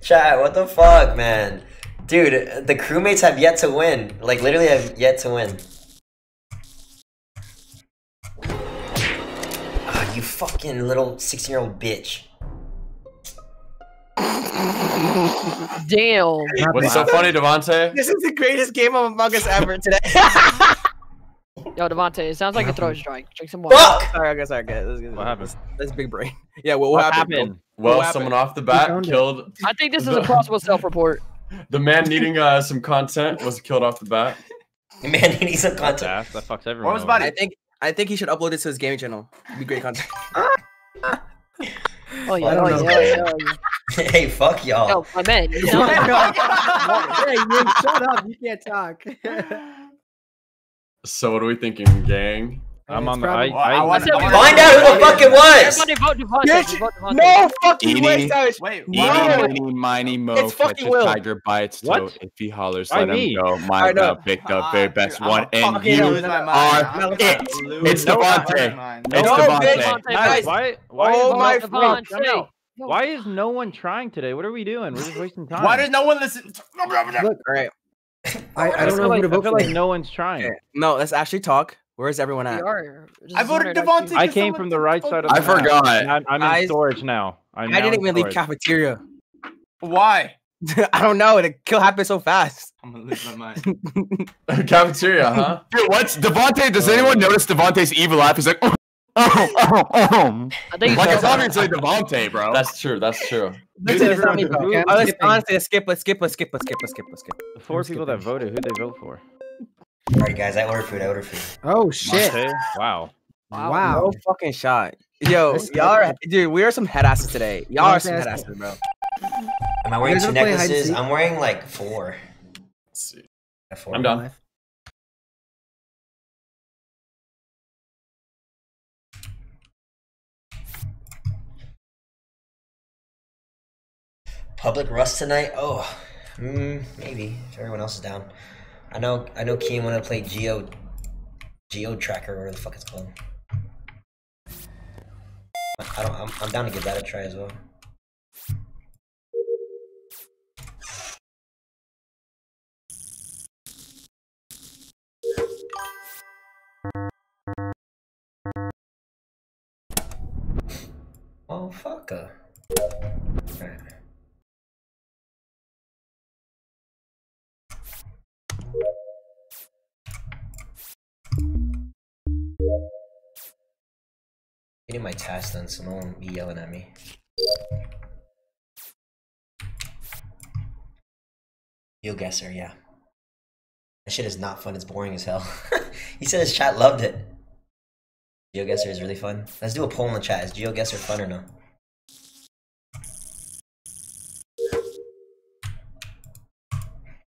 Chat, what the fuck, man? Dude, the crewmates have yet to win. Like, literally have yet to win. fucking little 16 year old bitch. Damn. What's so funny, Devontae? This is the greatest game of Among Us ever today. Yo, Devontae, it sounds like your throat's dry. Drink some water. Fuck! Sorry, okay, sorry, okay. This, this, what happened? That's big brain. Yeah, what, what, what happened? happened? Well, what someone happened? off the bat killed. I think this is a possible self-report. The man needing uh, some content was killed off the bat. The man needing some content. That, that fucks everyone. What was about I think I think he should upload it to his gaming channel. It'd be great content. Oh yeah, oh, yeah, yeah, Hey, fuck y'all. Oh my man. You know? hey, man, shut up. You can't talk. so what are we thinking, gang? I'm on the. I, I, I, wanna, I find out who the fuck it was. No fucking way, Wait, Eeny, miny, miny, mo. It's fucking Will. Tiger bites. its toe. What? If he hollers, let him go. Mine got picked up. Very best one. And you are it. It's Devontae. It's Devontae. Why? Oh my fuck. Why is no one trying today? What are we doing? We're just wasting time. Why does no one listen? Look, all right. I, I don't know like, who to vote I feel for. like no one's trying. Okay. No, let's actually talk. Where's everyone at? I voted Devontae. I came from the right side of. the. I forgot. I'm, I'm, in I, storage now. I'm I did not even leave cafeteria. Why? I don't know. The kill happened so fast. I'm gonna lose my mind. cafeteria, huh? Dude, what's Devontae? Does oh. anyone notice Devontae's evil laugh? He's like, oh, oh, oh, oh. oh. like it's obviously Devontae, bro. That's true. That's true. Honestly, skip, skip, skip, skip, skip, skip, skip, skip. The four people that voted, who they vote for? Alright, guys, I ordered food. I ordered food. Oh shit! Monte? Wow. Wow. No fucking shot. Yo, y'all are, dude. We are some head asses today. Y'all are some ask head it. asses, bro. Am I wearing two wanna play hide and necklaces? I'm wearing like four. Let's see. I have four. I'm done. Public Rust tonight? Oh, mm, maybe if everyone else is down. I know. I know. Keen want to play Geo, Geo Tracker, whatever the fuck it's called. I don't. I'm, I'm down to give that a try as well. Oh fucker. Alright. Getting my task done so no one be yelling at me. GeoGuessr, yeah. That shit is not fun, it's boring as hell. he said his chat loved it. GeoGuessr is really fun. Let's do a poll in the chat. Is GeoGuessr fun or no?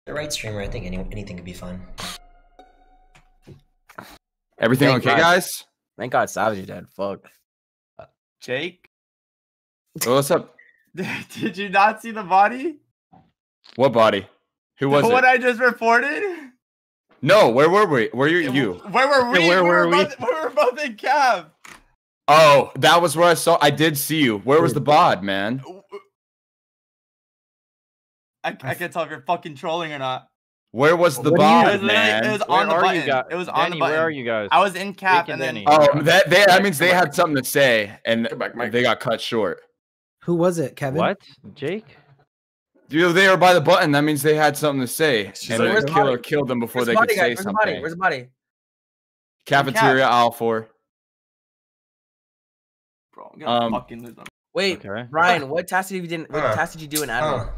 The right streamer, I think any, anything could be fun. Everything Thank okay, God. guys? Thank God Savage is dead. Fuck. Jake, what's up? did you not see the body? What body? Who was the one it? I just reported? No, where were we? Where are you? Where were we? where we were were we? Both, we were both in cab. Oh, that was where I saw. I did see you. Where was the bod, man? I, I can't tell if you're fucking trolling or not. Where was the What do It was literally- man? it was Where on the are you guys? It was on Danny, the button. where are you guys? I was in cap Jake and and then. Oh, that they. That means they had something to say, and they got cut short. Who was it, Kevin? What? Jake? Dude, they were by the button. That means they had something to say, and like, the where's the killer body? killed them before Where's they could body, say guys? Where's the body? Where's the body? Cafeteria aisle four. Bro, I'm gonna Um, fucking lose them. Wait, Ryan, what task did you didn't? What Huh. task did you do in admin? Huh.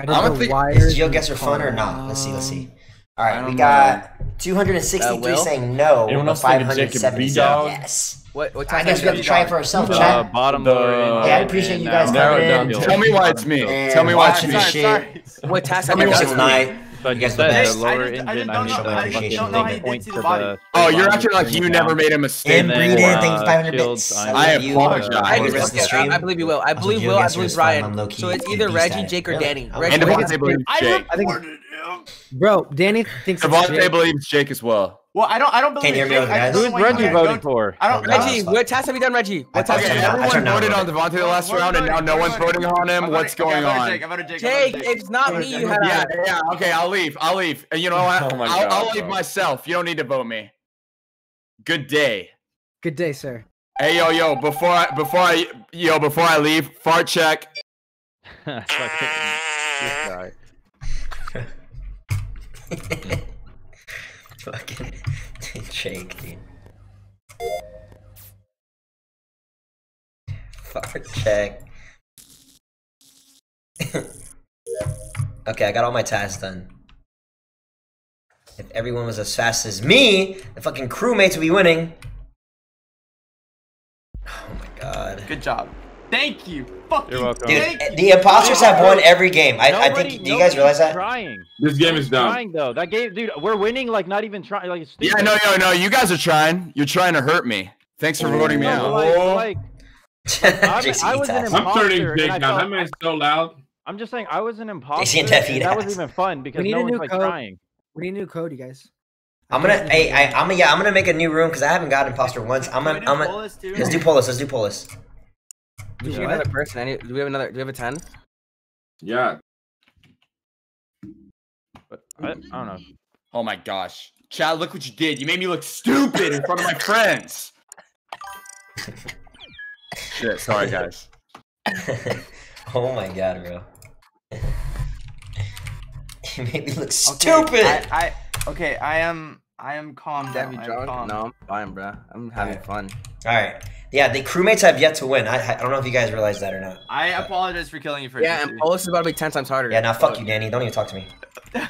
I I'm did gonna the think wires is and GeoGuessr fun or not? Let's see. Let's see. All right, we don't got 263 Uh, Will? saying no, Anyone but else think of 570 B-Dog? yes. What? What I task? guess did we have to try it for ourselves, Uh, chat. bottom The- lowering. Yeah, I appreciate and, you guys Narrow it coming in. Tell me why it's me. Tell me why it's me. this Sorry, shit. sorry. What task Every have you single done? night. But You you guys said the the lower I just- I engine. just I don't mean, know- I don't know how you did to the body. Oh, you're was acting like you never made a mistake. And then, uh, thank you 500 bits. I I love you. apologize. I I, for the just, rest of the okay, I, I stream. believe you will. I believe Will. I believe. Ryan. I'm So it's either Reggie. Jake, or Danny. Reggie, And a what beast. Devontae believes Jake. Think, bro, Danny thinks it's Devontae Jake. believes Jake as well. Well, I don't. I don't believe. Can't hear me over, I guys. Who's know why you Reggie guys voting for? I don't. I don't- Reggie, what task have you done, Reggie? What task Okay, you I done? everyone voted a on Devontae the last round, and now no one's voting? voting on him. I What's voted- okay, going I voted on? Jake. I voted Jake. I Jake, Jake. it's not me. You had Yeah, yeah. Okay, I'll leave. I'll leave. And you know what? Oh my I'll, God, I'll leave myself. You don't need to vote me. Good day. Good day, sir. Hey yo yo, before I before I yo before I leave, fart check. Fucking- this guy. Fucking Jake, dude. Fart check. okay, I got all my tasks done. If everyone was as fast as me, the fucking crewmates would be winning. Oh my god. Good job. Thank you. Fucking You're welcome. Dude, the imposters have won every game. I, I think. Do you guys realize that? Trying. This game is dumb. Trying though. That game, dude. We're winning. Like not even trying. Like it's Yeah, no, no, no. You guys are trying. You're trying to hurt me. Thanks for voting me No, out. like, like, I'm- JC I was an task. I'm turning Imposter, Jake and That man's so loud. I'm just saying I was an imposter. and Teff eat and that was ass. even fun because need no a one's new like code. trying. We need a new code, you guys. I'm gonna. Hey, I, I'm gonna. Yeah, I'm gonna make a new room because I haven't got imposter once. I'm gonna. we do I'm gonna. Let's do Polus. Let's do Polus. We should get another person. I need, do we have another? Do we have a ten? Yeah. But I, I don't know. Oh my gosh. Chad, look what you did. You made me look stupid in front of my friends. Shit, sorry guys. oh my god, bro. you made me look Okay, stupid. I, I okay. I am. I am calm Damn down. you I am calm. No, I'm fine, bro. I'm having Alright. fun. All right. Yeah, the crewmates have yet to win. I, I don't know if you guys realize that or not. I apologize for killing you first. Yeah, and Polus is about to be ten times harder. Yeah, now fuck you, Danny. Don't even talk to me.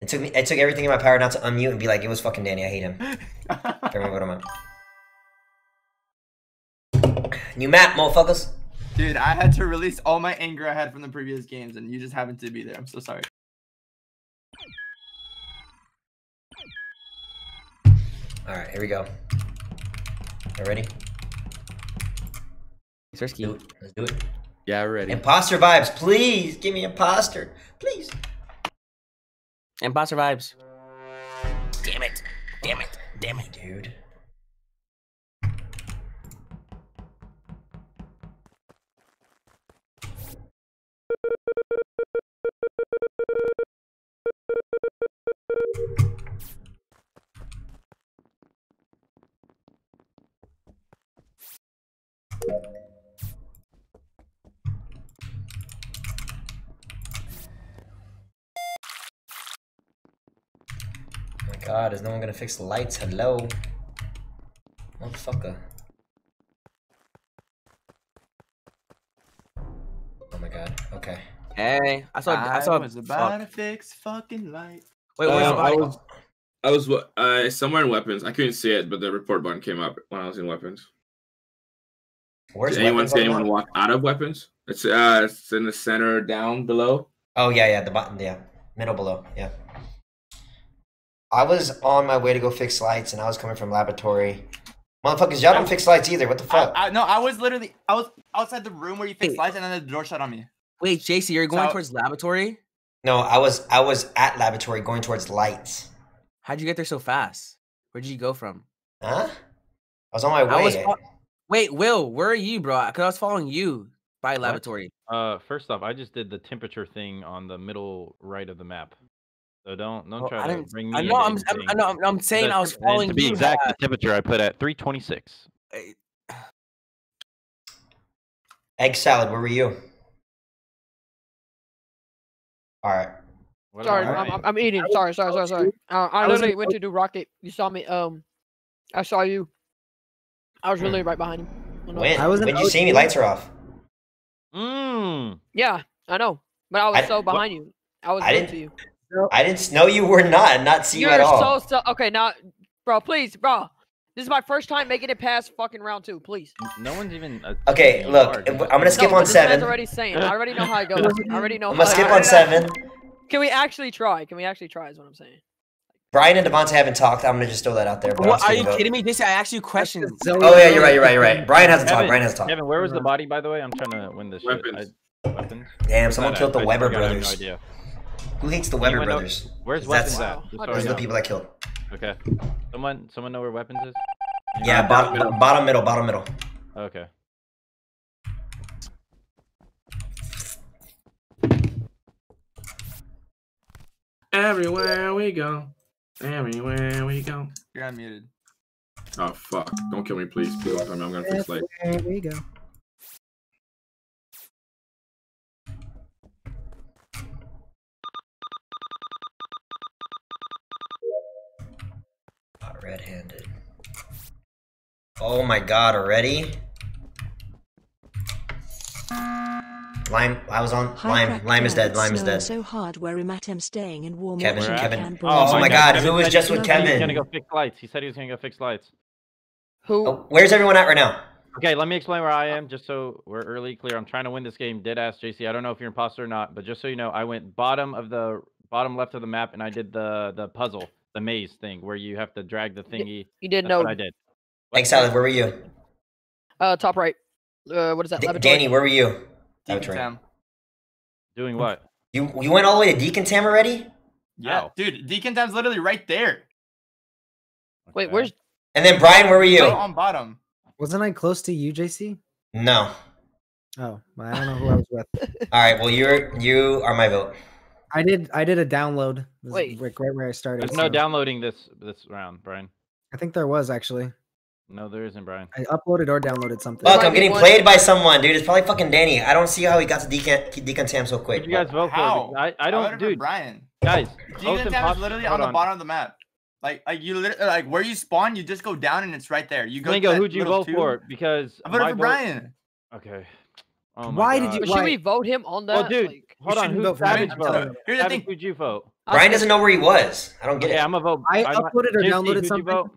It took me. It took everything in my power not to unmute and be like, "It was fucking Danny. I hate him." Everyone vote him out. New map, motherfuckers. Dude, I had to release all my anger I had from the previous games, and you just happened to be there. I'm so sorry. All right, here we go. You ready? Let's do it. Let's do it. Yeah, ready. Imposter vibes, please. Give me imposter, please. Imposter vibes. Damn it. Damn it. Damn it, dude. God, is no one gonna fix the lights? Hello? Motherfucker. Oh my god, okay. Hey, I saw. I, saw. was about to fix fucking light. Wait, where's the I was, I was wa- uh, somewhere in weapons. I couldn't see it, but the report button came up when I was in weapons. Where's Did anyone weapons see anyone walk out of weapons? It's uh, it's in the center down below. Oh yeah, yeah, the bottom, yeah, middle below, yeah. I was on my way to go fix lights, and I was coming from laboratory. Motherfuckers, y'all don't fix lights either. What the fuck? I, no, I was literally I was outside the room where you fix lights, and then the door shut on me. Wait, JC, you're going So- towards laboratory? No, I was I was at laboratory going towards lights. How'd you get there so fast? Where did you go from? Huh? I was on my way. I was fo- Wait, Will, where are you, bro? Because I was following you by laboratory. Uh, first off, I just did the temperature thing on the middle right of the map. So don't don't Well, try I to didn't- bring me. I know, I'm- I'm- I know, I'm- I'm saying The- I was and following To be you, exact, Matt. the temperature I put at 326. Egg salad. Where were you? All right. Sorry, I'm, I'm, I'm eating. Sorry, sorry, sorry, sorry. Uh, I I literally went to do rocket. You saw me. Um, I saw you. I was really right behind him. I know. When? when you see me? Lights are off. Mm. Yeah, I know, but I was I- so what- behind you. I was I didn't- to you. I didn't know you were not, not see you You're at all. so so. Okay, now, bro, please, bro. This is my first time making it past fucking round two. Please. No one's even. Uh, okay, look, I'm gonna skip No, on but this man's seven. already saying. I already know how it goes. I already know. I'm gonna skip on seven. Can we actually try? Can we actually try? Is what I'm saying. Brian and Devontae haven't talked. I'm gonna just throw that out there. What, are you vote. kidding me? JC, I asked you questions. Oh yeah, you're right. You're right. You're right. Brian hasn't talked. Brian hasn't talked. Kevin, where was the body, by the way? I'm trying to win this Weapons. shit. I, weapons. Damn, someone I- killed the I Webber forgot, I have no brothers. idea. Who hates the Webber Anyone know- brothers? Where's That's- weapons at? Just so I Those are the people I killed. Okay. Someone, someone know where weapons is? Yeah, bottom, bottom middle, bottom middle. Okay. Everywhere we go, everywhere we go. You're unmuted. Oh fuck! Don't kill me, please. Please don't tell me I'm gonna fix light. There we go. Not red-handed. Oh my god! Already? Lime. I was on Hi, lime. Lime is dead. Lime is dead. So hard where I'm at. I'm staying in warm. Kevin, watching Kevin. Can oh, oh, my God, Kevin who was just with was Kevin? gonna go fix lights. He said he was gonna go fix lights. Who? Oh, where's everyone at right now? Okay, let me explain where I am, just so we're early clear. I'm trying to win this game. Did ask JC. I don't know if you're imposter or not, but just so you know, I went bottom of the bottom left of the map, and I did the the puzzle, the maze thing, where you have to drag the thingy. You did That's know. I did. Thanks, salad. Where were you? Uh, top right. Uh, what is that? D- Danny, where were you? Laboratory. Deacon Doing what? You you went all the way to Deacon Tam already? Yeah, dude, Decontam's literally right there. Wait, where's? And then Brian, where were you? Right on bottom. Wasn't I close to you, JC? No. Oh, I don't know who I was with. All right. Well, you're you are my vote. I did. I did a download. Wait. like right where I started. There's no downloading this this round, Brian. I think there was actually. No, there isn't, Brian. I uploaded or downloaded something. Fuck, I'm getting played by someone, dude. It's probably fucking Danny. I don't see how he got to Deacon Decontam so quick. Who'd you guys vote How? for? I, I I don't, voted for dude. Brian. Guys, Deegan both is literally hold on the bottom of the map. Like, like you literally like where you spawn, you just go down and it's right there. You go. to Flamingo, that who'd you vote tube. for? Because I voted for vote- Brian. Okay. Oh my Why did you- why- should we vote him on that? Well, dude, Like, hold on. shouldn't Who vote for Savage vote? Here's the thing. who'd you vote? Brian doesn't know where he was. I don't get Okay, it. I'm gonna vote. I I'm uploaded or downloaded who'd something. vote?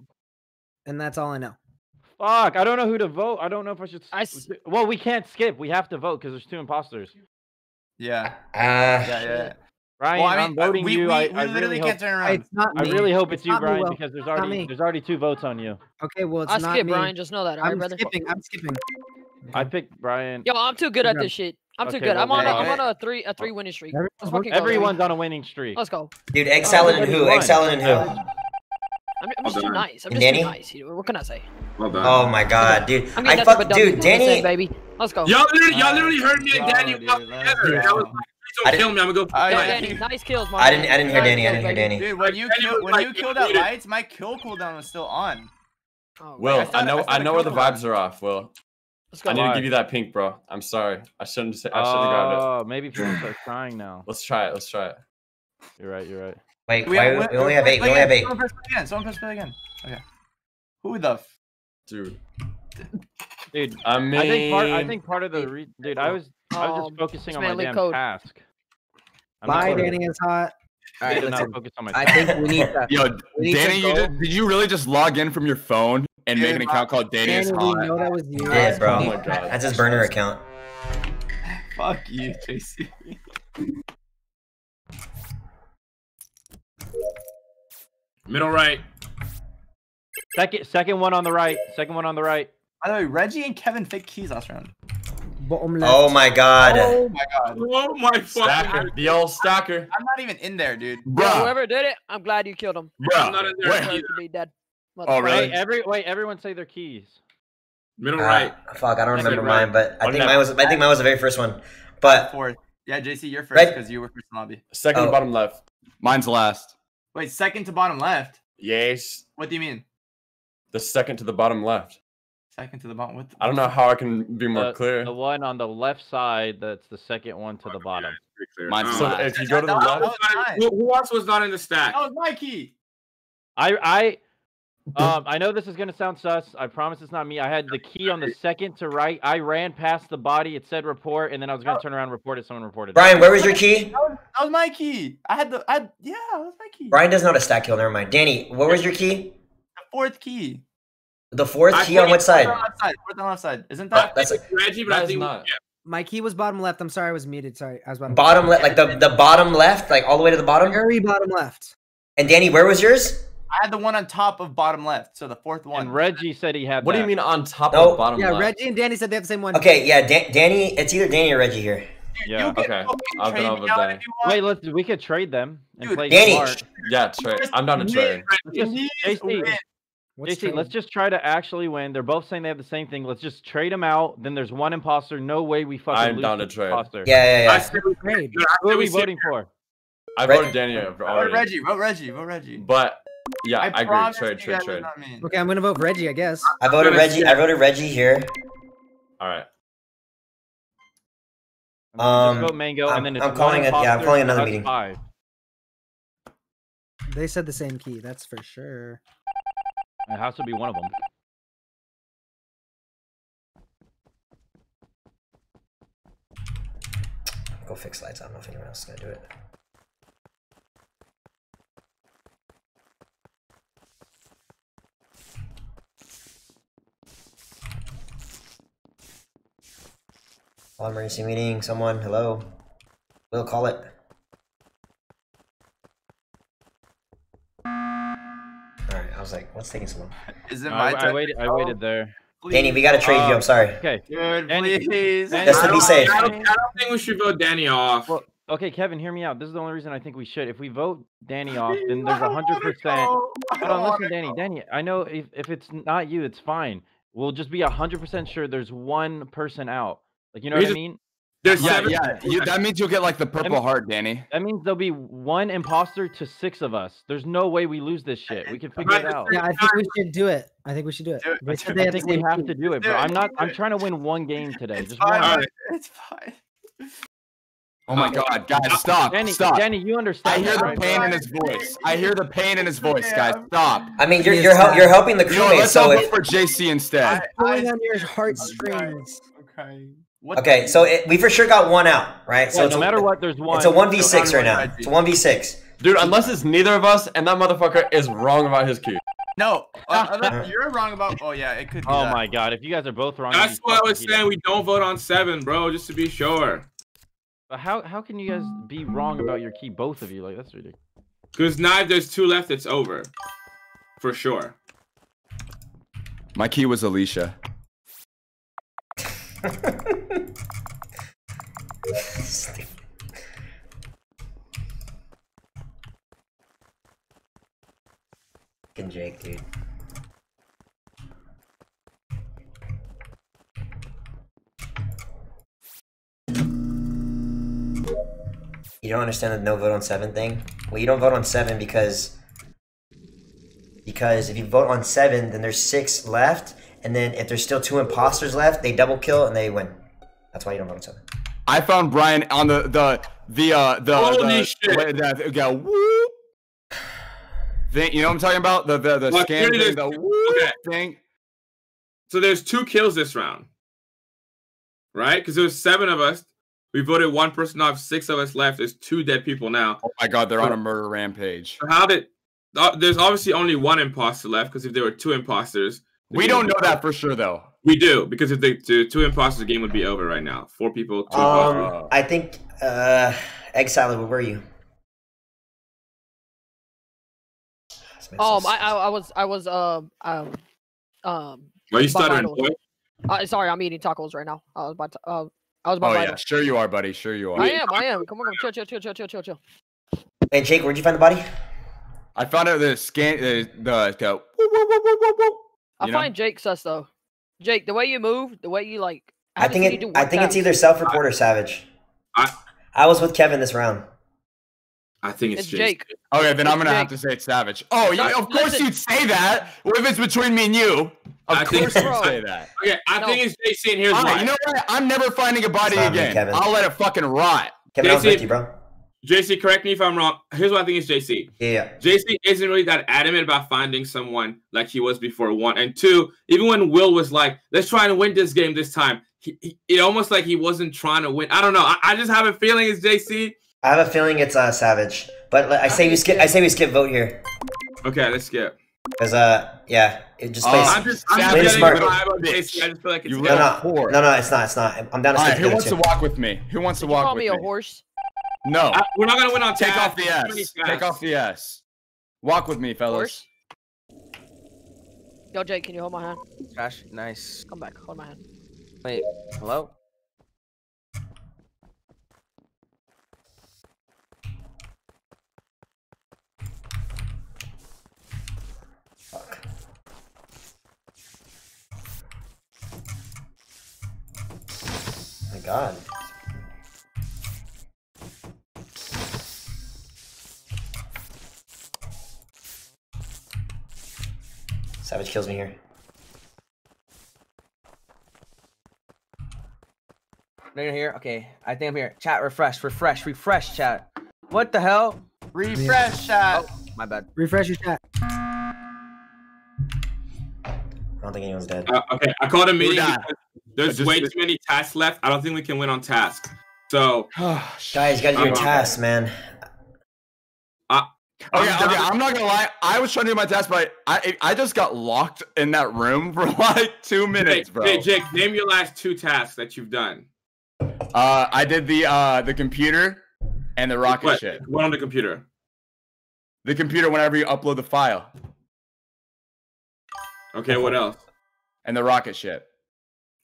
And that's all I know. Fuck, I don't know who to vote. I don't know if I should. I s- Well, we can't skip. We have to vote because there's two imposters. Yeah. Uh, Yeah, yeah. yeah. Brian, Well, I mean, I'm voting we, you. We, I, we I literally really can't hope, turn around. It's not I me. really hope it's, you, not me, Brian, Will. because there's already me. there's already two votes on you. Okay, well, it's I not skip me. Brian. Just know that, alright, I'm brother. skipping. I'm skipping. I picked Brian. Yo, I'm too good at this shit. I'm too Okay, good. I'm on. A, then- I'm on a three a three winning streak. Everyone Let's vote fucking go. Everyone's on a winning streak. Let's go. Dude, egg salad and who? everybody Egg salad and who? I'm, I'm just too nice. I'm just Danny? too nice. What can I say? Well. Oh my god, dude. I'm I getting fuck, dude, on this Danny. baby. Let's go. Y'all literally, y'all Uh, literally heard me and wow, Danny walk together. I was like, wow. please I don't kill me. I'm gonna go. Yo, Yo. Danny, nice kills, my I didn't. I didn't hear Danny. I didn't hear. Danny. Dude, when you Danny kill, when you killed "Don't that lights, my kill cooldown was still on. Oh, Will, I I, know I I know where the vibes are off. Will, Let's I go. need to give you that pink, bro. I'm sorry. I shouldn't. Say, I shouldn't have grabbed it. Oh, maybe people start crying now. Let's try it. Let's try it. You're right. You're right. Wait, We, why, have, we only have eight. We only have eight. Someone press play again. Someone press play again. Okay. Who the? F- Dude, Dude, I mean, I think part. I think part of the re- dude. I was. I was Um, just focusing on it's my damn code. task. I'm Bye, Danny is hot. All right, I did not listen. focus on my I think we need to. Yo, We need to Danny, you did, did you really just log in from your phone and make an account called Danny is Danny, we hot? know that was you. Yeah, bro. Oh my God. That's his burner account. Fuck you, JC. Middle right. Second, second one on the right. Second one on the right. By the way, Reggie and Kevin fake keys last round. Bottom left. Oh my god. Oh, oh my god. Oh my fucking stacker, god. the old stacker, I'm not even in there, dude. Yo, whoever did it, I'm glad you killed him. I'm not in there Wait. Deserves to be dead. Oh, really? Wait, every wait. Everyone say their keys. Middle Uh, right. Fuck, I don't I remember right. mine, but I One think left. mine was. I think mine was the very first one. But Fourth. Yeah, JC, you're first Red- because you were first in lobby. second Oh. to bottom left. Mine's last. Wait, second to bottom left. Yes, What do you mean? the second to the bottom left. Second to the bottom. What? The, I don't know how I can be more The, clear. the one on the left side. That's the second one to the bottom. Pretty clear. Mine's So last. if you go to the left, who, who else was not in the stack? That was my key. I I um I know this is gonna sound sus. I promise it's not me. I had the key on the second to right. I ran past the body. It said report, and then I was gonna turn around and report it. Someone reported. it. Brian, where was your key? That was, that was my key. I had the. I had, yeah, that was my key. Brian doesn't know how stack kill. Never mind. Danny, what was your key? The fourth key. The fourth I key on think- what side? Fourth on left side. Fourth on left side. Isn't Uh, that? that's It's Reggie, but I think not. yeah. My key was bottom left. I'm sorry, I was muted. Sorry, I was bottom. bottom left, like the the bottom left, like all the way to the bottom. Very bottom left. And Danny, where was yours? I had the one on top of bottom left. So the fourth one. And Reggie said he had. what do you mean on top No. of bottom Yeah, left? Reggie and Danny said they have the same one. Okay, yeah, Dan- Danny. It's either Danny or Reggie here. Yeah. Okay. I'll trade go me with Danny. if you want. Wait, let's. We could trade them and Dude, play Danny. smart. Yeah, trade. I'm down to trade. Let's just, JC, JC, let's just try to actually win. They're both saying they have the same thing. Let's just trade them out. Then there's one imposter. No way we fucking I'm lose down to this trade. imposter. Yeah, yeah, I yeah. said we Trade. Dude, Who are we we voting for? I voted Danny over Vote already. Reggie. Vote Reggie. Vote Reggie. But yeah, I, agree. promise Trade, you trade, trade. not. Okay, I'm gonna vote Reggie, I guess. I voted gonna Reggie. I voted Reggie here. All right. Um, vote Mango, I'm- and then I'm calling it- yeah, I'm calling another meeting. Five. They said the same key. That's for sure. It has to be one of them. Go fix lights. I don't know if anyone else is gonna do it. Call emergency meeting. Someone, hello. We'll call it. Alright, I was like, what's taking so long? Is it my I, I turn? waited. I Oh, waited there. Danny, we gotta trade you. Uh, I'm sorry. Okay. Dude, Danny- please. Danny- Just to be safe. I don't, I don't think we should vote Danny off. Well, okay, Kevin, hear me out. This is the only reason I think we should. If we vote Danny off, then there's a hundred percent. Hold on, listen, Danny. go. Danny, I know if, if it's not you, it's fine. We'll just be a hundred percent sure there's one person out. Like you know We what I mean? There's Yeah, seven. yeah. You, that means you'll get like the purple heart, Danny. That means there'll be one imposter to six of us. There's no way we lose this shit. We can figure it out. Yeah, I think we should do it. I think we should do it. Do it. They said I have think we same have to do it, Do bro. I'm not. I'm trying to win one game today. It's Just fine. one. It's fine. Oh my god, guys, stop. Jenny, stop. Danny, you understand. I hear the right? pain in his voice. I hear the pain in his voice, guys. Stop. I mean, you're you're, hel- you're helping the You know, crewmates. let's So all if, vote for JC instead. Pulling on your heartstrings. Okay. Okay, so it, we for sure got one out, right? So Yeah, it's no a, matter what, there's one. It's a one v six right now. It's a one v six. Dude, unless it's neither of us and that motherfucker is wrong about his key. No, uh, you're wrong about. Oh yeah, it could. Be Oh that. my god, if you guys are both wrong. That's you'd what I was saying. We don't vote on seven, bro, just to be sure. But how how can you guys be wrong about your key, both of you? Like that's ridiculous. Because now if there's two left, it's over. For sure. My key was Alicia. Fucking Jake, dude. You don't understand the no vote on seven thing? Well, you don't vote on seven because because if you vote on seven, then there's six left, and then if there's still two imposters left, they double kill and they win. That's why you don't vote on seven. I found Brian on the the the uh the Holy the, shit. wait, that go whoop thing. You know what I'm talking about? The the the Well, scan thing, the whoop okay. thing. So there's two kills this round. Right? Because there was seven of us. We voted one person off, six of us left. There's two dead people now. Oh my god, they're on a murder rampage. How did uh, there's obviously only one imposter left because if there were two imposters, the We don't know that for sure though. We do because if they two, two imposters, the game would be over right now. Four people, two Um, imposters. I think uh, egg salad. Where were you? Um, I, I I was I was um um um. Why you stuttering, Uh, sorry, I'm eating tacos right now. I was about to. Uh, I was about. Oh about. yeah, Vitals. sure you are, buddy. Sure you are. I am. I am. Come on, come on, chill, chill, chill, chill, chill, chill, chill. Hey Jake, where'd you find the body? I found out the scan the the, the whoop, whoop, whoop, whoop, whoop, whoop. I You know? find Jake sus though. Jake, the way you move, the way you like. I think it. I one think it's either self-report or savage. I I was with Kevin this round. I think It's Jake. Okay, then I'm gonna have to say it's savage. Oh, yeah, of course Listen. you'd say that. What if it's between me and you? Of I think course you'd say that. Okay, I No. think it's JC, and here's All right, why. you know what? I'm never finding a body It's me, again. Kevin. I'll let it fucking rot. Kevin, I was JC with you, bro. JC, correct me if I'm wrong. Here's what I think is JC. Yeah. JC isn't really that adamant about finding someone like he was before. One and two, even when Will was like, "Let's try and win this game this time," he, he, it almost like he wasn't trying to win. I don't know. I, I just have a feeling it's JC. I have a feeling it's uh, savage, but like, I say we skip. I say we skip vote here Okay, let's skip. because uh yeah, it just Oh, plays. I'm just, I'm just Play getting smart. a vibe of JC. I just feel like it's You no, him. no, no, no, it's not. It's not. I'm down to All right, who wants to walk with me? Who wants to Did you walk call with me a me? horse? No. I- we're not gonna win on Take off the Too S. Take off the S. Walk with me, fellas. Horse? Yo, Jake, can you hold my hand? Trash. Nice. Come back, hold my hand. Wait. Hello. Fuck. My God. Savage kills me here. No, you're here. Okay, I think I'm here. Chat, refresh, refresh, refresh. Chat. What the hell? Refresh chat. My bad. Refresh your chat. I don't think anyone's dead. Uh, okay, I called a meeting. died? There's Just- way too many tasks left. I don't think we can win on task. So Guys, you gotta do your tasks, man. Okay, I'm okay, I'm not gonna lie. I was trying to do my task, but I I just got locked in that room for like two minutes, Jake, bro. Hey, Jake, name your last two tasks that you've done. Uh, I did the uh the computer and the rocket What? ship. What on the computer? The computer whenever you upload the file, Okay, what else? and the rocket ship.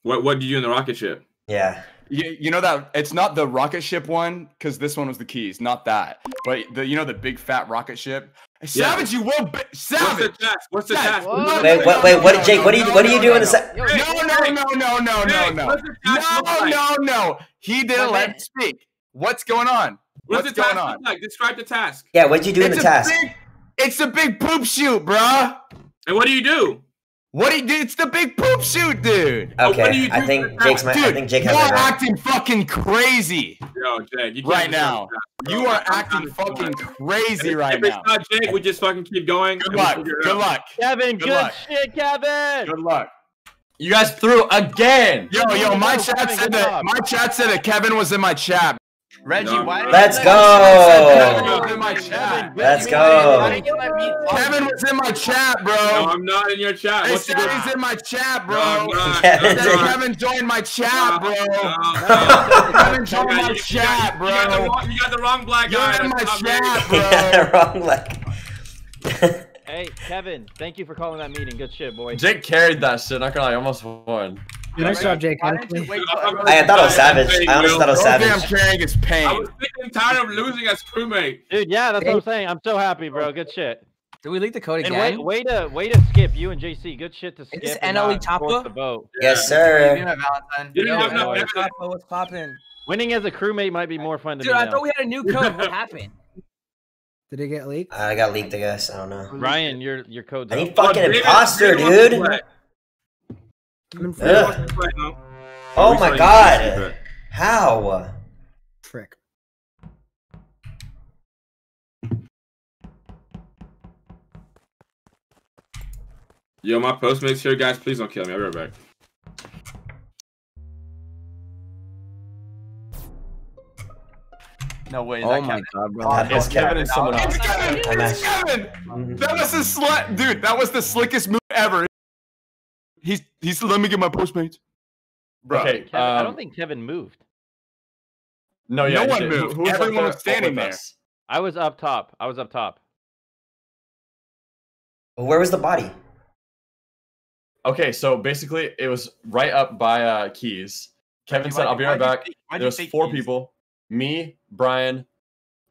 What What did you do in the rocket ship? Yeah. You, you know that it's not the rocket ship one because this one was the keys, not that. But the you know the big fat rocket ship. Savage, you will be What's savage. the task? What's the task? What? Wait, wait, wait. What, Jake? What do you What do you do in the set? No, no, no, no, no, no, no, what's the task look no, no, no. He didn't let me speak. What's going on? What's, What's the task going on? like? Describe the task. Yeah. What did you do in the a task? Big, it's a big poop shoot, bruh. And what do you do? What do you, it's the big poop shoot, dude. Okay, I think Jake's my. I Dude, think Jake You're acting fucking crazy Yo, Jake, you can't right now. that. You are I'm acting not- fucking If- crazy if right it's now. not Jake, we just fucking keep going. Good and we'll luck. Good luck. Kevin, Good good, luck. shit, Kevin. Good luck. You guys threw again. Yo, yo, my chat said that my chat said that Kevin was in my chat. Reggie, No, why? did Let's go. Kevin was in my chat. Let's go. didn't you let me talk? Kevin was in my chat, bro. No, bro. I'm not in your chat. They What's said he's in my chat, bro. not. Kevin. No, Said I'm. Kevin joined my chat, bro. No, Kevin no. joined my chat, got- You got the bro. wrong, you got the wrong black You're guy. in my That's not chat, You got bro. it wrong leg. Hey, Kevin, thank you for calling that meeting. Good shit, boy. Jake carried that shit. Not gonna lie, I almost won. Nice job, Jake. Why didn't you honestly. wait I'm- till I'm- I thought it was savage. I honestly thought it was savage. only thing I'm carrying is I pain. was sick and tired of losing as crewmate. Dude, yeah, that's what I'm saying. I'm so happy, bro. Good shit. Did we leak the code And again? way, way to way to skip you and JC. Good shit to skip. this NLE not Tapa? the vote. Yes, Give sir. me my Valentine. You didn't Yo, have enough evidence. Tapa, what's popping? Winning as a crewmate might be more fun to Dude, me I now. thought we had a new code. What happened? Did it get leaked? I got leaked, I guess. I don't know. Ryan, your your code's I up. need fucking oh, David- imposter, David dude. play. I'm in Ugh. front. Wants to play, no? Oh We my saw you god. secret. How? Frick. Yo, my postmates here, guys. Please don't kill me. I'll be right back. No way. Is Oh that my Kevin? god, bro. That It's Kevin and someone else. It's Kevin. It's Kevin. That was the slut, dude. That was the slickest move ever. He's he's let me get my postmates. Bro, Okay, Kevin, I um, don't think Kevin moved. No, yeah, No one did. moved. Who, who was up Everyone there was standing with there. us? I was up top. I was up top. Where was the body? Okay, so basically, it was right up by uh, Keys. Kevin said, "I'll be right back." fake- There was four keys? people: me, Brian,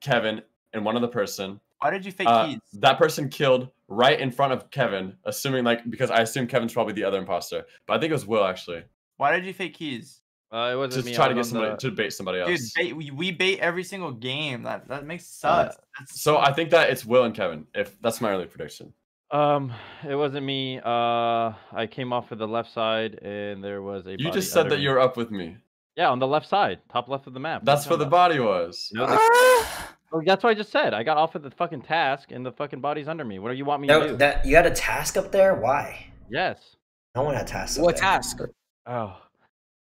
Kevin, and one other person. Why did you fake Uh, keys? that person killed right in front of Kevin, assuming like because I assume Kevin's probably the other imposter, but I think it was Will actually. Why did you fake keys? Uh, it wasn't Just me. try to get somebody the- to bait somebody Dude, else. bait, we, we bait every single game. That that makes Uh, So I think that it's Will and Kevin. If that's my early prediction. Um, it wasn't me. Uh, I came off of the left side, and there was a. You body just said that you were up with me. Yeah, on the left side, top left of the map. That's where the body was. No, the- Oh, that's what I just said. I got off of the fucking task, and the fucking body's under me. What do you want me to do? that you had a task up there? Why? Yes. No one had tasks. up What there. task? Oh,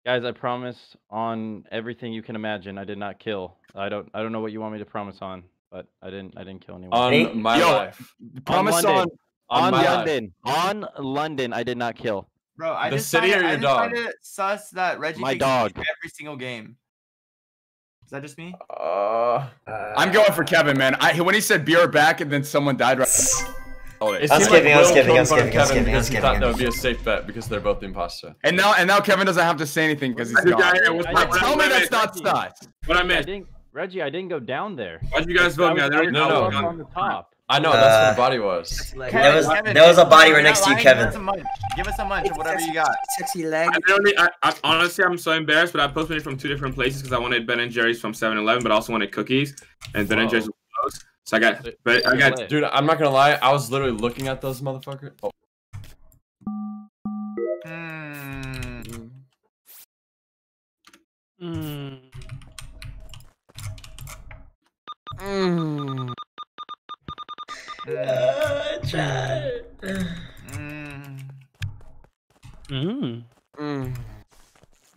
guys, I promise on everything you can imagine. I did not kill. I don't. I don't know what you want me to promise on, but I didn't. I didn't kill anyone. On Hey, my yo, life. Promise London. on. On on my life. London. On London, I did not kill. bro. I The just city find or it- I your just find dog? that Reggie My dog. every single game. Is that just me? Uh, Uh, I'm going for Kevin, man. I when he said be right back and then someone died right. Oh, it wait. I'm seemed skipping, I'm Will skipping, killed I'm in skipping, I'm Kevin skipping, I'm because he skipping, thought that would be a safe bet because they're both the imposter. And now and now Kevin doesn't have to say anything because he's I think gone. I- what's I my- didn't- what Tell me that's not sus. What I I missed? Reggie. I didn't go down there. Why'd you guys vote was, me? I I was, literally No, I no. voted on the top. I know that's where Uh, the body was. There was- there was a body right next to you, Give Kevin. us a munch. Give us a munch of whatever you got. Sexy leg. I literally, I, I, honestly, I'm so embarrassed, but I posted it from two different places because I wanted Ben and Jerry's from 7-Eleven, but I also wanted cookies, and Ben and Jerry's was closed. So I got, but I got, Dude, I'm not gonna lie. I was literally looking at those motherfuckers. Oh, Hmm. Mm. Mm. Uh, chat. Mm. Mm. Mm.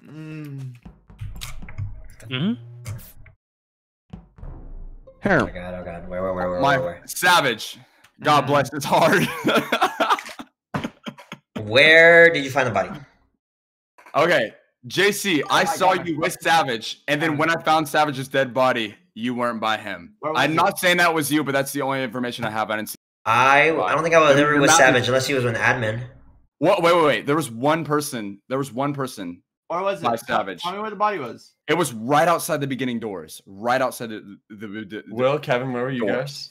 Mm. Mm. Oh god, oh god. Where, where, where, where, My where, where? savage. God Mm. bless his heart. Where did you find the body? okay, JC, I saw you with Savage, and then when I found Savage's dead body, you weren't by him. I'm he? not saying that was you, but that's the only information I have. I didn't see. I I don't think I was ever with Savage unless he was with admin. What? Wait, wait, wait. There was one person. There was one person. Or was it? By Tell- Savage. Tell me where the body was. It was right outside the beginning doors. Right outside the the. the, the Will, Kevin, where were you Door. guys?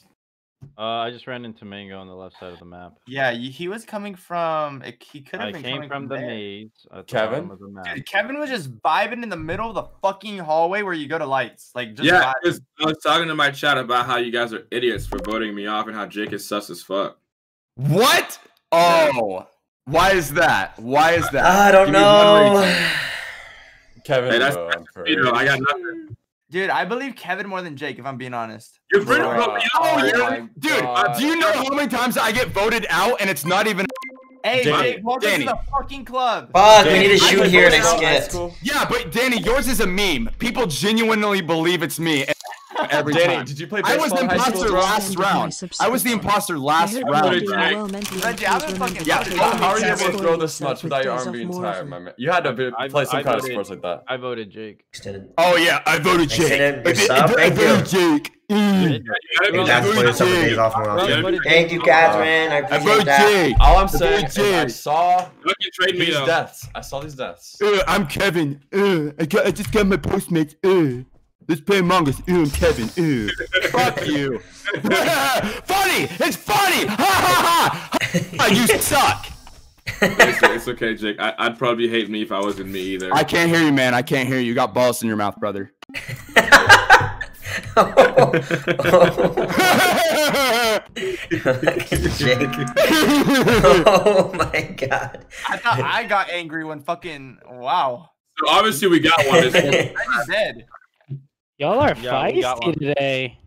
Uh, I just ran into Mango on the left side of the map. Yeah, he was coming from. He could have I been came coming from the there. maze. At the Kevin? the. Dude, Kevin was just vibing in the middle of the fucking hallway where you go to lights. Like, just yeah, vibing. 'cause I was talking to my chat about how you guys are idiots for voting me off and how Jake is sus as fuck. What? Oh, Why is that? Why is that? I don't Give know. Kevin, Hey, that's, bro, that's I'm you know, I got nothing. Dude, I believe Kevin more than Jake, if I'm being honest. You're Bro, bro. Oh, Oh you're- dude, uh, God. do you know how many times I get voted out and it's not even? Hey, Danny, Jake, welcome Danny. to the fucking club. Fuck, we need to shoot here and volleyball skip. Yeah, but Danny, yours is a meme. People genuinely believe it's me every Danny, time. did you play I was the baseball in high school imposter last round. I was the imposter last I hope round. you're doing Jake. well mentally Reggie, I'm please a fucking remember Yeah, How, are you able to throw this yourself much without your arm being tired, my man? You had to be, play some I kind of sports like that. I voted Jake. Oh yeah, I voted Jake. I, I, I voted. Jake. Mm. gotta be You that guys way. put some days off more Bro, often. I voted Thank you, Catherine. I I appreciate voted that. Jake. All I'm saying is I Jake. saw Fucking trade me these though. deaths. I saw these deaths. Uh, I'm Kevin. Uh, I got. I just got my Postmates. Uh, let's play Among Us. Uh, Kevin. Uh, fuck you. funny. It's funny. Ha ha ha. you suck. it's, it's okay, Jake. I, I'd probably hate me if I wasn't me either. I can't hear you, man. I can't hear you. You got balls in your mouth, brother. Jake. oh my god. I thought I got angry when fucking wow. So obviously we got one. This one. Reggie's dead. Y'all are Yeah, we got one. feisty today.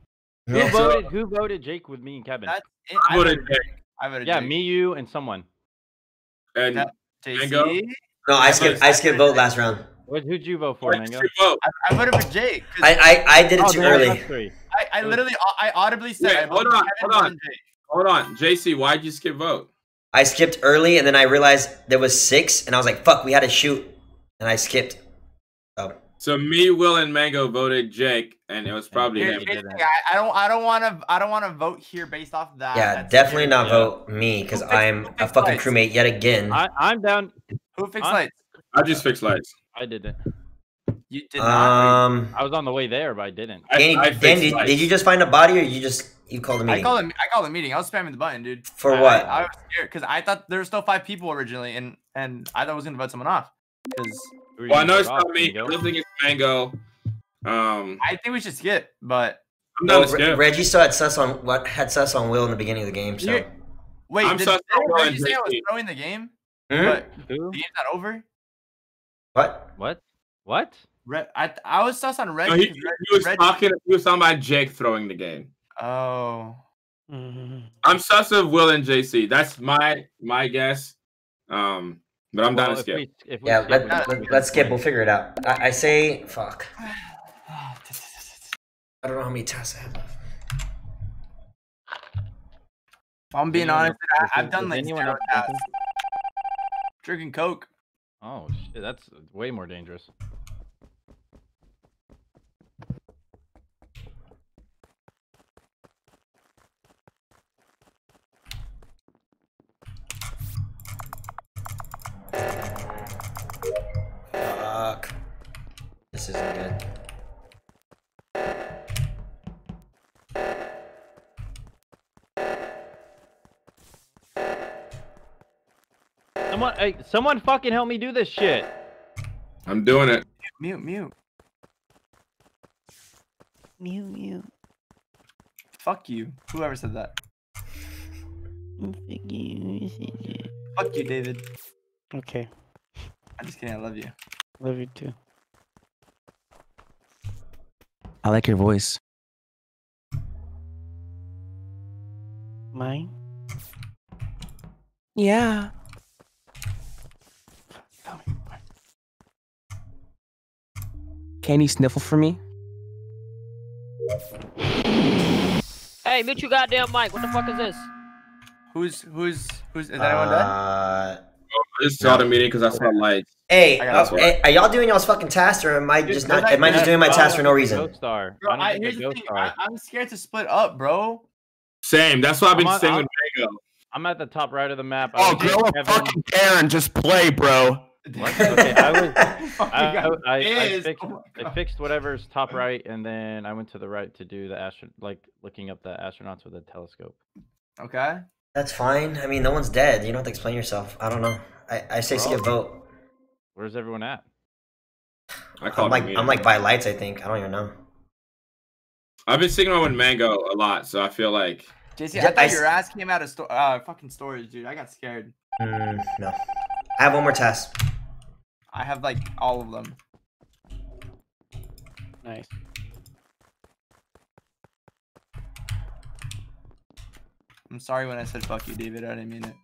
Who Yeah, voted? Who voted Jake with me and Kevin? That's it. I I voted voted Jake. Jake. I voted Yeah, Jake. me, you, and someone. And That- JC. Mango? No, I skipped. I skipped vote last round. What? Who'd you vote for, Wait, Mango? vote. I, I voted for Jake. I I, I did it Oh, too early. I, I literally I audibly said Wait, I hold on, Kevin hold on. Jake. Hold on, JC. Why'd you skip vote? I skipped early, and then I realized there was six, and I was like, "Fuck, we had to shoot," and I skipped. So me, Will, and Mango voted Jake, and it was probably Here- him. here's the thing, I, I don't I don't want to I don't want to vote here based off that. yeah, That's definitely not Yeah. vote me because I'm a fucking lights? crewmate yet again. I, I'm down. Who fixed Huh? lights? I just fixed lights. I didn't. You did not. Um, I was on the way there, but I didn't. Danny, I Dan, did, did you just find a body, or you just you called a I meeting? called a, I called a meeting. I was spamming the button, dude. For I- what? I, I was scared because I thought there were still five people originally, and and I thought I was gonna vote someone off. Because Who are you Well, I know it's vote not off, me. Mango? I don't think it's Mango. Um, I think we should skip. But I'm down Well, skip. Reggie still had sus on what had sus on Will in the beginning of the game. So You- wait, I'm did, sus on Will Reggie say I was JC. throwing the game? Hmm? But Who? the game's not over. what? What? What? Re- I I was sus on Reggie. No, he, 'cause he was Reggie- talking. He was talking about Jake throwing the game. Oh. I'm sus of Will and JC. That's my my guess. Um, but I'm down to skip. we- if we Yeah, skip, let, let, let's skip. win. We'll figure it out. I, I say fuck. I don't know how many tasks I have. left. If I'm being Anyone honest, up- I, is I've it- done is like anyone zero up tasks. camping? Drinking Coke. Oh shit, that's way more dangerous. Fuck. This isn't good. Someone, hey, someone fucking help me do this shit. I'm doing it. Mute, mute. Mute, mute. Fuck you. Whoever said that. Okay. Fuck you, David. Okay. I'm just kidding. I love you. Love you too. I like your voice. Mine? Yeah. Can you sniffle for me? Hey, mute your goddamn mic. What the fuck is this? Who's who's who's is anyone dead? I just saw the meeting because I saw lights. hey, uh, hey, are y'all doing y'all's fucking task, or am I just not? Am I just doing my Oh, task for no reason? Ghost Star. Bro, I I, need here's to the Ghost thing. Star. I, I'm scared to split up, bro. Same. That's why I've been I'm on- staying I'm- with Mango. I'm at the top right of the map. Oh, grow a Kevin. fucking pair and just play, bro. What? Okay, I was. Fucking I, got I, I, pissed. fixed, Oh I fixed whatever's top right, and then I went to the right to do the astro, like looking up the astronauts with a telescope. Okay. That's fine. I mean, no one's dead. You don't have to explain yourself. I don't know. I, I say Bro. skip vote. Where's everyone at? I I'm like I'm like by lights. I think I don't even know. I've been sticking around with Mango a lot, so I feel like JC, Yeah, I thought I your s- ass came out of sto- uh fucking storage, dude. I got scared. Mm, no. I have one more test. I have like all of them. Nice. I'm sorry when I said fuck you, David. I didn't mean it.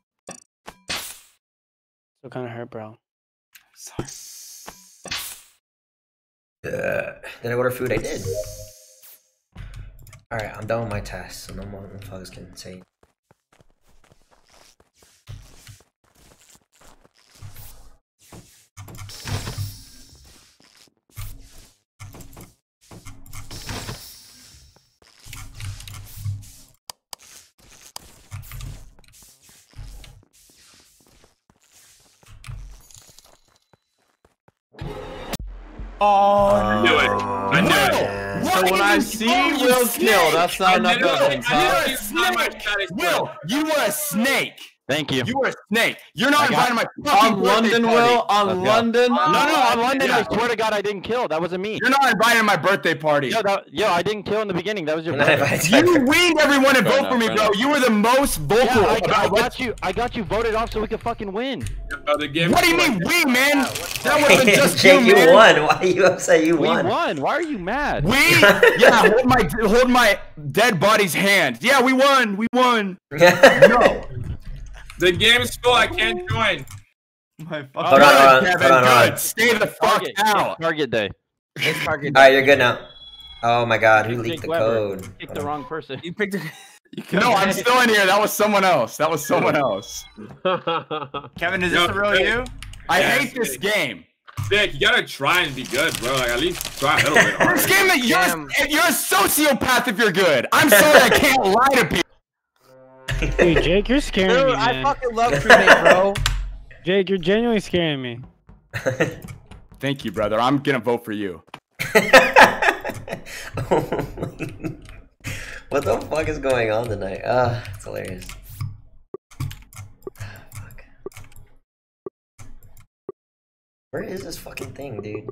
Still kind of hurt, bro. Sorry. Uh, did I order food? I did. Alright, I'm done with my test, so no more motherfuckers can say. Oh, I knew it. I knew it. So when I see Will's kill, that's not enough evidence. huh? Will, you were a snake. Thank you. You were a snake. You're not I got- inviting my fucking On London, party. Will. On Let's go. London. No, no, on London. Yeah. I swear to God, I didn't kill. That wasn't me. You're not invited inviting my birthday party. Yo, that, yo, I didn't kill in the beginning. That was your. You're not brother. invited to You weaned everyone to Fair vote enough, for me, bro. enough. You were the most vocal Yeah, I, I about what. got you. I got you voted off so we could fucking win. The game What do you mean, we, man? That would have been just Jake, you, you man. won. Why are you upset you won. We won? won. Why are you mad? We? Yeah, hold my hold my dead body's hand. Yeah, we won. We won. No. The game is full. I can't join. My fucking. Hold on, hold on, Kevin, hold on, hold on. Stay the fuck Target, out. target day. It's target. Alright, you're good now. Oh my god, who Jake leaked the Webber. code? Picked the wrong person. You picked. A... No, I'm still in here. That was someone else. That was someone else. Kevin, is Yo, this the real you? I Yeah, hate this game. Dick, you gotta try and be good, bro. Like at least try a little bit. This game, you're, Damn. you're a sociopath if you're good. I'm sorry, I can't lie to people. Dude, Jake, you're scaring Dude, me, I man. fucking love crewmate, bro. Jake, you're genuinely scaring me. Thank you, brother. I'm gonna vote for you. what the fuck is going on tonight? Ah, it's hilarious. Fuck. Where is this fucking thing, dude?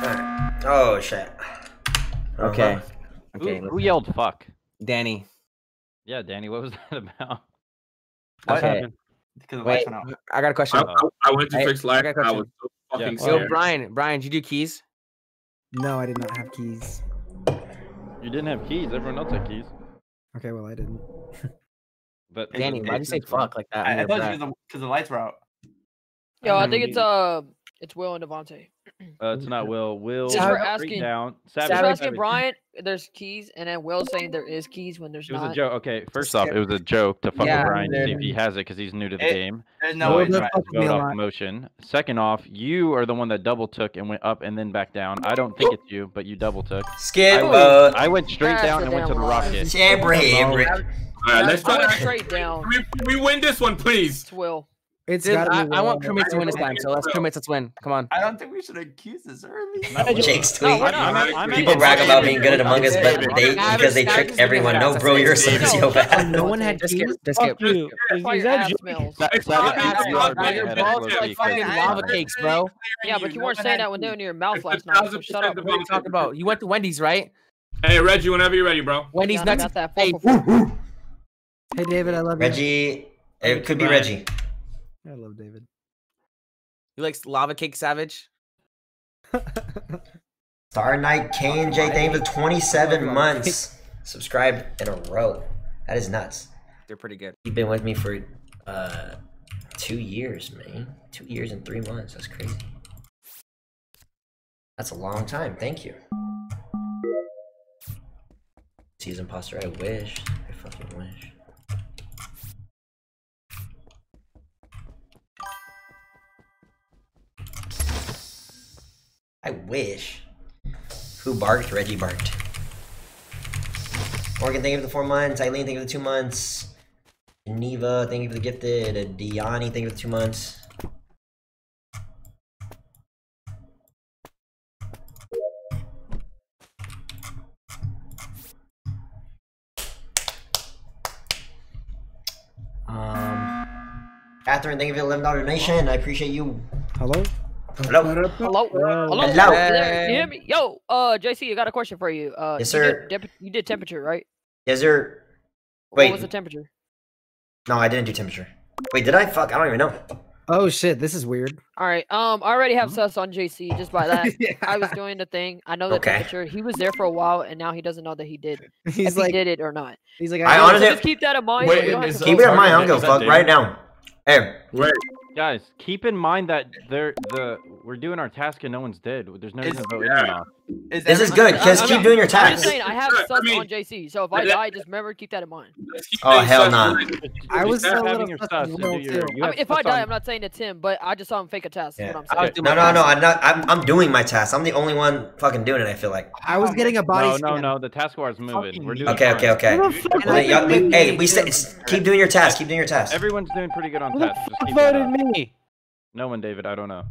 Alright. Oh shit. Okay. Uh-huh. Okay. Who, who yelled fuck? Danny. Yeah, Danny. What was that about? What Okay. happened? Because the Wait, lights went out. I got a question. I, I- I went to Hey, fix I life. got a I question. was so fucking Yeah. Yo. Brian, Brian, did you do keys? No, I did not have keys. You didn't have keys. Everyone else had keys. Okay, well I didn't. But Danny, why'd you say fuck like that? I, I you're thought it was because the lights were out. Yo, I think it's uh, it's Will and Devontae. Uh, it's not Will. Will. Since we're asking- down. Since Savage. asking Savage. Brian, there's keys, and then Will saying there is keys when there's It was not. a joke. Okay, first off, it was a joke to fuck Yeah, with Brian to see if he has it because he's new to the It- game. There's no Will way. does it's right. fuck with me Vote a off motion. Second off, you are the one that double took and went up and then back down. I don't think it's you, but you double took. Skip I vote. went, I went straight That's down and went to the rocket. Skip vote. All right, let's I went try. straight down. We, we win this one, please. It's Will. It's Dude, I, I want Will. crewmates to win this time, so let's crewmates, let's win. Come on. I don't think we should accuse this early. Jake's tweet. we're. I'm- I'm- People I'm- brag about being good at Among Us, but they because they status trick everyone. No, bro, you're a say David. sociopath. No one had Just skip, keys. just Fuck skip. you. That's Is, why your that ass Jake? smells. Sa- It's Savage not- is it's the not- argument it's ahead not- of Will it's Speak. Fucking lava cakes, bro. Yeah, but you weren't saying that when they were in your mouth last night. So thousand shut up. What are you talking about? You went to Wendy's, right? Hey, Reggie, whenever you're ready, bro. Wendy's Yeah, and I next. Hey, Hey David, I love you. Reggie. It could be Reggie. I love David. you like lava cake savage? Star Knight K and J. Thank you for 27 months. Subscribed in a row. That is nuts. They're pretty good. You've been with me for uh two years, man. Two years and three months. That's crazy. That's a long time. Thank you. Season imposter, I wish. I fucking wish. I wish. Who barked? Reggie barked. Morgan, thank you for the four months. Eileen, thank you for the two months. Geneva, thank you for the gifted. Diani, thank you for the two months. Um, Catherine, thank you for the eleven dollar donation. I appreciate you. Hello? Hello. Hello. Hello. Hello. You there? You hear me? Yo, uh, JC, I got a question for you. Uh, Yes, you did sir. dep- You did temperature, right? Is there? What was the temperature? No, I didn't do temperature. Wait, did I? Fuck, I don't even know. Oh shit, this is weird. All right. Um, I already Hmm? have sus on JC just by that. I was doing the thing. I know the Okay. temperature. He was there for a while, and now he doesn't know that he did. He's if like- he did it or not. He's like, I So honestly- just keep that in mind. Wait, we don't have is- to Keep it in mind. I don't give a fuck. right now. Hey. Wait. Guys, keep in mind that they're the we're doing our task and no one's dead. There's no reason to vote yeah. anyone off. This is good, because keep doing your I'm just saying, I have sus on JC, so if I let- die, just remember keep that in mind. Oh hell no. I was Just a having little your sus sus as and well, do your- you I have mean, if I sus die, on- I'm not saying it's him, but I just saw him fake a test. Is what I'm Yeah. saying. No, no, no. I'm not. I'm, I'm doing my task. I'm the only one fucking doing it. I feel like. I was oh, getting a body No, scan. no, no. The task bar is moving. We're doing Okay, okay, okay. Who the fuck Well, then, we- hey, we said keep doing your task. Keep doing your task. Everyone's doing pretty good on Who task. Just keep voted me? No one, David. I don't know.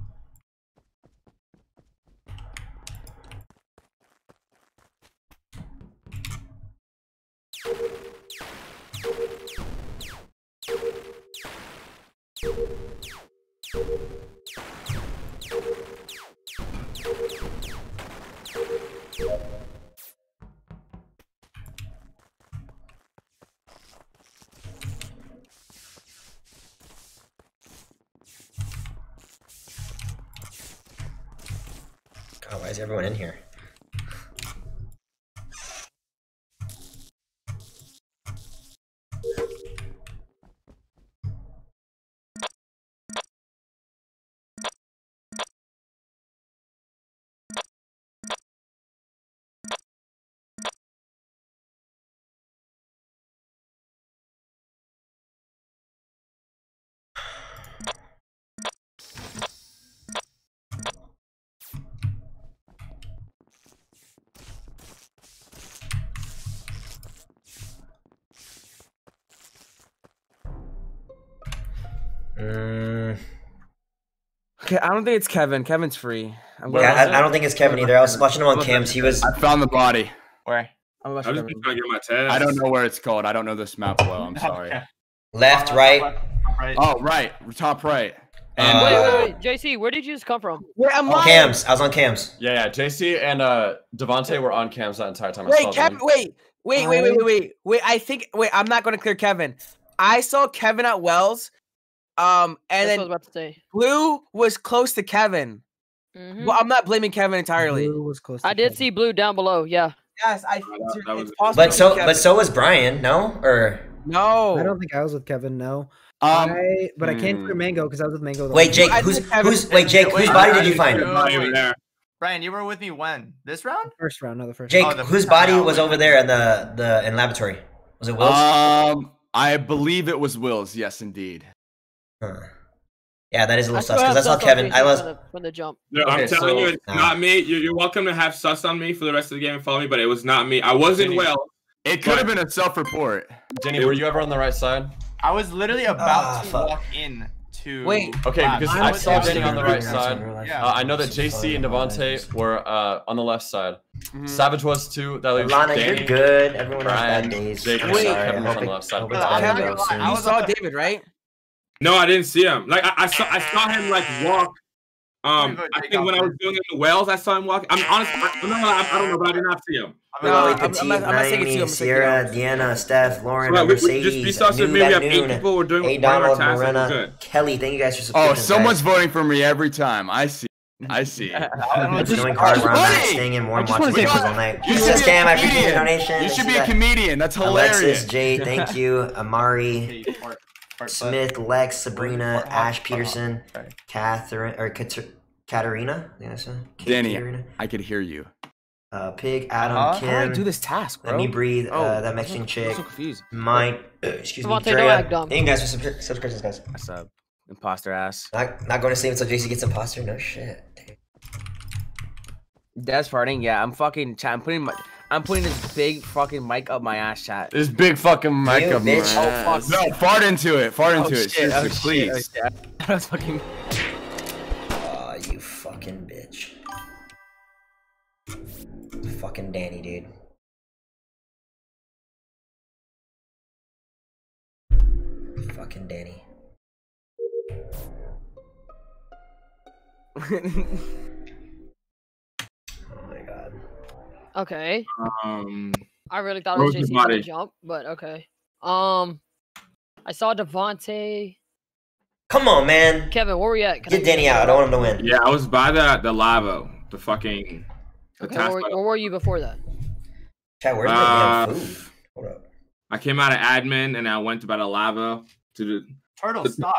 Everyone in here? Okay, I don't think it's Kevin. Kevin's free. I'm yeah, I, I don't think it's Kevin either. I was watching him on cams. He was. I found the body. Where? I'm I was just trying to get my test. I don't know where it's called. I don't know this map well. I'm sorry. Left, right. Right. Oh, right, top right. And Uh, Wait, wait, wait, JC, where did you just come from? Where am Oh, cams. I was on cams. Yeah, yeah. JC and uh Devontae were on cams that entire time. I saw Wait, Kevin. them. Wait, wait, wait, wait, wait, wait, wait. I think. Wait, I'm not going to clear Kevin. I saw Kevin at Wells. Um, and That's what I was then about to say. Blue was close to Kevin. Mhm. Well, I'm not blaming Kevin entirely. Blue was close. I did see blue down below. Yeah. Yes, I. that it's possible. But so, Kevin. but so was Brian. No, or no. I don't think I was with Kevin. No. Um, I, but I can't clear hmm. Mango because I was with Mango. the wait, Jake. time. Who's who's? Wait, Jake. Whose body did you find? Not there. Brian, you were with me when? This round? First round, no, the first. Jake, Oh, the whose first body round. was over there in the the in laboratory? Was it Will's? Um, I believe it was Will's. Yes, indeed. Huh. Yeah, that is a little still sus because that's I saw sus on Kevin. I was. from the, from the jump. No, I'm Okay, telling so- you, it's Nah. not me. You're, you're welcome to have sus on me for the rest of the game and follow me, but it was not me. I wasn't Jenny. well. It could have been a self-report. Jenny, were you ever on the right side? I was literally about Ah, to fuck. walk in to. Wait. Okay, lab. because I I saw Jenny on the right side. Yeah. Uh, I know that JC and Devontae were uh, on the left side. Mhm. Savage was too. That leaves Lana, Danny, you're good. Everyone has Brian, bad days. Jake, I'm and Wait. sorry. Kevin I was on the left side. hope but it's I'm better not real gonna lie, soon. I You was saw the- David, right? No, I didn't see him. Like I, I saw, I saw him like walk. Um, I think when I was doing it in the Wells, I saw him walk. I'm honestly, I, no, I, I don't know, but I did not see him. I'm No, Lily gonna- I'm- Petit, I'm not- I'm not saying it's you, Naomi, Sierra, it's Deanna, Steph, Lauren, Right, we- we just Mercedes, we saw some Noon maybe we have eight Noon, people. We're doing Hey, one of our Donald, Morena, good. Kelly. Thank you guys for supporting. Oh, someone's guys. voting for me every time. I see. I see. It's just- doing cards just around night, staying in warm, just watching wanna videos all night. You Jesus should be a Cam, I appreciate your comedian. donation. You should be a comedian. That's hilarious. Alexis, Jay, thank you. Amari, Hey, part- part- Smith, Lex, Sabrina, part- Ash part- Peterson, Sorry. Catherine, or Kater- Katarina. I think that's her. Danny, Katarina. I could hear you. Uh, Pig, Adam, Uh-huh. How do I do this task, bro? Let me breathe. Oh, uh, that I'm Mexican chick. I'm so confused. Mine. uh, excuse me. Devontae, don't Drea. act dumb. Thank you guys for subscri- subscriptions, guys. What's up, imposter ass? Not not going to sleep until JC gets imposter. No shit. Damn. That's farting. Yeah, I'm fucking. Chat. I'm putting my. I'm putting this big fucking mic up my ass, chat. This big fucking mic You up my bitch. Oh, ass. fuck. No, fart into it. Fart oh, into oh, it. shit, Seriously, oh, please. Shit, oh, shit. That was fucking. Oh, you fucking bitch. Fucking Danny, dude. Fucking Danny. Okay. Um, I really thought it was was the JC from the body? jump, but okay. Um, I saw Devontae. Come on, man. Kevin, where were you at? Can I Get Danny out. I don't want him to win. yeah, I was by the the lava, the fucking. The Okay, where, where were you before that? Chat, where's Uh, the damn food? Hold up. I came out of admin and I went to by the lava to the. Turtle, stop.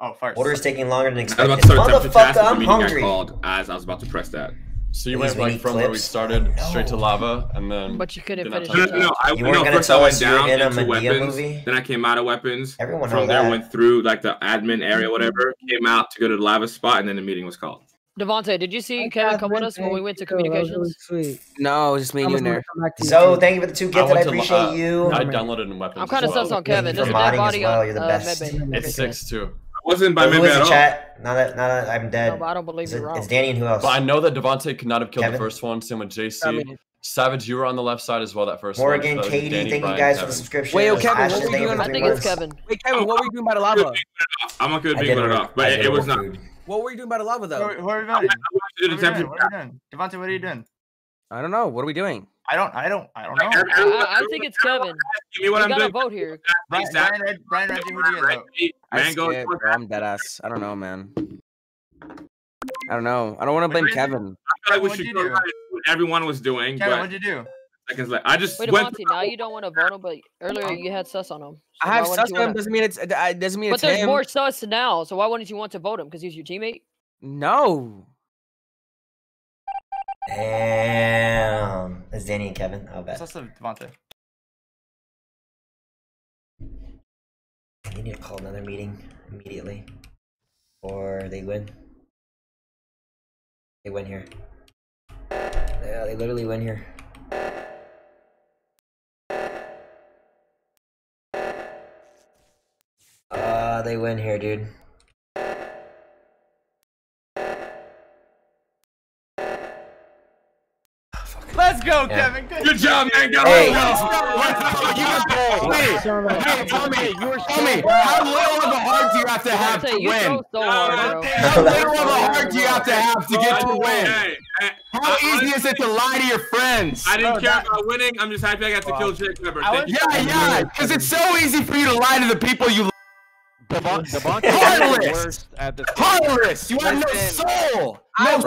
Oh, first. Order is taking longer than I was expected. about to start Motherfucker, I'm meeting got hungry. called as I was about to press that. So you went like need from where we clips. started straight to lava, and then. But you couldn't have finish No, no, no. I, You no, first I went us you were down in a into weapons. movie? Then I came out of weapons. Everyone From there, that. went through like the admin area, whatever. Came out to go to the lava spot, and then the meeting was called. Devontae, did you see Kevin come with us when we went to communications? Sweet. No, it's just me and you in there. So thank you for the two gifts. I, went to, appreciate uh, you. I downloaded in weapons. I'm kind of as well. sus on Kevin. Thank There's a dead body as well. on You're the uh, best. It's six too. I wasn't by Who Medbay is at the all. chat? Now that now that I'm dead. No, I don't believe It's, you're wrong. it's Danny and who else? But I know that Devontae could not have killed Kevin? the first one. Same with JC. I mean- Savage, you were on the left side as well. That first Morgan, one. So Katie, Danny, thank you Brian, guys for the subscription. Wait, yo, Kevin, Ashton, what were you doing? I three think it's months. Kevin. Wait, Kevin, what were you doing by the lava? I'm not good I at did being it order- off, but it, it was not. What were you doing by the lava Who, though? who are we I What the are we doing? temperature What are we doing? Devontae, what are you doing? I don't know. What are we doing? I don't. I don't. I don't know. I, I- I think it's Kevin. Give me what We I'm gotta doing. vote here. Brian, Brian, Red, Brian Reggie, who do you guys vote? I Mango. skip, bro. I'm dead ass. I don't know, man. I don't know. I don't want to blame Kevin. I feel like we should go do? what everyone was doing, Kevin, but what'd you do? seconds later, I just Wait, went. Devontae, now you don't want to vote him, but earlier you had sus on him. So I have sus on him doesn't mean it's it uh, doesn't mean But it's there's him. more sus now, so why wouldn't you want to vote him? Because he's your teammate? No. Damn. It's Danny and Kevin. I'll bet. Sus of Devontae. You need to call another meeting immediately. Or they win. They win here. Yeah, they literally win here. Uh, they win here, dude. Let's go, Yeah. Kevin. Good, Good job, man. Go. Hey. Let's go. Hey, hey, tell me, tell me, how little of a heart do you have to have to win? throw so hard, bro. How little of a heart do you have to have to get to win? Hey, hey, How easy is it to lie to your friends? I didn't care about winning. I'm just happy I got to kill Jake Webber. I Thank was- you. Yeah, yeah, because it's so easy for you to lie to the people you Devon, Devontae Heartless! worst at this. game. heartless. You have no soul. I No want-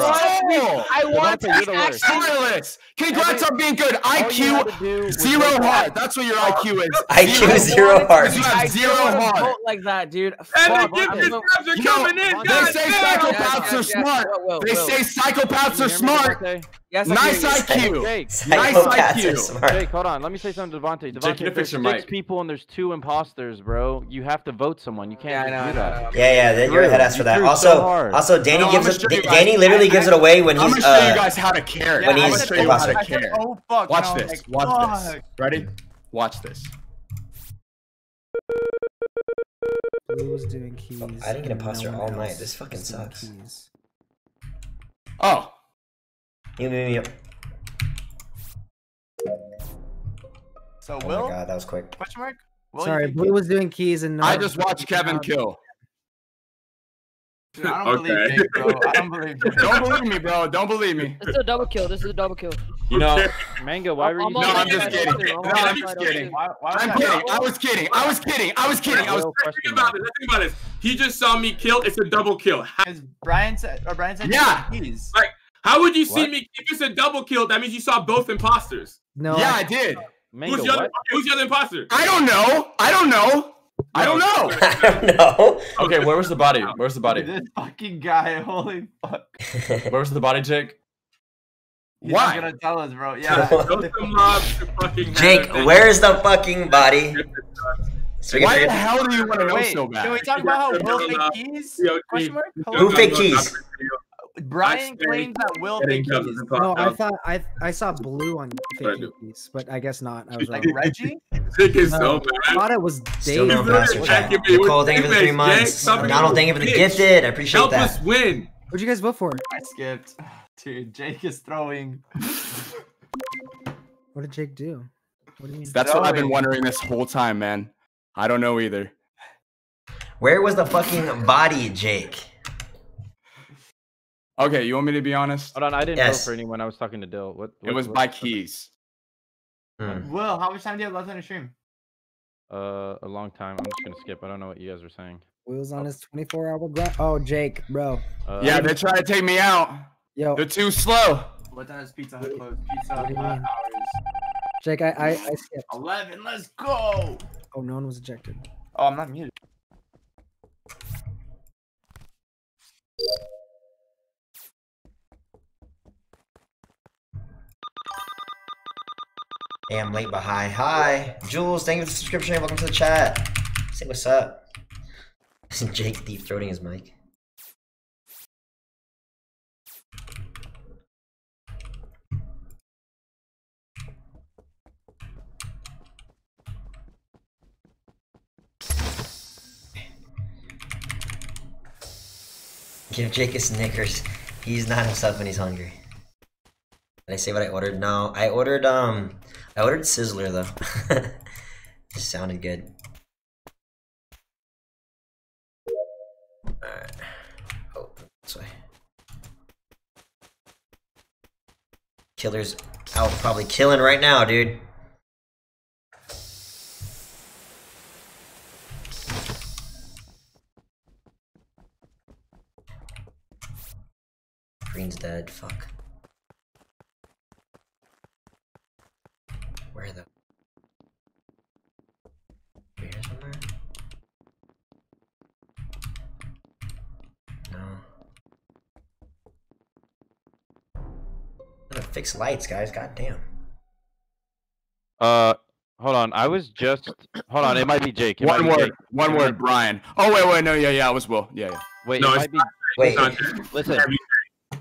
I want Devontae, you're the to worst. actually. Heartless. Congrats Every- on being good. All you had IQ to do was zero vote heart. That's what your IQ is. IQ zero wanted to- heart. You have zero don't heart. vote like that, dude. And Fuck, the gift I'm is so- subs are You know, coming in. They God say damn. psychopaths Yes, are yes, yes. smart. Will, Will, They Will. say psychopaths are you hear me, smart. Yes, Nice. IQ. Jake, Nice IQ. smart. Jake, hold on. Let me say something to Devontae. Devontae, need to there's six mic. people and there's two imposters, bro. You have to vote someone. You can't Yeah, I know, do that. Yeah, yeah, that, you're a head ass for that. threw so Also, also, Danny No, gives gonna it. Show you Da- guys. Danny literally gives it away when I'm he's. gonna show you Uh, guys how to care. when I'm gonna show you how to imposter. care. Oh fuck! Watch and this. like, Watch this. Ready? Watch this. Blue was doing keys. I didn't get imposter no all night. This fucking sucks. keys. Oh, You, me, me. So Oh Will? my god, that was quick. Question mark? Will, Sorry, Blue was doing keys and no I just watched Kevin keys. kill. Dude, I don't believe Okay. Jake, bro. I don't believe Jake. Don't believe me, bro. Don't believe me. This is a double kill. This is a double kill. You know, Mango, why were you? I'm No, I'm just kidding. I'm No, on I'm side just of kidding. Why, why was I'm that? kidding. I was kidding. I was kidding. I was kidding. I was. Real Think question about mark. it. Think about this. He just saw me kill. It's a double kill. How, Because Brian said, or Brian said, Yeah. keys. like, how would you see What? me? If it's a double kill, that means you saw both imposters. No, Yeah, I- I did. Mango, who's the other? Who's the other imposter? I don't know. I don't know. I don't know. I don't know. okay, where was the body? Where's the body? This fucking guy, holy fuck. Where's the body, Jake? He's Why? not gonna tell us, bro. Yeah. Those some mobs to fucking Jake, where's the fucking body? So Why can the hell do you want to know Wait, so bad? can we talk about how Will fake keys? Question mark? Who Hello? fake keys? Brian claims that Will Getting fake covered no, I thought I I saw blue on Right. fake keys, but I guess not. I was. Like Reggie? Jake is No, so I thought it was Dave. Still no He's literally imposter chat. attacking me with Nicole, thank you for the three months. Donald, thank you for the gifted. I appreciate Help that. us win. What'd you guys vote for? I skipped. Dude, Jake is throwing. What did Jake do? What do you mean? That's what I've been wondering this whole time, man. I don't know either. Where was the fucking body, Jake? Okay, you want me to be honest? Hold on, I didn't Yes. vote for anyone. I was talking to Dill. What? It was what- by keys. Will, how much time do you have left on the stream? Uh, a long time. I'm just gonna skip. I don't know what you guys were saying. Will's on his 24 hour grind. Oh, Jake, bro. Uh, Yeah, they're trying to take me out. Yo, They're too slow. What time is Pizza Hut close? Pizza What do you Hut hours. Jake, I, I, I skipped. 11, let's go! Oh, no one was ejected. Oh, I'm not muted. I'm late, but hi. Hi. Jules, thank you for the subscription. Welcome to the chat. Say what's up. Jake deep throating his mic. Give Jake a Snickers. He's not himself when he's hungry. Did I say what I ordered? No, I ordered um, I ordered Sizzler though. Sounded good. Alright. Oh, this way. Killer's out, probably killing right now, dude. Green's dead. Fuck. Where the? Here somewhere? No. Gotta fix lights, guys. God damn. Uh, hold on. I was just. Hold on. It might be Jake. It One word. Jake. One It word, might- Brian. Oh wait, wait, no, yeah, yeah, it was Will. Yeah, yeah. Wait, No, it it's might be. Wait. Listen.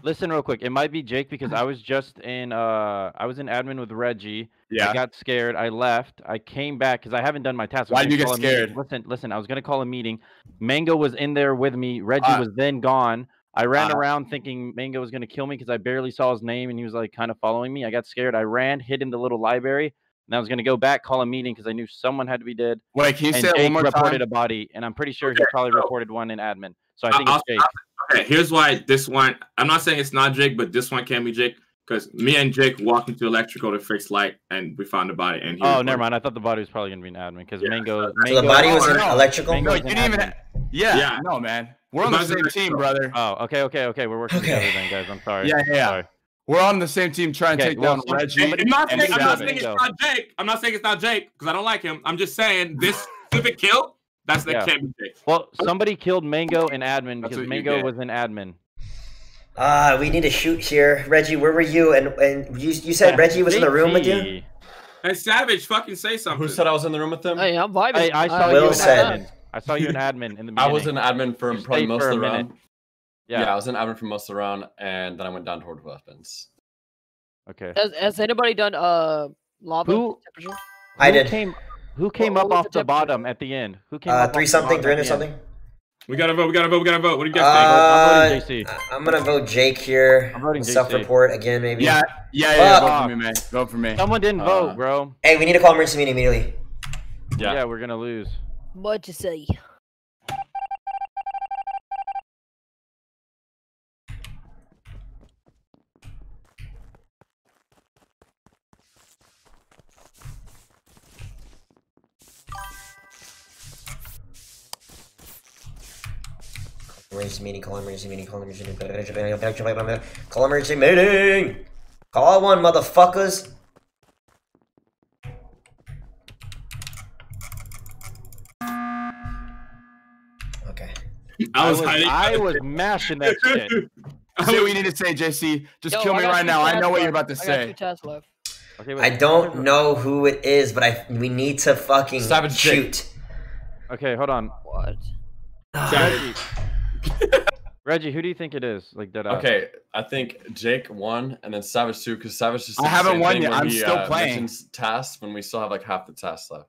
Listen real quick. It might be Jake because I was just in uh I was in admin with Reggie. Yeah. I got scared. I left. I came back because I haven't done my task. Why did you get call meeting. scared? Listen, listen. I was gonna call a meeting. Mango was in there with me. Reggie Ah. was then gone. I ran Ah. around thinking Mango was gonna kill me because I barely saw his name and he was like kind of following me. I got scared. I ran, hid in the little library, and I was gonna go back, call a meeting because I knew someone had to be dead. Wait, can you and say Jake one more reported time? a body, and I'm pretty sure he probably so- reported one in admin. So I think I'll- it's Jake. Okay, here's why this one. I'm not saying it's not Jake, but this one can be Jake because me and Jake walked into electrical to fix light, and we found the body. And he Oh, never mind. I thought the body was probably gonna be an admin because Mango. So Mango the body was in no. electrical? Mango No, you didn't even. admin. Yeah, Yeah. no, man. We're on the same team, brother. Oh, okay, okay, okay. We're working Okay. together then, guys. I'm sorry. Yeah, yeah, yeah. Sorry. We're on the same team trying to take well, down some- Reggie I'm not and saying, I'm not Savage. saying it's Bingo. not Jake. I'm not saying it's not Jake because I don't like him. I'm just saying this stupid kill. That's that Yeah. can't be Jake. Well, somebody killed Mango and admin because Mango was an admin. Ah, we need to shoot here. Reggie, where were you? And and you you said Reggie was in the room with you? JT. Hey, Savage, fucking say something. Who said I was in the room with them? Hey, I'm vibing. Hey, I saw Will you in said- admin. I saw you in admin in the beginning. I was in admin for You probably most for of the minute. round. Yeah. Yeah. I was in admin for most of the round, and then I went down toward weapons. Okay. Has, has anybody done uh lava Who- temperature? I Who did. Came, who came what up off the the bottom at the end? Who came Uh, up three the something, bottom three at hundred the end? Something. We gotta vote. We gotta vote. We gotta vote. What do you guys Uh, I'm voting JC. I'm gonna vote Jake here. I'm voting JC. Self-report again, maybe. Yeah, yeah, yeah. Fuck. Vote for me, man. Vote for me. Someone didn't Uh, vote, bro. Hey, we need to call emergency meeting immediately. Yeah. Yeah. we're gonna lose. What you say? Emergency meeting. Call emergency meeting. Call emergency meeting. Call emergency meeting. Call one, motherfuckers. Okay. I was, I was. I was mashing that shit. Say what you need to say, JC. Just Yo, kill me right now. I know what you're about to I say. Okay. I don't know who it is, but I we need to fucking Savage Jake. shoot. Okay, hold on. What? Reggie. Reggie, who do you think it is? Like that. Okay, I think Jake won, and then Savage two, because Savage just. I haven't won yet. I'm he, still uh, playing. mentions tasks when we still have like half the tasks left.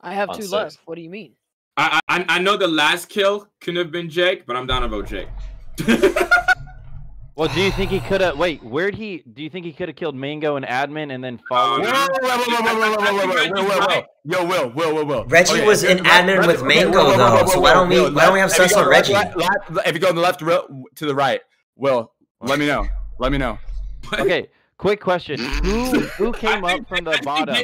I have two six. left. What do you mean? I, I I know the last kill couldn't have been Jake, but I'm down to vote Jake. Well, do you think he could have? Wait, where'd he? Do you think he could have killed Mango and Admin and then followed? Whoa, whoa, whoa, Yo, Will, Will, Will, Will. Reggie okay, was in admin with Mango though, so why don't we? Why don't we have Cecil Reggie? If you go on the left to the right, Will, let me know. Let me know. Okay. Quick question: Who who came up from the bottom?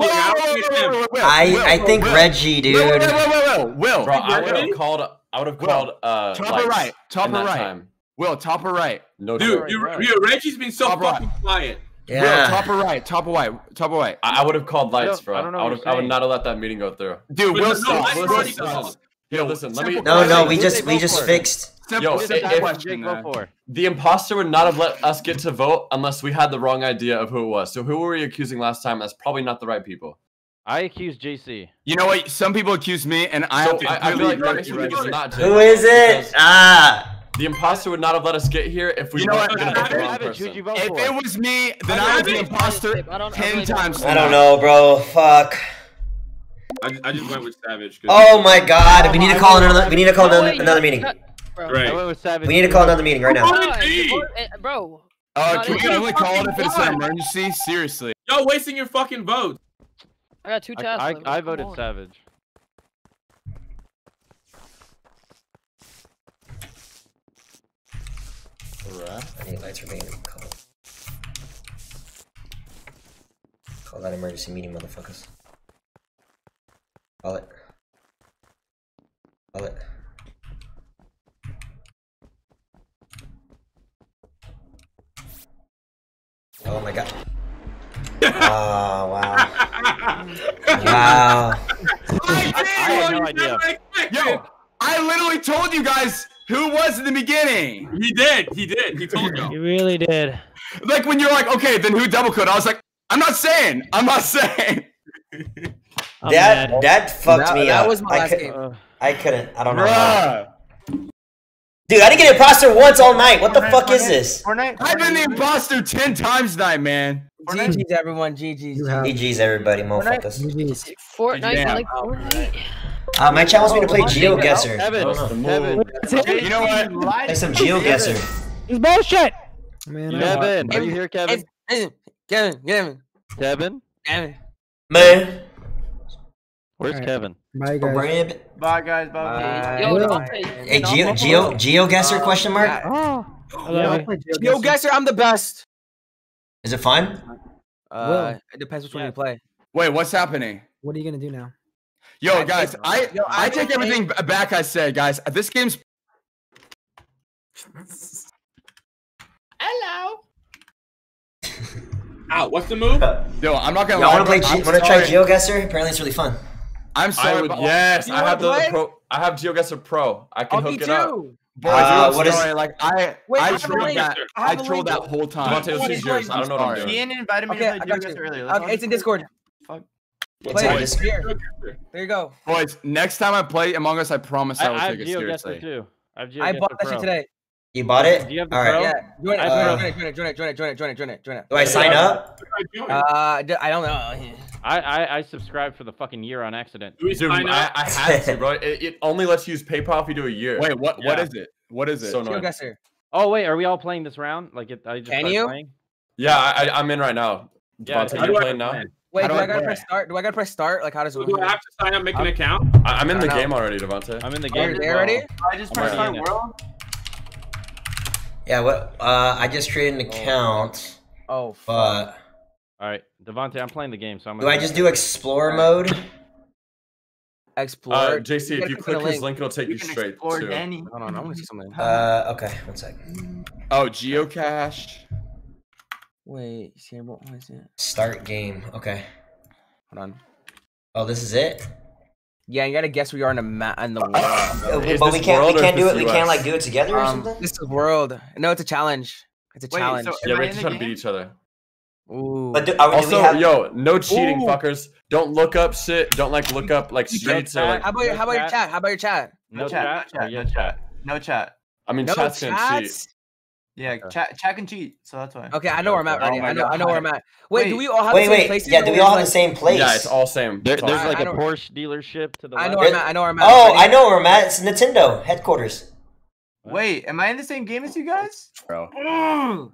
I I think Reggie, dude. Will, Will, Will, Will. Bro, I would have called. I would have called. Top or right, top or right. Time. Will, top or right? No, Dude, joke. you, you, Reggie's been so Top right. fucking quiet. Will, top or right? Top or right? Top or right? I, I would have called lights, don't- bro. I don't know I would. you're I would not have let that meeting go through. Dude, Will, no, stop. Will, already stop. Yo, listen. Let me. No, no, we just we just fixed. Simple, Yo, if- Zach if- and question, Jake vote man. for? The imposter would not have let us get to vote unless we had the wrong idea of who it was. So who were we accusing last time? That's probably not the right people. I accused JC. You know what? Some people accuse me, and I So have to I, I feel like agree next with week you, it's Reggie. not Who is it? Ah. The imposter would not have let us get here if we You know weren't gonna vote the wrong person. If it was me, then I I was the haven't- imposter I don't- I ten times. I don't know, bro. Fuck. I just, I just went with Savage. 'cause- Oh my god. We need to call another. We need to call another, another meeting. Bro. Right. I went with Savage. We need to call another meeting right now. No, Fucking you me. vote- eh, bro. Uh, can we only call it if it's an emergency? Seriously. Y'all wasting your fucking vote. I got two tasks. I, I, I voted on. Savage. I need lights for being called. Call that emergency meeting, motherfuckers. Call it. Call it. Oh my god. Oh wow. Wow. I had no idea. Yo, I literally told you guys who was in the beginning. He did. He did. He told you. he really did. Like when you're like, okay, then who double code? I was like, I'm not saying. I'm not saying. I'm that mad. that fucked That- me that up. was my I last could, game. I couldn't. I don't know. how. Dude, I didn't get imposter once all night. What the fuck is this? Fortnite. I've been the imposter ten times tonight, man. GG's everyone. GG's. GG's everybody, motherfuckers. GG's. Fortnite. I like Fortnite. Uh, my chat wants me to play Oh, GeoGuessr. I Kevin, know. Kevin, You know what? Play some GeoGuessr. It's bullshit. Man, Kevin, are you here, Kevin? Kevin, Kevin, Kevin, Kevin, Kevin. Man. where's Alright. Kevin? Bye guys. Rib. Bye guys. Bye. Bye. Yo, Will. Hey, Geo, Geo, GeoGuessr question mark? Oh, Yeah, love I you. played Yo, GeoGuessr. guesser, I'm the best. Is it fun? Uh, it depends which one you play. Wait, what's happening? What are you gonna do now? Yo, I guys, think- I Yo, I I take everything b- back. I said, guys, this game's Hello. Out. What's the move? yo. I'm not gonna Y'all lie. wanna play? bro, Ge- I'm wanna try. GeoGuessr? Apparently, it's really fun. I'm I sorry, would. but- Yes, I have the wanna pro. I have GeoGuessr Pro. I can me hook it up. Too. boys, Uh, I'm what is- Like I, Wait, I I have a trolled that. I I trolled that whole time. Devontae, What is is yours. I don't know what I'm doing. Ian invited me Okay, to I play got you. GeoGuessr earlier. Okay, it's in Discord. Fuck. Play it. Here. There you go. Boys, next time I play Among Us, I promise I, I, will I take it GeoGuessr seriously. too. I have I bought that shit today. You bought it? Do you have the All right. pro? Yeah, join it, join Uh, it, join it, join it, join it, join it, join it, join it, join it. Do I sign up? Uh, d- I don't know. I, I I subscribed for the fucking year on accident. Dude, sign I, up? I had to, bro. It, it only lets you use PayPal if you do a year. Wait, what? What Yeah. is it? What is it? So annoying. GeoGuessr. Oh wait, are we all playing this round? Like it, I just can you? Playing? Yeah, I, I, I'm in right now. Yeah, Devontae, you do I playing now? play? Wait, How do do I I gotta play? press start? Do I gotta press start? Like, how does it Do work? I have to sign up, make an account? I, I'm in the game already, Devontae. I'm in the game. you're as there already? I just I'm pressed already start world. Yeah. What? Uh, I just created an account, Oh, fuck. but All right, Devontae, I'm playing the game, so I'm. do gonna Do I just do Explorer mode? Explore. Uh, You JC, if you click on his link, it'll take you, You can straight explore to. Danny. Hold on, I want to see something. Uh, okay, one sec. Oh, geocache. Wait, see what was it? Start game. Okay. Hold on. Oh, this is it. Yeah, you gotta guess where you are in the map in the world. Uh, but we can't. world We can't do it. this We can't like do it together or Um, something. this is world. No, it's a challenge. It's a Wait, challenge. so Yeah, we I have in to try to beat each other. Ooh. But do, are, we- do Also, we have? yo, no cheating, Ooh. fuckers. Don't look up shit. Don't like look up like streets or like. how about your, how about your chat? chat? How about your chat? No No chat. chat, no Oh, chat, no chat. No chat. I mean, No chat's gonna cheat. Chats? Yeah, Okay. chat, chat can cheat, so that's why. Okay, I know where I'm at Oh already. I know, I know where I'm at. Wait, do we all have Wait, the same wait. places? Yeah, do we all have like- the same place? Yeah, it's all same. There, there's same. like I a Porsche dealership to the I know where I'm at. I know where I'm at. Oh, I know where I'm at. It's Nintendo headquarters. Wait, am I in the same game as you guys? Bro. Mm.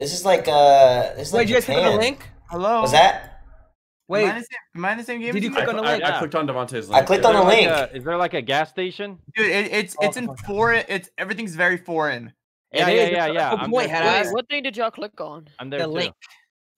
This is like uh, this is Wait, like did you guys click on the link? Hello. Was that? Am I, in Wait, the same, am I in the same game? Did as you you click on the link? I clicked on Devontae's I clicked on the there like link. a- is there like a gas station? Dude, it, it's Oh, it's in fuck. foreign. It's everything's very foreign. Yeah, It yeah, yeah, yeah. the I'm point, there Hadass. Wait, what thing did y'all click on? I'm there The too. link.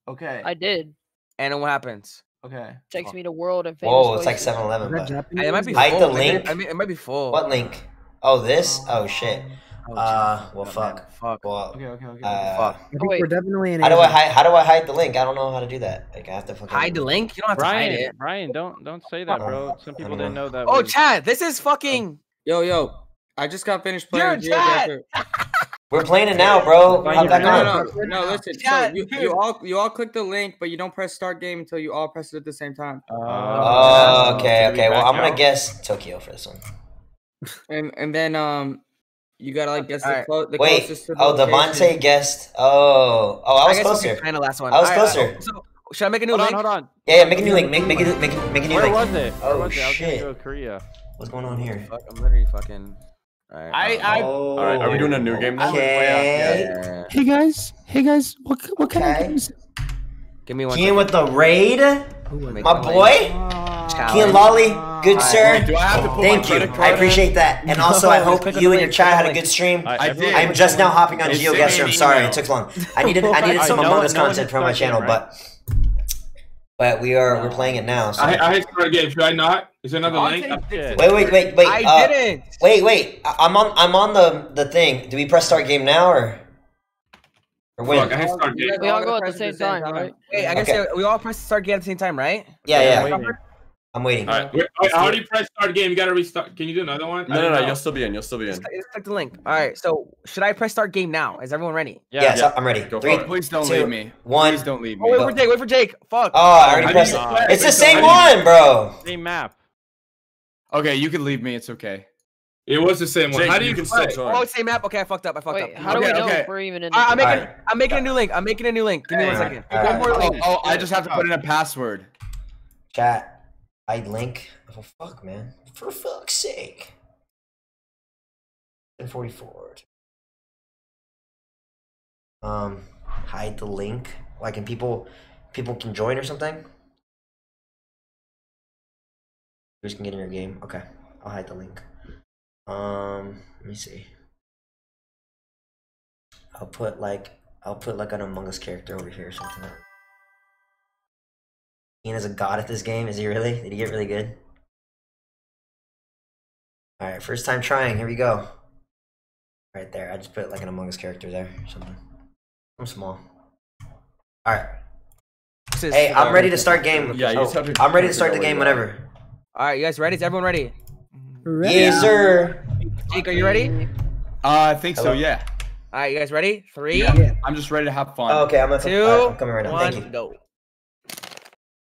Okay. I did. And then what happens? Okay. Takes me to world and famous. Whoa, it's like 7 Eleven. Is that But... Japanese? It might be Hide full. the link? I mean, it might be full. What link? Oh, this? Oh, shit. Oh, Uh, well, Oh, fuck. man, Fuck. Well, Okay, okay, okay. uh, Fuck. I think wait. we're definitely in how do I hide? How do I hide the link? I don't know how to do that. Like, I have to fucking Hide the link? You don't have to hide Brian, it. Brian, don't don't say that, bro. Some people didn't know that. Oh, was- Chad, this is fucking. Yo, yo. I just got finished You're playing Chad! We're playing it now, bro. Fine, Hop you're back fine. No, no, no, listen. So you, you all you all click the link, but you don't press start game until you all press it at the same time. Oh, okay, okay. Well, I'm gonna guess Tokyo for this one. And and then um you gotta like guess the, Alright. clo- the Wait. closest to the Oh. Devontae guessed. Oh, oh, I was guess closer. Kind of last one. I was closer. So, should I make a new Hold on, link? hold on. Yeah, yeah. Make a new link. Make make it make make a new Where link. was it? Where Oh was it? I was gonna shit. go Korea. What's going on here? Fuck, I'm literally fucking. Alright. I um, I Oh. All right, are we doing a new game now? Okay. yeah. Hey guys, hey guys, what what kind Okay. of games? Give me one. Kian with the raid, Make my one boy. link. Kian Lawley, good Alright. sir. Do I have to put Thank my you. credit I card in? appreciate that. And also, I hope you and your link, chat had a good stream. I, I did. I'm just now hopping on They sent GeoGuessr. I'm sorry, email. it took long. I needed I needed I some know- Among Us no content has for my started channel, right? but but we are we're playing it now. So. I, I hit start game. Should I not? Is there another link? Wait, wait, wait, wait. I uh, didn't. Wait, wait. I- I'm on. I'm on the the thing. Do we press start game now or or when? Fuck, I hit start game. We all go at the it same time, right? Wait, I guess Okay. we all press start game at the same time, right? Yeah, I'm yeah. Waiting. I'm waiting. All right. Wait, I already pressed start game. You gotta restart. Can you do another one? No, no, didn't no. know. You'll still be in. You'll still be in. Let's, let's click the link. All right. So should I press start game now? Is everyone ready? Yeah. yes, yeah. I'm ready. Go for Three, it. Please don't two, leave me. one. Please don't leave Oh, wait for Jake. Wait for Jake. Fuck. Oh, I already I pressed it. swear. It's the same don't one, bro. Same map. Okay, you can leave me. It's okay. It was the same one. Jake, How do you you can still join. Oh, same map. Okay, I fucked up. I fucked Wait, up. how do Okay, we know okay. if we're even in? I, I'm making. Alright. I'm making a new link. I'm making a new link. Give me one Alright, second. alright. One more Oh, link. oh, oh I just have to put in a password. Chat. Hide link. Oh fuck, man. For fuck's sake. 1044. Um, hide the link. Like, and people, people can join or something. Users can get in your game. Okay, I'll hide the link. Um, let me see. I'll put like, I'll put like an Among Us character over here or something. Ian is a god at this game. Is he really? Did he get really good? All right, first time trying. Here we go. Right there. I just put like an Among Us character there. or Something. I'm small. All right. Hey, I'm ready to start game. Yeah, you Oh, just to I'm ready to start the game you are. whenever. All right, you guys ready? Is everyone ready? ready? Yes, sir. Jake, are you ready? Uh, I think so. Yeah. All right, you guys ready? Three, Yeah. I'm just ready to have fun. Oh, okay, I'm, gonna, two, all right, I'm coming right now. one, Thank you. go.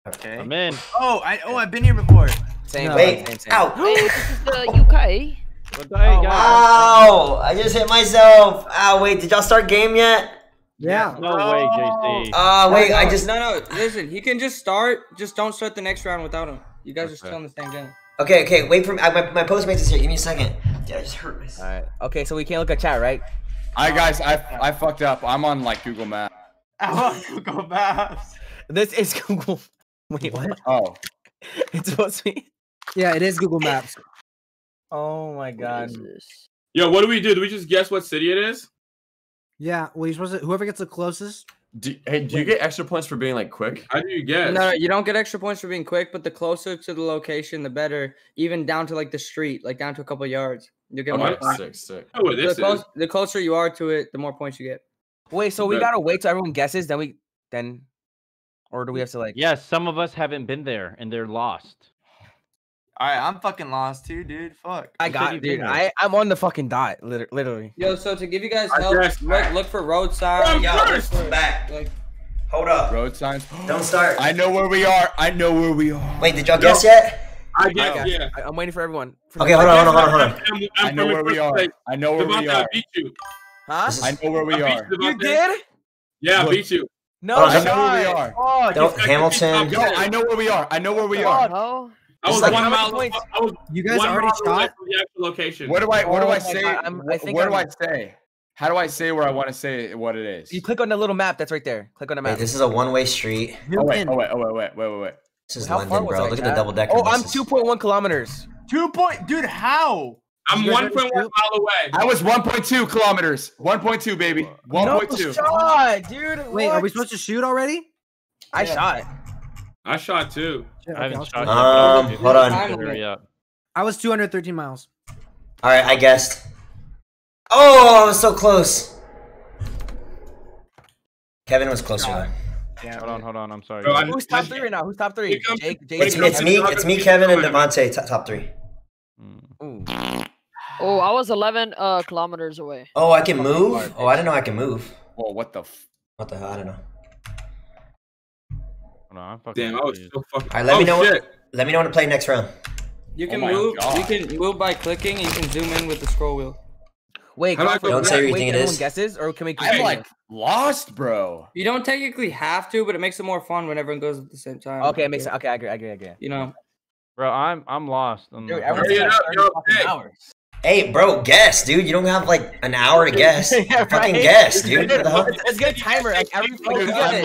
Okay. I'm in. Oh, I oh I've been here before. Same. Wait. Same, same. Ow. Hey, this is the UK. What the hey, guys? Ow! I just hit myself. Ow, wait, did y'all start game yet? Yeah. No way, JC. Uh, wait, no, I no, just. no, no. Listen, he can just start. Just don't start the next round without him. You guys are still in the same game. Okay, okay, wait for me. I, my, my Postmates is here. Give me a second. Dude, I just hurt myself. All right. Okay, so we can't look at chat, right? All right, guys. I I fucked up. I'm on like Google Maps. Google Maps. This is Google. Wait, what? Oh. It's supposed to be. Yeah, it is Google Maps. Oh my What god. is? Yo, what do we do? Do we just guess what city it is? Yeah, well, you're supposed to. Whoever gets the closest. Do, hey, do you get extra points for being like quick? How do you get? No, no, you don't get extra points for being quick, but the closer to the location, the better. Even down to like the street, like down to a couple yards, you get more Okay, points. sick, sick. Oh, I know what The, this close, is. the closer you are to it, the more points you get. Wait, so we gotta wait till everyone guesses, then we then, or do we have to like? Yes, some of us haven't been there and they're lost. All right, I'm fucking lost too, dude. Fuck. I got, you've dude. I I'm on the fucking dot, liter- literally. Yo, so to give you guys I help, guess- look, look for roadside. I'm Yo, first. for, back. Like, Hold up. Road signs. Don't start. I know where we are. I know where we are. Wait, did y'all Yo. guess yet? I I guess, got- yeah. I, I'm waiting for everyone. For Okay, hold on, hold on, hold on, I'm, hold on. I'm, I I'm know where we are. I know where we Devontae, I are. beat you. Huh? I know where we I beat are. you, You did? Yeah, I beat you. No, Oh, I know where we are. Oh, Don't- Hamilton. Yo, I know where we are. I know where we Oh, are. no. I was like- one mile. points? I was You guys one already mile away shot. from the actual location. What do I what do Oh I say? God, I'm- I Wh- think where do I say? How do I say where I want to say what it is? You click on the little map that's right there. Click on the Wait, map. this is a one-way street. Oh wait, oh wait, oh wait, wait, wait, wait, wait. This is How far London, was bro. I, Look at the double decker. Oh, I'm 2.1 kilometers. Two point, dude. How? I'm 1.1 mile away. I was 1.2 kilometers. 1.2, baby. 1.2. No shot, dude. Wait, are we supposed to shoot already? I shot. I shot too. I haven't shot. Um, yet. hold on. I was 213 miles. All right, I guessed. Oh, I was so close. Kevin was closer. Yeah. Yeah, hold on, hold on. I'm sorry. Bro, I'm, Who's top three right now? Who's top three? Jake, Jake, it's, Jake, it's, it's me, it's me, Kevin, and Devontae. Top three. Mm. Oh, I was 11 uh, kilometers away. Oh, I can move? Oh, I didn't know I can move. Well, what the What the hell? I don't know. No, I'm fucking Damn, I was so fucking. All right, let oh, me know. Shit. When, let me know when to play next round. You oh can oh move. God. You can move by clicking. You can zoom in with the scroll wheel. Wait, How do not say wait, everything wait, it is. guesses, or can we? I'm like lost, bro. You don't technically have to, but it makes it more fun when everyone goes at the same time. Okay, it makes it. Okay, I agree. I agree. I agree. You know, bro, I'm I'm lost. I'm Dude, everyone's hours. Hey, bro, guess, dude. You don't have like an hour to guess. yeah, Fucking right? guess, dude. Let's get a timer. Like every fucking yeah,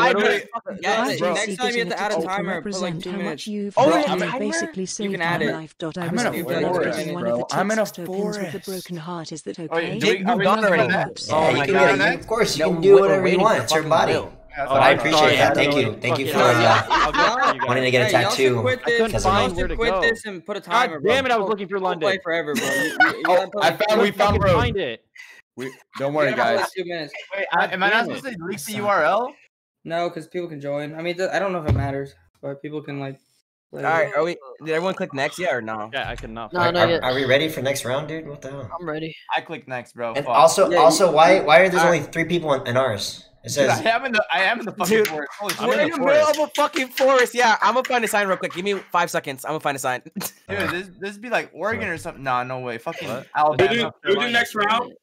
yeah, bro. Next time you have to add a timer, put like two minutes. Oh, you've oh, yeah, I'm basically saved you can add it. life. Dot. I was moved like forest, one of the I'm in a forest. With the broken heart, is that okay? Oh, yeah. Do we, are we done already? Oh, my God. Of course, you can do whatever you want. It's your body. Oh, I appreciate that. Thank you. Thank you for uh, wanting to get a tattoo. Quit this. Find where to quit go. this and put a timer. God damn it! I was looking for London. Play forever, bro. oh, I found. We found road. Find it. We, don't worry, guys. Two minutes. Wait, I, am I not supposed to leak the URL? No, because people can join. I mean, I don't know if it matters, but people can like. All right, are we? Did everyone click next yet or no? Yeah, I could not. No, are, not are, are, we ready for next round, dude? What the hell? I'm ready. I clicked next, bro. And also, yeah, also, you, why, why are there only three people in ours? It says I am in the I am in the fucking dude, forest. Holy shit. We're in the, in the middle of a fucking forest. Yeah, I'm gonna find a sign real quick. Give me five seconds. I'm gonna find a sign. Dude, this this be like Oregon or something. Nah, no way. Fucking what? Alabama. You do, you next round.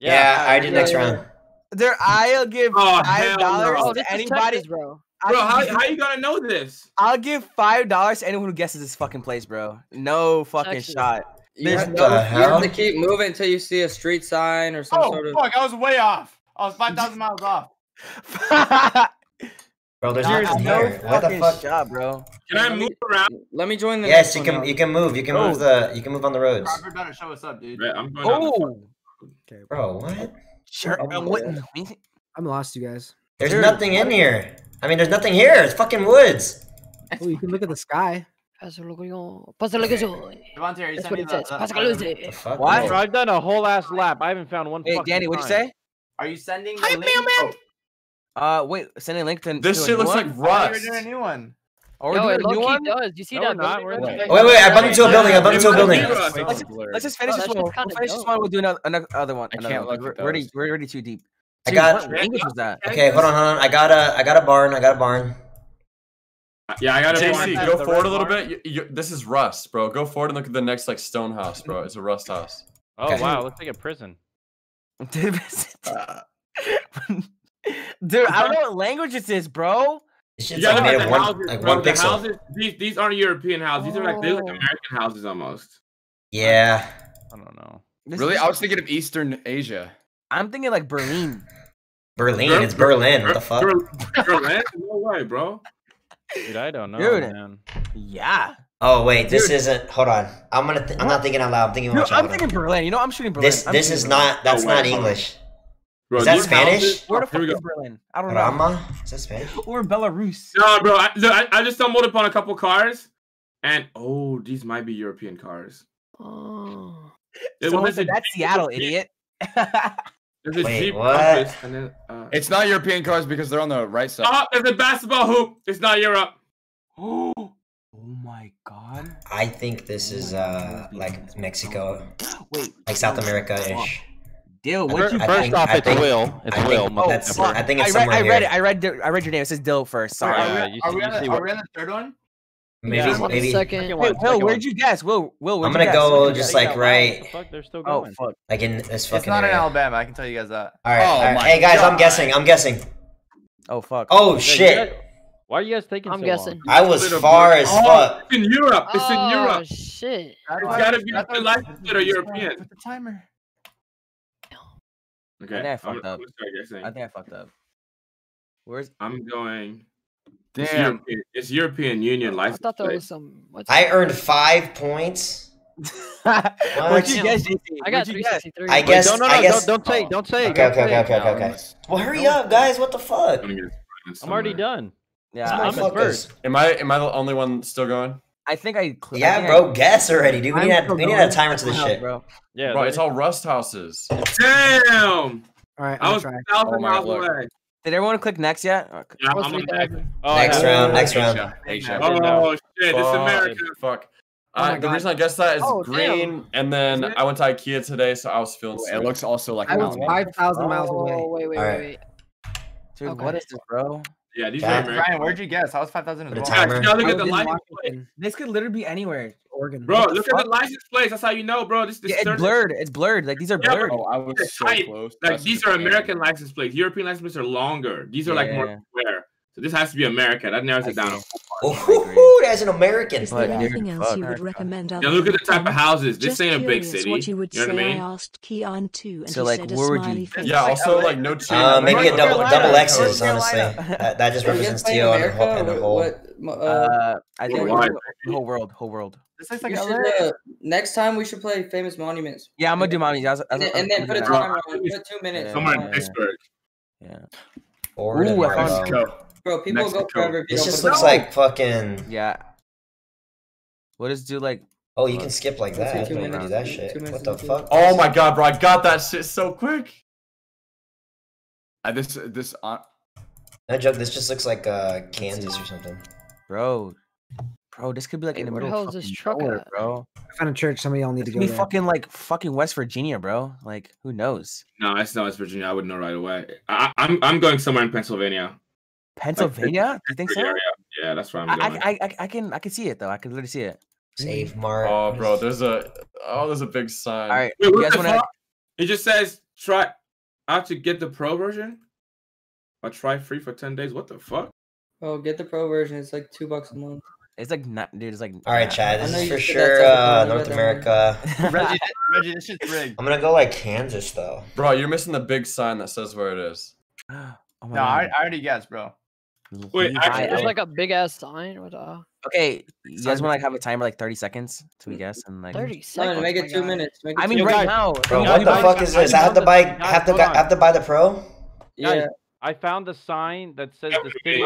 Yeah, yeah I do yeah, next yeah. round. There, I'll give oh, five dollars no. to anybody, bro. Bro, how, how you gonna know this? I'll give five dollars to anyone who guesses this fucking place, bro. No fucking shot. There's what no, the hell? You have to keep moving until you see a street sign or some oh, sort of. Fuck, I was way off. I was 5,000 miles off bro, there's no, What fucking fuck? bro. Can I move around? Let me join the. Yes, you can. Now. You can move. You can oh. move the. You can move on the roads. Crawford, better show us up, dude. Right, I'm going oh. Okay, bro. what? Sure. Oh what? I'm lost, you guys. There's Dude, nothing in here. I mean, there's nothing here. It's fucking woods. Oh, you can look at the sky. What? I've done a whole ass lap. I haven't found one. Hey, Danny, what'd you say? Are you sending? Hi, mailman. Oh. Uh, wait, sending link to this shit looks one? like rust. We're doing a new one. Oh we no, doing a new one? does. You see no, that? Not, wait, wait, wait, I bumped into a building. I bumped into a building. Let's just, finish oh, this one. We'll finish dope. this one. We'll do another, another one. I can't one. We're, we're, already, we're already too deep. I Dude, got. What language was that? Okay, hold on, hold on. I got a, I got a barn. I got a barn. Yeah, I got a JC, go forward a little bit. This is rust, bro. Go forward and look at the next like stone house, bro. It's a rust house. Oh wow, looks like a prison. uh, Dude, I don't know what language this is, bro. Houses, these, aren't European houses. These are like they like oh. American houses almost. Yeah. I don't know. This really? I was thinking of Eastern Asia. I'm thinking like Berlin. Berlin. It's Berlin. What the fuck? Berlin? No way, bro. Dude, I don't know, Dude. man. Yeah. Oh wait, this isn't. Hold on, I'm gonna. I'm not thinking out loud. I'm thinking. No, I'm thinking Berlin. You know, I'm shooting Berlin. This. This is Berlin. not. That's oh, not English. Bro, is that Spanish? Where the fuck is Berlin? I don't Rama? know. Is that Spanish? Or Belarus? No, bro. I, I, just stumbled upon a couple cars, and oh, these might be European cars. Oh. It, so well, that's Seattle, idiot. there's a Wait, Jeep what? Then, uh, it's not European cars because they're on the right side. Oh, there's a basketball hoop. It's not Europe. Oh. Oh my god. I think this is oh uh like Mexico. Wait. Like South America ish. Dill, what you first think, off, it's think, Will. It's I Will. Think, oh, that's, I think it's I read, I read, it, I read. I read your name. It says Dill first. Sorry. Are we, are, we on, the, are we on the third one? Maybe, yeah, maybe. Second. Hey, Will, where'd you guess? Will, Will, I'm gonna go just like right. Fuck, they're still oh, going. Oh fuck! Like in this fucking. It's not area. in Alabama. I can tell you guys that. All right. Oh, all right. Hey guys, God. I'm guessing. I'm guessing. Oh fuck! Oh shit! Why are you guys taking? I'm so guessing. Long? I was far as oh, fuck. It's in Europe. It's in oh, Europe. Oh shit! It's gotta be. I feel like European. Put the timer. Okay. I think I fucked up. i think I fucked up. Where's I'm going? Damn, it's European, it's European Union license. I thought there was some. I earned five points. what you guess, I got three sixty three. I guess. Wait, no, no, no! Guess, don't, don't say. Oh. Don't say. Okay, okay, okay, okay, okay. Well, hurry up, guys! What the fuck? I'm already done. Yeah, I'm first. Am I? Am I the only one still going? I think I. Yeah, I bro, I, guess already, dude. We I'm need, a, we need a timer to this shit, bro. Yeah, bro, it's all rust houses. Damn. All right, I was trying. thousand oh, miles away. Did everyone click next yet? Uh, yeah, I'm on next. Oh, next yeah. round. Next round. Asia. Oh shit! It's America. Fuck. Uh, oh the reason I guessed that is oh, green, damn. and then I went to IKEA today, so I was feeling. Ooh, it looks also like I was five thousand miles away. Oh, wait, wait, wait, right. wait. Dude, okay. what is this, bro? Yeah, these yeah. are American. Ryan, where'd you guess? How's five thousand? Yeah, look at the license plate. This could literally be anywhere. Oregon. Bro, look at the license plates. That's how you know, bro. This, this yeah, it's blurred. It's blurred. Like these are blurred. Yeah, oh, I was so close. Like That's these are American license plates. European license plates are longer. These are like more square. So this has to be America. I've narrowed it down. Oh, As an American. Is there anything else you would recommend? Now look at the type of houses. This ain't a big city. What you, would you know say, what I mean? I asked Kian too, and so he like, said where would you? Face. Yeah, also like no uh, chain. Uh, maybe a double double X's. Honestly, that, that just represents Tio and the whole. Uh, I think whole world, whole world. This looks like should, uh, next time we should play famous monuments. Yeah, I'm gonna do monuments. And, then, and then put a timer on. Put two minutes. Come on, Pittsburgh. Yeah. Or Ooh, Mexico. Bro, people Mexico. go forever. This just looks like fucking. Yeah. What does do like? Oh, you can skip like that. Two minutes. do that shit. What the fuck? Oh my god, bro! I got that shit so quick. Uh, this this on. Uh... No joke. This just looks like uh Kansas or something. Bro, bro, this could be like hey, in the middle. The hell is this truck nowhere, at? bro? I found a church. Some of y'all need this to go. Be there. fucking like fucking West Virginia, bro. Like who knows? No, it's not West Virginia. I would know right away. I, I'm, I'm going somewhere in Pennsylvania. Pennsylvania? Do you think so? Yeah, yeah that's where I'm going. I, I, I, can I can see it though. I can literally see it. Save mm. Mark. Oh, bro, there's a oh, there's a big sign. All right, Wait, you guys wanna... It just says try. I have to get the pro version. I try free for ten days. What the fuck? Oh, get the pro version. It's like two bucks a month. It's like not, dude. It's like all right, Chad. Uh, this is for sure uh, North America. Reggie, Reggie, this shit's rigged. I'm gonna go like Kansas though. Bro, you're missing the big sign that says where it is. oh no, I, I, already guessed, bro. Wait, actually, there's like a big ass sign. with a. Uh okay, you guys want to like, have a timer like 30 seconds to mm. guess and like 30 seconds. Make it two God. minutes. It I mean, two right guys, now. Bro, what the fuck is this? I have to buy. Have to. Have to buy the pro. Yeah. I found the sign that says the city.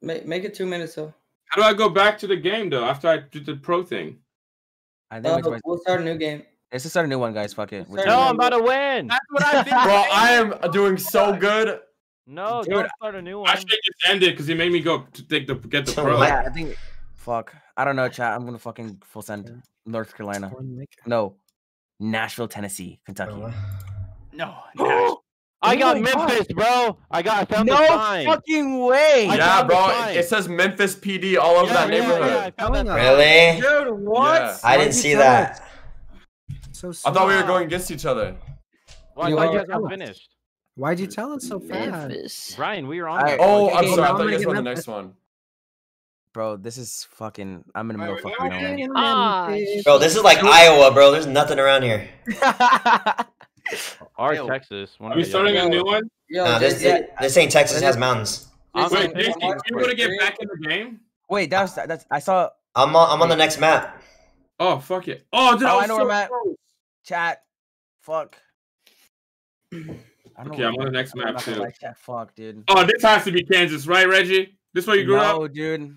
Make, make it two minutes though. How do I go back to the game though after I did the pro thing? I think uh, we'll start a new game. Let's just start a new one, guys. Fuck it. We'll no, I'm about to win. That's what I. Bro, I am doing so good. No, Dude, don't start a new one. I should just end it because he made me go to take the get the pro. Yeah, I think. Fuck. I don't know, chat. I'm gonna fucking full send North Carolina. No, Nashville, Tennessee, Kentucky. No. I oh got Memphis, bro. I got I found no the sign. fucking way. I yeah, bro. It says Memphis PD all over yeah, that yeah, neighborhood. Yeah. Really? Dude, what? I didn't see that. So I thought we were going against each other. Well, I you thought you guys were finished. Why'd you tell us so fast? Ryan, we were on. I, oh, I'm sorry. I thought you guys on the next one. Bro, this is fucking. I'm in the middle of fucking nowhere. Bro, this is like Iowa, bro. There's nothing around here. or Yo, Texas. One are we starting a new one? Yo, no, this, yeah, this ain't Texas. It has mountains. Wait, Jason, do you want to get back in the game? Wait, that's that's. I saw. I'm on. I'm on the next map. Oh fuck it! Oh, dude, oh, I, I know so where I'm at. Chat. Fuck. okay, I'm on the next map too. Like that. Fuck, dude. Oh, this has to be Kansas, right, Reggie? This where you grew no, up? Oh, dude.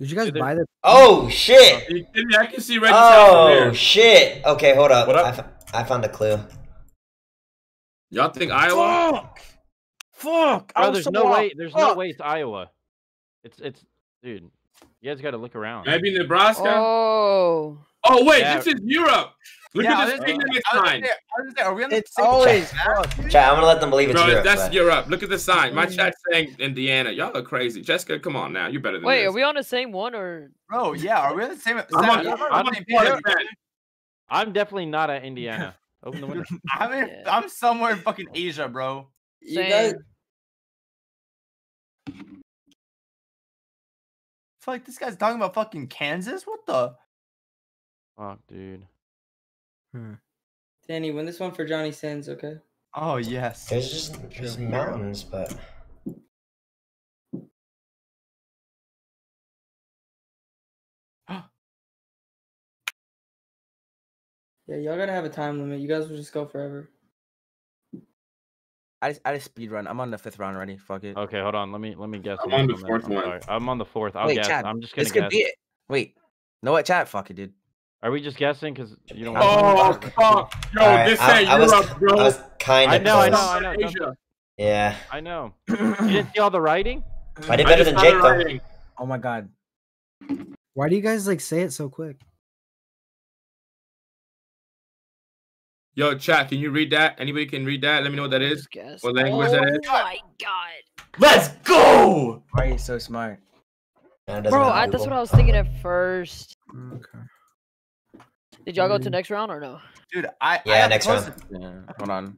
Did you guys Did buy the? Oh shit! I can see Reggie's oh, shit! Okay, hold up. What up? I, found a clue. Y'all think Iowa? Fuck! Fuck! Bro, there's no way. There's Fuck. no way it's Iowa. It's it's dude. You guys got to look around. Maybe Nebraska. Oh. Oh wait, yeah. this is Europe. We yeah, could just take the next sign. Are we on the it's always chat. I'm gonna let them believe it's Bro, Europe. That's but... Europe. Look at the sign. My chat's saying Indiana. Y'all are crazy. Jessica, come on now. You're better than Wait, this. are we on the same one or? Bro, yeah. Are we on the same? I'm, on, I'm, I'm, on the I'm definitely not at Indiana. Open the window. I'm in, yeah. I'm somewhere in fucking Asia, bro. Same. You guys. It's like this guy's talking about fucking Kansas. What the? Fuck, dude. Hmm. Danny, win this one for Johnny Sins, okay? Oh yes. There's just there's mountains, but Yeah, y'all gotta have a time limit. You guys will just go forever. I just, I just speed run. I'm on the fifth round already. Fuck it. Okay, hold on. Let me let me guess. I'm on the fourth I'm, I'm on the fourth. I'll Wait, guess. Chad, I'm just gonna this guess. could be it. Wait, no what, chat? Fuck it, dude. Are we just guessing? Because you don't. Want Oh, want fuck. Yo, Alright, this I, ain't I was, Europe, bro. I was kind of. I of know, I know, I know. Asia. Yeah. I know. you didn't see all the writing? I did better just than Jake though. writing. Oh my god. Why do you guys like say it so quick? Yo, chat, can you read that? Anybody can read that? Let me know what that is. Guess. What language that oh is? Oh my god. Let's go. Why are you so smart? No, it doesn't Bro, I, that's what I was thinking at first. Okay. Did y'all go to next round or no? Dude, I Yeah, I next the round. Yeah. Hold on.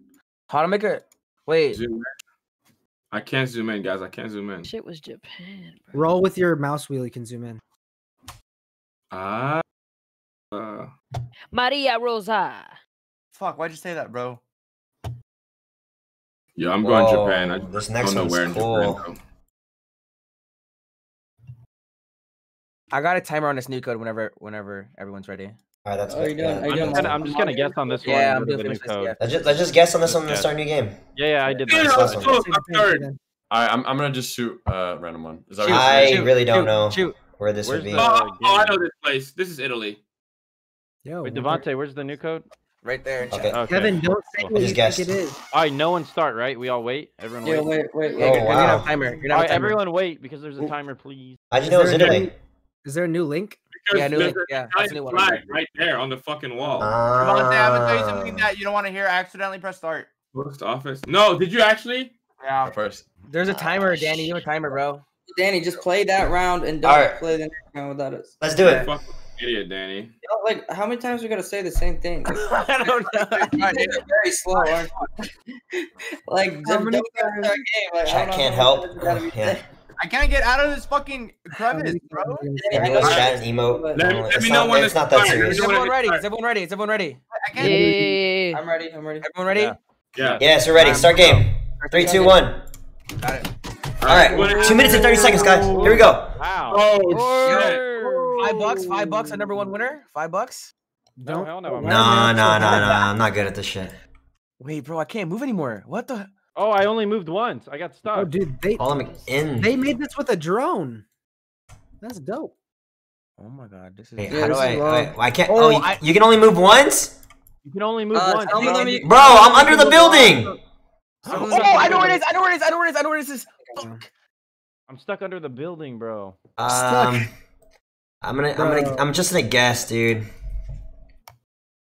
How to make it? Wait. Zoom in. I can't zoom in, guys. I can't zoom in. Shit was Japan. Bro. Roll with your mouse wheel. You can zoom in. Ah. Uh, Maria Rosa. Fuck, why'd you say that, bro? yeah, I'm going Whoa, Japan. I this don't next know one's where in cool. Japan. Though. I got a timer on this new code whenever whenever everyone's ready. All right, that's Oh, good. you doing? Yeah. Are you I'm just gonna, I'm just gonna guess on this one. Yeah, and I'm go to doing the new code. Let's just let's just guess on this one and start a new game. Yeah, yeah, I did Yeah, that. let's one. I'm third. All right, I'm, I'm gonna just shoot uh, a random one. Is that Shoot. what I you're really don't shoot, know shoot. where this would be. the- Oh, oh, oh I know this place. This is Italy. Yo, Wait, what Devontae, where's the new code? Right there. in Okay. Okay. Kevin, don't say Cool. what I you just think it is. All right, no one start. Right? We all wait. Everyone Yeah, wait. wait, wait, oh, Yeah, wait. Oh, you're gonna have wow. a timer. You're All gonna have right, a timer. everyone wait because there's a timer, please. How'd you Is know it was there a Italy? Is there a new link? Because Yeah, new there's link. Yeah, that's a new giant one right flag right there on the fucking wall. Devontae, I'm gonna tell you Ah. something that you don't want to hear. I accidentally press start. Post office. No, did you actually? Yeah. First. There's a timer, Danny. You have a timer, bro. Danny, just play that round and don't Alright. play the next round without us. Let's do it. Fucking idiot, Danny. You know, like, how many times we gotta say the same thing? Like, I don't know. very slow, aren't you? like, How many don't our game. Like, I Chat don't can't how help. many times we gotta be Yeah. Saying. I can't get out of this fucking crevice, bro. Everyone's chat and emote. Let- let It's me know when it's not that serious. Is everyone ready? Is everyone ready? Is everyone ready? I can't. Yeah. I'm ready. I'm ready. Everyone ready? Yeah. Yeah. Yes, we're ready. Um, Start game. Three, two, one. Got it. All right, two minutes and thirty seconds, guys. Here we go. Wow. Oh shit. Five bucks. Five bucks. Our number one winner. Five bucks. No, Don't- no. No, no, no, no. I'm not good at this shit. Wait, bro. I can't move anymore. What the? Oh, I only moved once. I got stuck. Oh, dude, they Follow me in. they made this with a drone. That's dope. Oh my god. This is. Wait, Yeah, how do this I? Wait, I can't. Oh, Oh, you, I- you can only move once, You can only move Uh, once. some bro. them you- bro. I'm under the building. some Oh, I know where it is. I know where it is. I know where it is. I know where it is. Fuck. I'm stuck under the building, bro. Um, I'm gonna, I'm gonna, I'm just gonna guess, dude.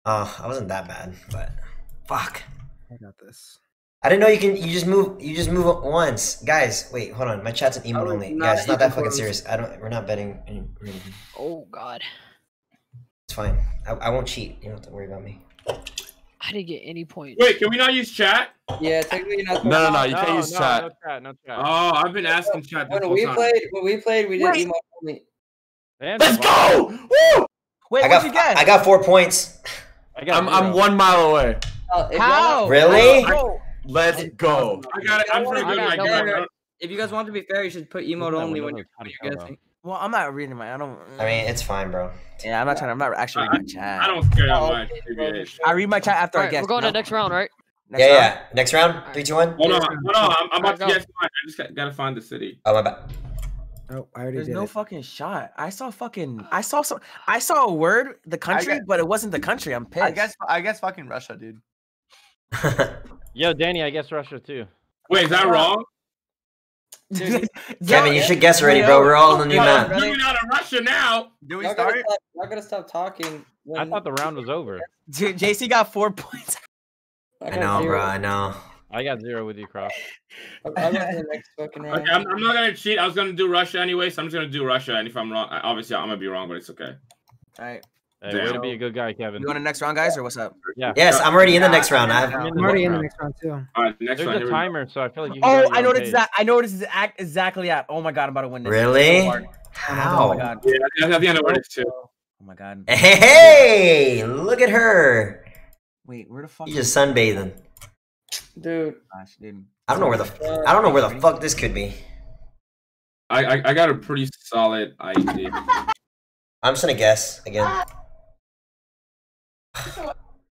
Oh, I wasn't that bad, but fuck. I got this. I didn't know you can. You just move. You just move it once, guys. Wait, hold on. My chat's an emote only, not guys. It's not that fucking close. serious. I don't. We're not betting. any- anything. Oh god. It's fine. I, I won't cheat. You don't have to worry about me. I didn't get any points. Wait, can we not use chat? Yeah, technically not. No, no, no. You no, can't use no, chat. No chat. No chat. Oh, I've been asking chat this When we time. played, when we played, we did Wait. emote only. Let's go! Woo! Wait, I what'd got. you get? I got four points. I got I'm I'm one mile away. Uh, How? want- Really? Bro, Let's go. I got it. I'm pretty I good. got Like, no that. If you guys want to be fair, you should put emote only when you're, when you're guessing. Well, I'm not reading my. I don't. I mean, it's fine, bro. yeah, I'm not trying. I'm not actually reading my chat. I don't care that Oh, much. okay, maybe bro, it is. sure. I read my chat after I Alright, guess. we're going no? to next round, right? Next yeah, round? yeah. Next round. Three, two, one. Hold on, hold on. I'm, I'm about to Alright, guess mine. I just got, gotta find the city. Oh my bad. Oh, I already There's did no it. fucking shot. I saw fucking. I saw some. I saw a word, the country, got- but it wasn't the country. I'm pissed. I guess. I guess fucking Russia, dude. Yo, Danny, I guess Russia too. Wait, is that wrong? Kevin, you should guess already, bro. We're all on the new map. I'm moving out of Russia now. Do we Y'all gotta, start? stop, y'all gotta stop talking. I thought the round was over. Dude, JC got four points. I got know, zero. bro. I know. I got zero with you, Cross. I'll, I'll go to the next fucking round. Okay, I'm, I'm not gonna cheat. I was gonna do Russia anyway, so I'm just gonna do Russia. And if I'm wrong, I- obviously I'm gonna be wrong, but it's okay. All right. Hey, way to be a good guy, Kevin. You want the next round, guys, or what's up? Yeah. Yes, I'm already in the next round. I have. I'm in I'm the already in the next round too. All right, next There's one. a here go. timer, so I feel like you oh, can Oh, I know own what it's I know what it's act exactly at. Oh my god, I'm about to win this. Really? Oh hard. Oh my god. Yeah, I think I know where it is too. Oh my god. Hey, hey, look at her. Wait, where the fuck? You just sunbathing. Dude, Gosh, dude. I don't know where the. I don't know where the fuck this could be. I, I I got a pretty solid idea. I'm just gonna guess again.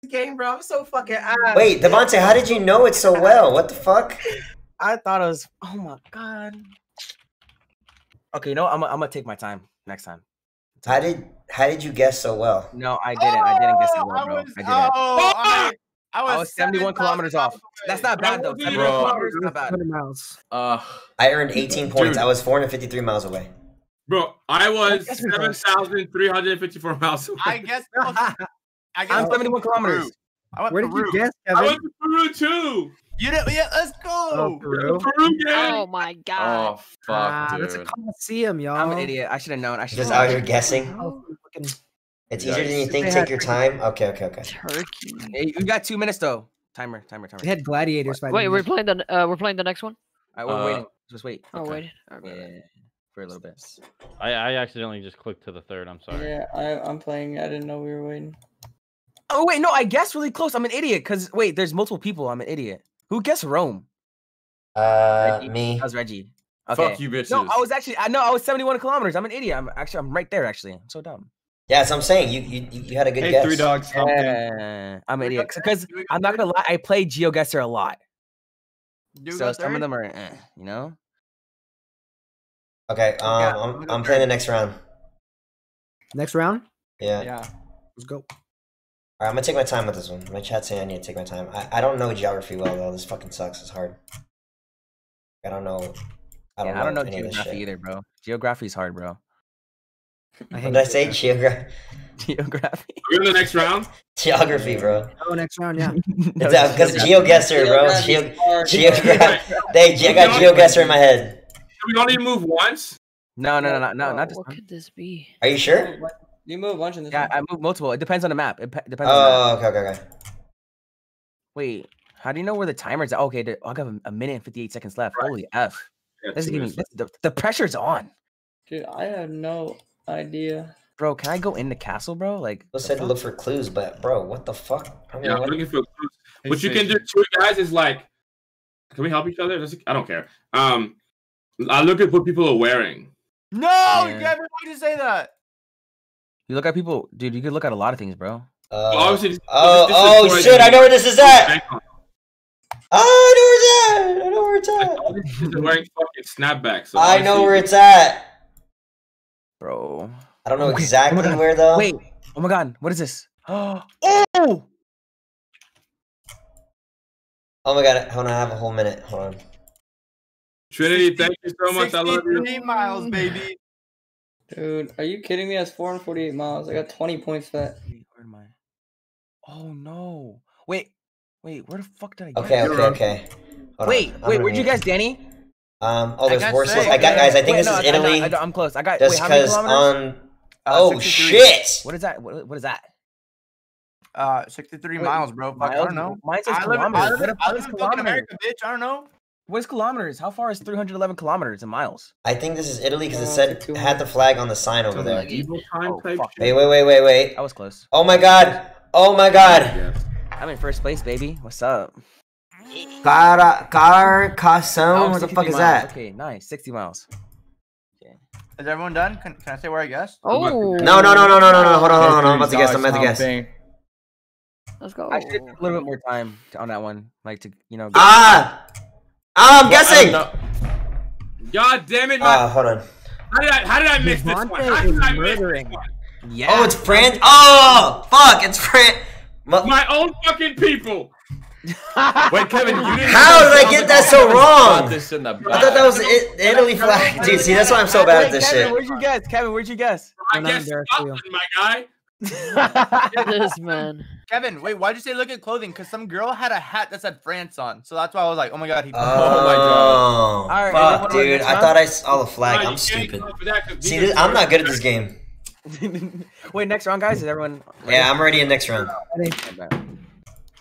Game, bro. I'm so fucking ass. Wait, Devontae, how did you know it so well? What the fuck? I thought it was. Oh my god. Okay, you know, what? I'm, I'm gonna take my time next time. How did how did you guess so well? No, I didn't. I didn't guess it well, bro. I, didn't. Oh, I, I was, I was 71 kilometers off. That's not bad though. 71 Bro. kilometers not bad. miles. Uh, I earned 18 points. Dude. I was 453 miles away. Bro, I was Guess we close. 7,354 miles away. I guess. I guess I'm 71 kilometers. I went Where did Peru. you guess, I Kevin? went to Peru too. You did. Yeah, let's go. Oh, Peru. Peru. Oh my god. oh fuck, Ah, that's a. Coliseum, y'all. I'm an idiot. I should have known. I should Just out here guessing. Oh, It's easier than you think. Take your time. Okay, okay, okay. Turkey. Hey, you got two minutes though. Timer, timer, timer. We had gladiators fighting. Wait, we're playing the uh, we're playing the next one. All right, we're Uh, waiting. Just wait. Oh Okay. wait. Alright, Yeah, yeah, yeah. for a little bit. I, I accidentally just clicked to the third. I'm sorry. Yeah, I, I'm playing. I didn't know we were waiting. Oh wait, no, I guess really close. I'm an idiot. Cause wait, there's multiple people. I'm an idiot. Who guessed Rome? Uh, Reggie? me. That was Reggie. Okay. Fuck you, bitches. No, I was actually. I know I was 71 kilometers. I'm an idiot. I'm actually. I'm right there. Actually, I'm so dumb. Yeah, that's what I'm saying. You you you you had a good Hey, guess. three dogs. Humpkin. Yeah, I'm an idiot. Because I'm not gonna lie, I play GeoGuessr a lot. You so some of them are, eh, you know. Okay, um, Yeah, I'm we got I'm playing the next round. Next round. Yeah. Yeah. Let's go. All right, I'm gonna take my time with this one. My chat's saying I need to take my time. I, I don't know geography well though. This fucking sucks. It's hard. I don't know. I don't yeah, I don't know any of this geography shit. either, bro. Geography's hard, bro. I did I say? Geography. Geography. We're in the next round. Geography, bro. Oh, next round, yeah. No, because GeoGuessr, bro. Geography's Geo, geography. They, I got GeoGuessr in my head. We only move once. no, no, no, no, no, not this What one. could this be? Are you sure? You move a bunch in this. Yeah, one. I move multiple. It depends on the map. It pe- depends. on the map. Oh, okay, okay, okay. Wait, how do you know where the timer's at? Okay, the- I got a- a minute and 58 seconds left. Holy f! Yeah, This is giving minutes this, the, the pressure's on, Dude, I have no idea. bro. Can I go in the castle, bro? Like, I the said to look for clues, but bro, what the fuck? I mean, Yeah, I'm what- looking for. Hey, What you can do, Station. two guys, is like, can we help each other? Does I don't care. Um, I look at what people are wearing. No, Yeah. Kevin, why'd you say that? You look at people, dude. You could look at a lot of things, bro. Uh, Well, obviously, this- oh, this is oh shit! I know where this is at. Oh, I know where it's at. I know where it's at. all these kids wearing fucking snapbacks. So I know where it's at. Bro. I don't know Okay, oh exactly God. where though. Wait. Oh my god. What is this? Oh. Oh my god! Hold on, I have a whole minute. Hold on. Trinity, thank you so much. I love you. 63 miles, baby. Dude, are you kidding me? That's 448 miles. I got 20 points for that. Where am I? Oh no. Wait. Wait. Where the fuck did I get? Okay, it? okay, okay. Hold Wait. on. Wait. Where'd you guys, Danny? Um. Oh, there's there's horses. I got guys. I think Wait, this no, is I- I- Italy. I, am close. I got. Just wait, how many because kilometers? on. Uh, oh 63. shit! What is that? What, what is that? Uh, 63 Wait, miles, bro. Fuck, I don't know. Mine says I live, I kilometers. live, What the I live in fucking? America, bitch. I don't know. What is kilometers? How far is 311 kilometers in miles? I think this is Italy because it Uh, said it had the flag on the sign over there. Evil time Oh, type Wait, wait, wait, wait, wait. That was close. Oh my god! Oh my god! Yes. I'm in first place, baby. What's up? Cara, car, Casson. Oh, What the 63 fuck is miles. that? Okay, nice. 60 miles. Okay. Is everyone done? Can, can I say where I guess? Oh. No, no, no, no, no, no, no. Hold on, hold on. I'm about to guess. I'm about to guess. humping. Let's go. I should have a little bit more time on that one, like to you know. Ah! Ah, I'm Well, guessing! God damn it! My, Ah, hold on. how did I? How did I miss this one? How did is I miss this murdering. one? Yeah. Oh, it's France. Oh, fuck! It's France. My own fucking people. Wait, Kevin, you didn't. How did I get that so wrong? This in the I thought that was it, Italy flag. Dude, see, that's why I'm so bad at this Kevin, shit. Where'd you guess? Kevin, where'd you guess? I guess Scotland, my guy. This man. Kevin, wait, why'd you say look at clothing? Because some girl had a hat that said France on. So that's why I was like, oh my god, he. Oh, my God. Alright. Fuck, dude. I thought I saw the flag. Nah, I'm stupid. go for that 'cause See, this, I'm not good at this game. Wait, next round, guys. Is everyone? Yeah, I'm already in next round.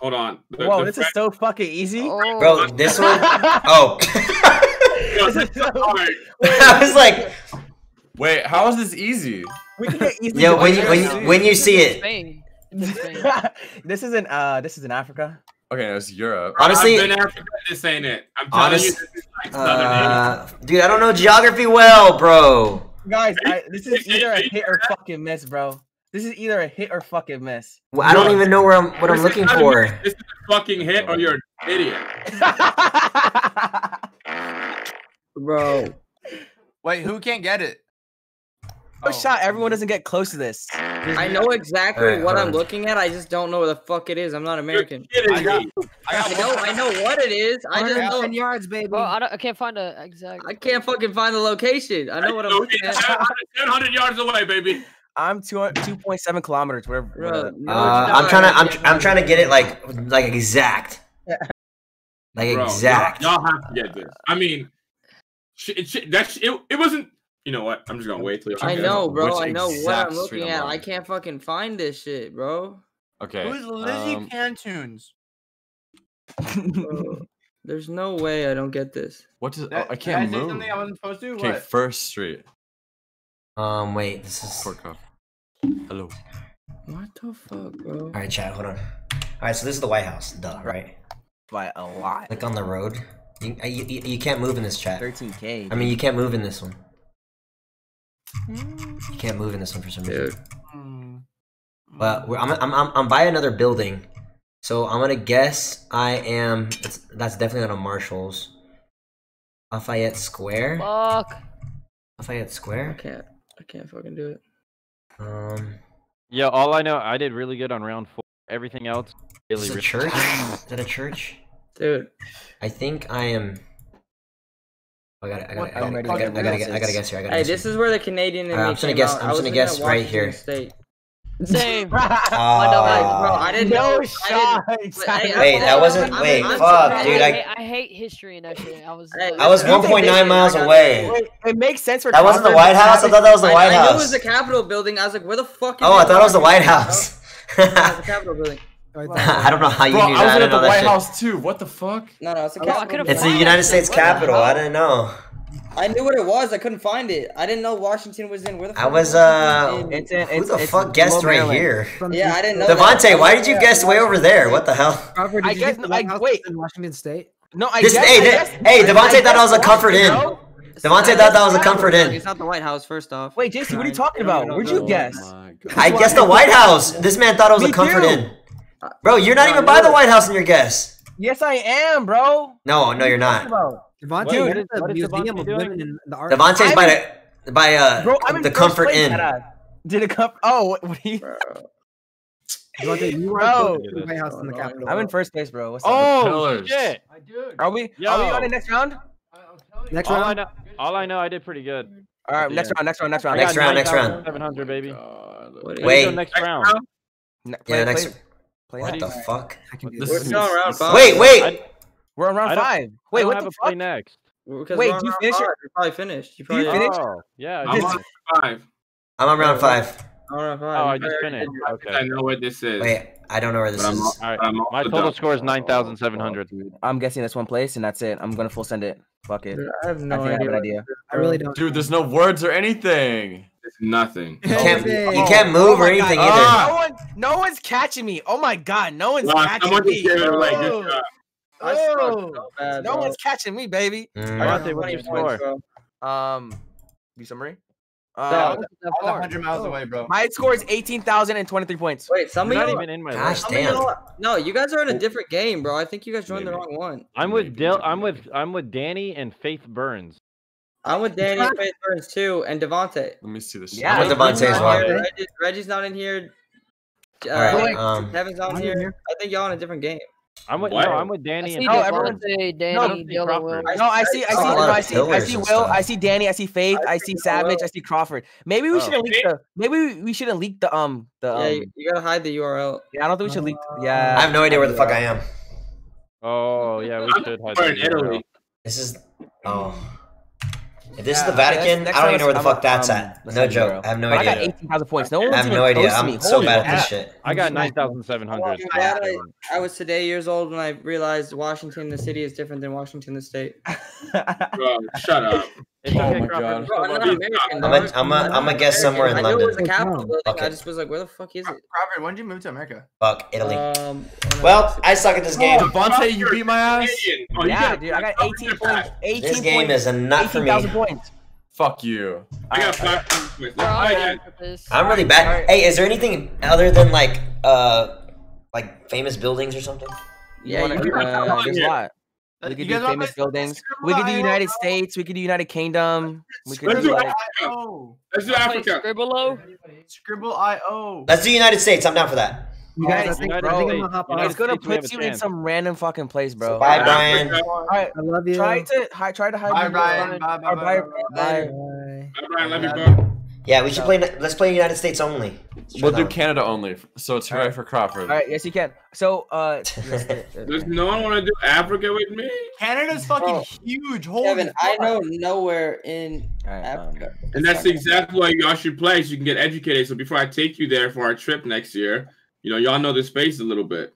Hold on. The- Whoa, the this is so fucking easy. Oh. Bro, this one. Oh. Yo, this is hard. I was like, Wait, how is this easy? we can get. Yo, when you when you, when you see it. This isn't uh this is in Africa. Okay, it's Europe. Honestly, I've been Africa. This ain't it. I'm telling honest, you, like uh, dude. I don't know geography well, bro. Guys, I, this is either a hit or fucking miss, bro. This is either a hit or fucking miss. Well, I don't even know where I'm what this I'm looking for. This is a fucking hit, or you're an idiot, bro. Wait, who can't get it? oh. shot, everyone doesn't get close to this. I know exactly what I'm on. looking at. I just don't know what the fuck it is. I'm not American. I, got, I, got I, know, I know what it is. I just know. yards, baby. Well, I, I, can't find a exact. I can't fucking find the location. I know what I'm looking at. 700 yards away, baby. I'm two two point seven kilometers. Wherever. Uh, no, I'm trying to. I'm, I'm trying to get it like like exact. Like Bro, exact. Y'all, y'all have to get this. I mean, that it, it wasn't you know what? I'm just gonna wait till you. I know, bro. I know what I'm looking at. I can't fucking find this shit, bro. Okay. Who's Lizzie um, Cantunes? there's no way I don't get this. What does that, oh, I can't I move? Something I wasn't supposed to. Okay, what? First Street. Um, wait. This is. Porco. Hello. What the fuck, bro? All right, chat. Hold on. All right, so this is the White House, duh, right? By a lot. Like on the road. You, uh, you, you can't move in this chat. 13k. I mean, you can't move in this one. You can't move in this one for some reason. Dude. But I'm, I'm, I'm, I'm by another building. So I'm gonna guess I am. that's definitely not a Marshalls. Lafayette Square. Fuck. Lafayette Square. I can't. I can't fucking do it. Um. Yeah, all I know, I did really good on round four. Everything else, really. Is a church? Is that a church? Dude. I think I am. I gotta, I gotta, I gotta, I gotta, I gotta, I gotta guess here. I gotta hey, guess this is where the Canadian. In right, I'm just gonna guess. Out. I'm just gonna guess right here. State. Same. oh. I didn't know. No shot. Wait, that wasn't. I'm, wait, I'm, fuck, I'm, dude. I, hate, history and that. I was. I was 1.9 miles away. It makes sense for. That wasn't the White House. I thought that was the White House. I knew it was the Capitol building. I was like, where the fuck? Oh, oh I thought it was the White House. the Capitol building. I don't know how you Bro, knew I was that. at the White House too. What the fuck? No, no, it's a oh, capital. It's the United States Capitol. I didn't know. I knew what it was. I couldn't find it. I didn't know Washington was in. Where the fuck I was uh. It's in, who the fuck guessed right here? Yeah, I didn't know. Devontae, why did you guess way over there? What the hell? Robert, I guess. I wait. In Washington State. No, I this, guess. Hey, hey, Devontae thought I was a Comfort Inn. Devontae thought that was a Comfort Inn. It's not the White House, first off. Wait, Jason, what are you talking about? Where'd you guess? I guessed the White House. This man thought it was a Comfort Inn. Bro, you're not no, even by the White House in your guess. Yes, I am, bro. No, no, you're not. Devontae, Dude, what is the Museum of Women in the Arts? Devontae's by the by uh bro, I'm the Comfort Inn. Did a come? Oh, what are you? Bro. White House in the Capitol. I'm in first place, bro. What's oh up? shit! I did. Are we? Yo. Are we on the next round? Next all round. I know, all I know, I did pretty good. All right, yeah. next round, next round, next round, next round, next round. Seven hundred, baby. God, Wait, next round. yeah, next. Play what the right. fuck? This we're still around five. Wait, wait. I, we're on round five. Wait, what the fuck? next. Because wait, do you finish You're probably finished. You probably finished. Oh, yeah. I'm on five. I'm on round five. I'm on five. Oh, I just finished. Okay. I know what this is. Wait, I don't know where this is. All right. My total done. score is 9,700. I'm guessing this one place, and that's it. I'm going to full send it. Fuck it. Dude, I have no I idea. I have an idea. I really don't. Dude, there's no words or anything. It's nothing. You can't, you can't move oh or anything God. either. No, one, no one's catching me. Oh my God, no one's catching me. Oh. oh. Bad, no bro. one's catching me, baby. Mm. Devontae, what's your score? Um, you summary? Uh, no, I 100 miles oh. away, bro. My score is 18,023 points. Wait, somebody You're not even in my Gosh, damn. No, you guys are in a different game, bro. I think you guys joined Maybe. the wrong one. I'm with Dil I'm with I'm with Danny and Faith Burns. I'm with Danny Faith Burns too and Devontae. Let me see this. Yeah, with Devontae as Reggie's, not in here. Uh, All right, uh, um, Kevin's not here. here. I think y'all in a different game. I'm with no, I'm with Danny. I see and no, Danny, no, Will. I see, I see, I see, I see Will, I see Danny, I see Faith, I, I see Savage, I see Crawford. Maybe we oh. shouldn't leak the. Maybe we shouldn't leak the um the. Yeah, um, you, you gotta hide the URL. Yeah, I don't think we should leak. The, yeah, I have no idea where the fuck I am. Oh yeah, we should hide. We're in Italy. This is oh. If this yeah, is the Vatican, I don't even know where the I'm fuck that's um, at. No joke. Zero. I have no idea. I got 18,000 points. No one's I have no idea. I'm so bad at this shit. I got 9,700. I, I, was today years old when I realized Washington, the city, is different than Washington, the state. Bro, shut up. It's oh my god. Bro, I'm I'm, a, I'm a guess somewhere in I London. It was a capital. Okay. I just was like, where the fuck is it? Robert, when did you move to America? Fuck, Italy. Um, well, I suck at this game. Oh, you beat my ass? Oh, yeah, dude, I got 18 points. 18 this game points, is a nut for me. 18,000 points. Fuck you. I got five points. I'm really bad. Hey, is there anything other than like, uh, like famous buildings or something? Yeah, you, you, uh, there's a lot. Uh, We could guys do famous buildings. We could do United States. We could do United Kingdom. We could Let's do do like, Africa. Let's do Africa. Scribble-O? Scribble IO. Let's do United States. I'm down for that. United United States, States, bro. United States, It's gonna States, put you in some random fucking place, bro. Bye, Brian. All right, I love you. try to hi, try to hide. Bye, your Brian. name. Bye, bye, Or bye, bye, bye, bye. Bye. Bye, Brian. Love you, bro. Yeah, we should play. Let's play United States only. We'll do one. Canada only, so it's hooray for Crawford. All right, yes, you can. So, uh, yes, Does no one want to do Africa with me? Canada's fucking Bro, huge. Holy Kevin, I know nowhere in all right, um, Africa. And that's exactly why y'all should play, so you can get educated. So before I take you there for our trip next year, you know, y'all know the space a little bit.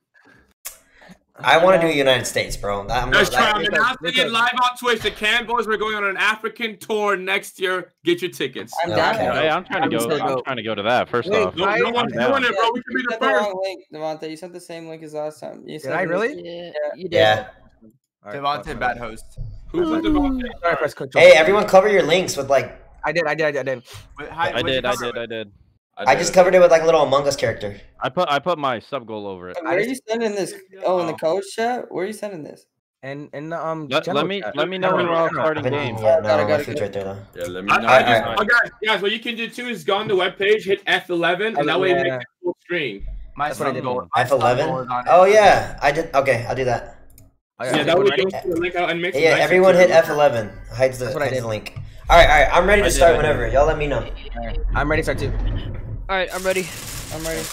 I want to do United States, bro. I'm Let's that- try. I'm announcing it live on Twitch. The Cam Boys, we're going on an African tour next year. Get your tickets. I'm down. Okay. Hey, I'm trying to I'm go. just gonna I'm trying to go to that. First Wait, off, No, no one's doing down. it, bro. We can be You the sent the first. wrong link, Devontae. You sent the same link as last time. You Did I really? Yeah, Yeah. you did. Yeah. all right, fuck, Devontae, bad host. Who's with Devontae? Sorry, press. Hey, everyone, cover your links with like. I did, I did, I did, I did. Wait, hi- I what'd did. I did. I did. I just covered it with like a little Among Us character. I put. I put my sub goal over it. Where are you sending this? Oh, in the coach chat? Where are you sending this? And and um, Let, general let me chat. let me know when we're all I've starting been- games. Yeah, no, Gotta- my gotta food's right there though. Yeah, let me I, know. I Alright, just, alright. oh, guys, guys, what you can do too is go on the webpage, hit F11, and that way you Yeah. make it full screen. My That's what I sub did. goal. my sub goal is F11. Oh yeah, I did. Okay, I'll do that. Yeah, yeah, that way ready? you can link out and make. Yeah, nice everyone hit. F11. Hides the, That's hides the link. All right, all right. I'm ready to start whenever. Y'all let me know. I'm ready to start too. All right, I'm ready. I'm ready.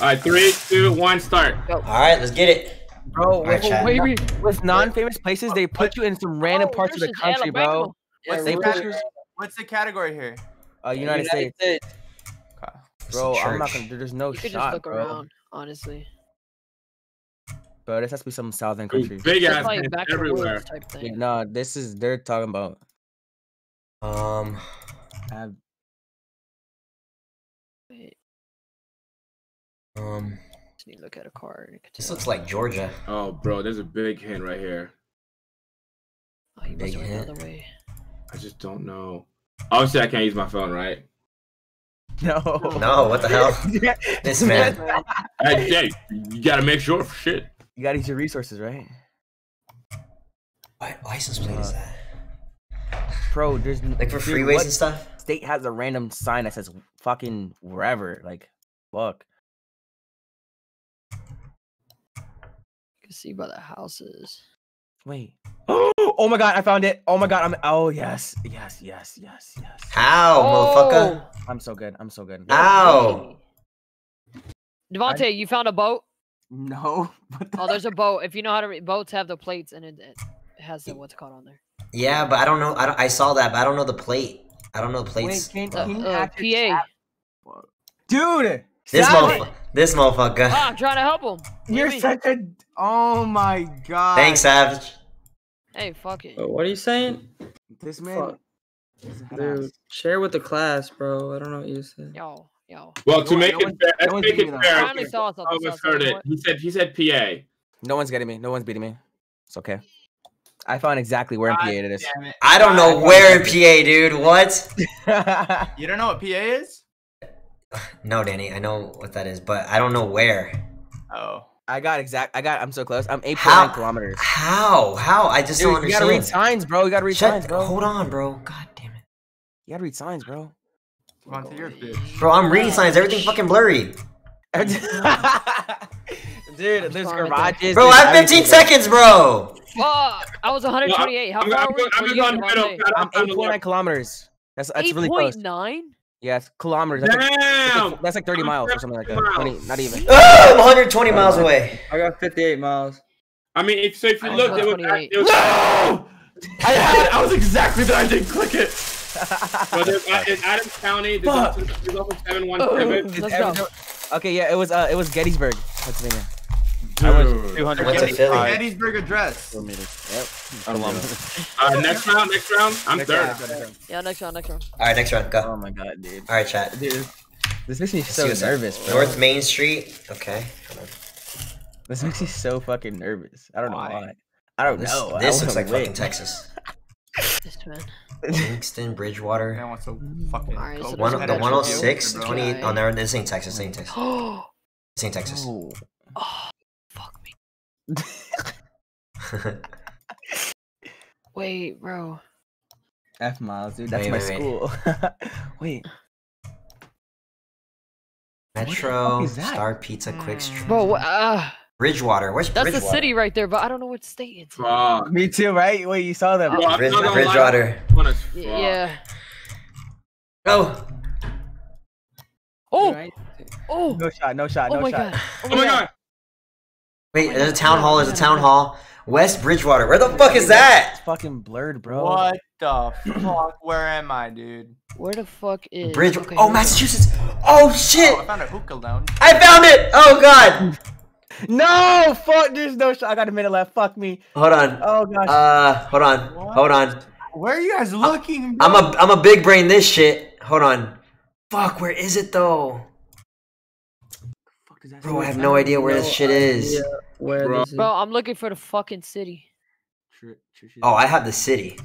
All right, three, two, one, start. All right, let's get it. Bro, with, chat. Wait, with non-famous places, they put you in some random Oh, parts of the is country, bro. Alabama. What's They the, put category, you, what's the category here? uh, United States, Okay. bro. I'm not gonna. Do there's no You could just shot, look bro. around, honestly. Bro, this has to be some southern Ooh, country. Big It's ass like back to the everywhere. woods type Yeah, thing. no, this is they're talking about. Um, um, just need to look at a card. this looks like Georgia. Oh, bro, there's a big hint right here. Oh, you big hint. the other way. I just don't know. Obviously, I can't use my phone, right? no. No, what the hell? This man. Hey, Jay, you gotta make sure for shit. You gotta use your resources, right? What license plate is that? Bro, there's Like for dude, freeways what and stuff? State has a random sign that says fucking wherever. Like, fuck. Can see by the houses. Wait. Oh my god, I found it. Oh my god, I'm. Oh yes, yes, yes, yes, yes. How, motherfucker? I'm so good. I'm so good. Ow! Devontae, you found a boat? No. Oh, there's a boat. If you know how to read, boats have the plates and it, it has the what's called on there. Yeah, but I don't know. I don't. I saw that, but I don't know the plate. I don't know the plates. can- bro. can you Uh, act your PA. Dude, this Savage, motherfucker. This motherfucker. Ah, I'm trying to help him. What you You're mean? such a. Oh my god. Thanks, Savage. Hey, fuck it. What are you saying? This man. Fuck. Dude, badass. share with the class, bro. I don't know what you said. Yo, yo. Well, to No make no it one- fair, no let's one's make it fair. I finally saw All something. I us heard it. He said he said PA. No one's getting me. No one's beating me. It's okay. I found exactly where in PA it is. It. I don't know where in PA, dude. What? You don't know what PA is? No, Danny. I know what that is, but I don't know where. Oh. I got exact. I got. I'm so close. I'm 8.9 How? kilometers. How? How? I just Dude, don't understand. you gotta read signs, bro. You gotta read Shut. signs, bro. Hold on, bro. God damn it, You gotta read signs, bro. Devontae, you're a bitch. bro. I'm reading signs. Everything fucking blurry. Dude, there's trying to garages. Bro, I have 15 seconds, bro. Fuck! I was 128. How I'm, far I'm, were you? I'm were just you, on the middle. Devontae? I'm 8.9 kilometers. That's that's really close. 8.9? Yeah, it's kilometers. That's like, that's like, that's like 30 miles or something like that. 20, not even. Ah, I'm 120 miles away. I got 58 miles. I mean, if so, if you I was look, it was, it was No! I had. I was exactly there. I didn't click it. Well, there's, uh, in Adams County, there's Fuck. also, there's also 717. It's Let's go. Okay, yeah, it was uh, it was Gettysburg, Pennsylvania. I was Dude. 200 What's a Philly? Gettysburg Address. kilometers. Yep. Kilometers. Uh, next round, next round. I'm Next third. round, next round, next round. Yeah, next round, next round. All right, next round. go. Oh my god, dude. All right, chat. Dude, this makes me Let's so see nervous, bro. North Main Street. Okay. This makes me so fucking nervous. I don't know Why? why. I don't This, know. This looks like win. fucking Texas. This man. Kingston, Bridgewater. Man wants to fucking. Alright, so. One, the 106, extra 28. guy. Oh, no, this ain't Texas. This ain't Texas. Oh, This ain't Texas. fuck me. Wait, bro. F miles, dude. That's Wait, my wait, wait. school. wait. Metro, that? Star Pizza, Quick Strip. Bro, uh, Bridgewater. Where's that's Bridgewater? the city right there, but I don't know what state it's in. Fuck. Me too, right? Wait, you saw them. Bro, Bridge, not gonna. Bridgewater. Y- fuck. Yeah. Oh, Oh, Right? oh, No shot, no shot, No oh no my shot. god. Oh my god. Wait, there's a town hall. There's a town hall. West Bridgewater. Where the fuck is that? It's fucking blurred, bro. What the fuck? Where am I, dude? Where the fuck is? Bridge. okay, oh, here we go. Massachusetts. Oh shit! Oh, I found a hookah lounge. I found it. Oh god. No, fuck. There's no shot. I got a minute left. Fuck me. Hold on. Oh gosh. Uh, hold on. Hold on. Where are you guys looking? I'm bro? a I'm a big brain this shit. Hold on. Fuck, where is it though? Bro, I have no idea where this shit is. Where Bro. this is. Bro, I'm looking for the fucking city. Oh, I have the city.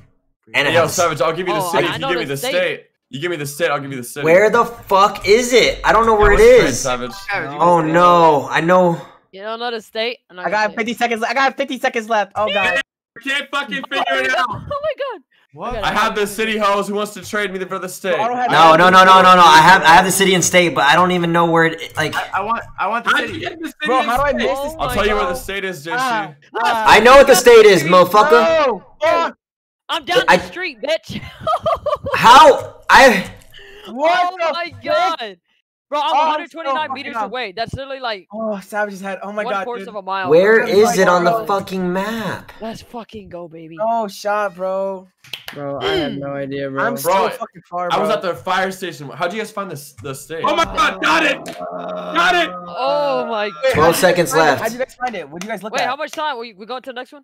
And I Yo, have the Savage, I'll give you the Oh, city I if you know give me the the state. state. You give me the state, I'll give you the city. Where the fuck is it? I don't know where it what's trend. Savage? Savage, Oh no, I know. You don't know the state? I'm not I gonna got 50 seconds. I got 50 seconds left. Oh god. Can't fucking Oh figure my it out. Oh my god. What? I have the city hoes who wants to trade me for the state. I don't have- No, no, no, no, no, no. I have I have the city and state, but I don't even know where it like I, I want. I want the city. you the city Bro, how do I and miss state? this? I'll my tell you where the state is, JC. Ah, ah. I know what the state is, motherfucker. No, fuck. I'm down I- the street, bitch. How? I What oh the my frick? god. Bro, I'm Oh, I'm so 129 fucking meters up. away. That's literally like Oh, Savage's head. Oh my one god. fourth dude. of a mile. where is it on the fucking map? Let's fucking go, baby. Oh, shot, bro. Bro, I have no idea, bro. I'm Bro, so fucking far, bro. I was at the fire station. How'd you guys find this the state? Oh my god, got it! Got it! Oh my god. Twelve seconds left. How'd you guys find it? What do you guys look Wait, at? how much time? We, we going to the next one?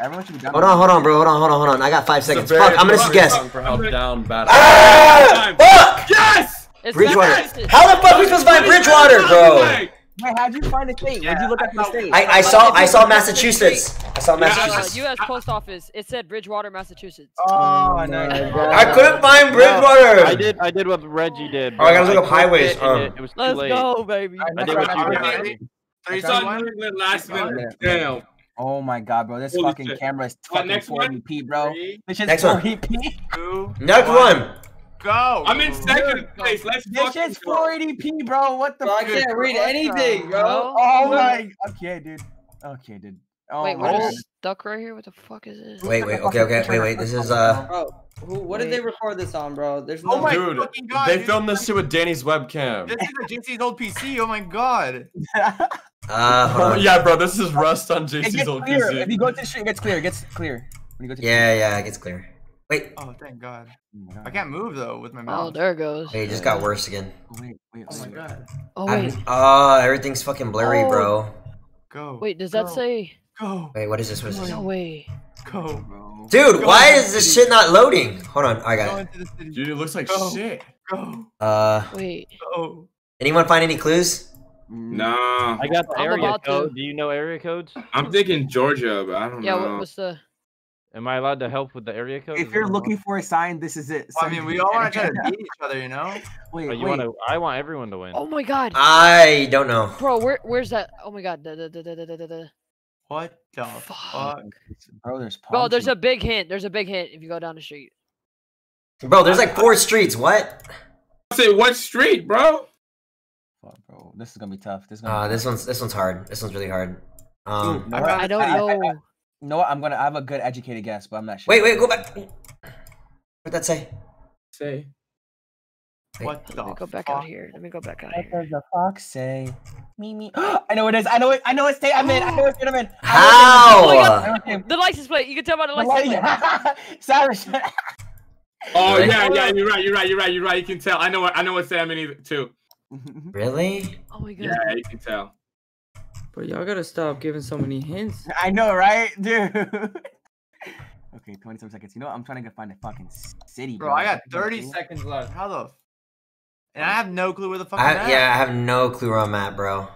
Everyone should be done. Hold on, hold on, bro. Hold on, hold on, hold on. I got five seconds. Fuck, I'm gonna guess. For how down bad. Ah! Fuck! Yes! It's Bridgewater. Massachusetts. How the fuck are we supposed to find Bridgewater, bro? Wait, Wait, how'd you find the state? Where'd you look at the state? I, I saw I saw Massachusetts. I saw Uh, Massachusetts. U.S. Post Office. It said Bridgewater, Massachusetts. oh, my no. God. I couldn't find Bridgewater. I did. I did what Reggie did. Oh, I gotta bro. look up highways, it um. it, it was too Let's late. go, baby. I did what you did. Okay. Reggie. Three, Saw two, New. England last minute. Damn. Oh my god, bro. This Holy fucking shit. camera is fucking 40p, bro. Three, This shit's Next one. 40p. two, Next one. Go. I'm in second place. Let's This shit's go. 40p, bro. What the Bro, I can't read What anything, bro. hell? Oh my. Okay, dude. Okay, dude. Oh Wait, my we're just stuck right here. What the fuck is this? Wait, wait. Okay, okay. Wait, wait. This is uh. Bro, who, what did they record this on, bro? There's no. Oh my Dude, fucking god. they dude. filmed this shit with Danny's webcam. This is a JC's old PC. Oh my god. Uh, hold Oh, on. yeah, bro, this is rust on It JC's gets old clear. If PC. you go to the street, it gets clear. It gets clear. When you go to Yeah, yeah. It gets clear. Wait, Oh thank god. The. I can't move though with my Oh, there it goes. Hey, It just got worse again. Wait, wait. Oh my god. Oh wait, I'm- Oh, everything's fucking blurry, Oh. bro. Go. wait. Does that say? Go. Wait, what is this? What is this? No way. Go. Bro. Dude, Go why is this shit not loading? Hold on, I Go got it. into the city. Dude, it looks like Go. shit. Go. Uh, Wait. Go. anyone find any clues? Nah. I got the I'm area about to. code. Do you know area codes? I'm thinking Georgia, but I don't Yeah. know. Yeah, what, was the? Am I allowed to help with the area code? If you're looking for a sign, this is it. Well, I mean, we all want to try to beat each other, you know. Wait, Oh, you wait. want to? I want everyone to win. Oh my god, I don't know. bro. Where where's that? Oh my god. Da, da, da, da, da, da, da, da. What the Fuck. fuck? Bro, there's Bro, there's a big hint. There's a big hint if you go down the street. Bro, there's like four streets. What? I say what street, bro? Fuck, bro. This is gonna be tough. This is gonna. Uh, be this one's this one's hard. This one's really hard. Um, Dude, no, I I don't I- I- know. You know what? I'm gonna. I have a good educated guess, but I'm not sure. wait, wait, go back. What'd that say? Say. What the Let me go back fuck? out here. Let me go back out What here. does the fox say? Me, me. I know what it is. I know it. I know what state I'm in. I know what state I'm in. How? know what state I'm in. I know what state oh The license plate. You can tell by the I'm license plate. Savage. Oh yeah, yeah. You're right. You're right. You're right. You're right. You can tell. I know what. I know what Sam in too. Really? Oh my god. Yeah, you can tell. But y'all gotta stop giving so many hints. I know, right, dude? okay, 27 seconds. You know what? I'm trying to go find a fucking city. Bro, I got 30 cool? seconds left. How the? F- and I have no clue where the fuck I'm I, at. yeah, I have no clue where I'm at, bro.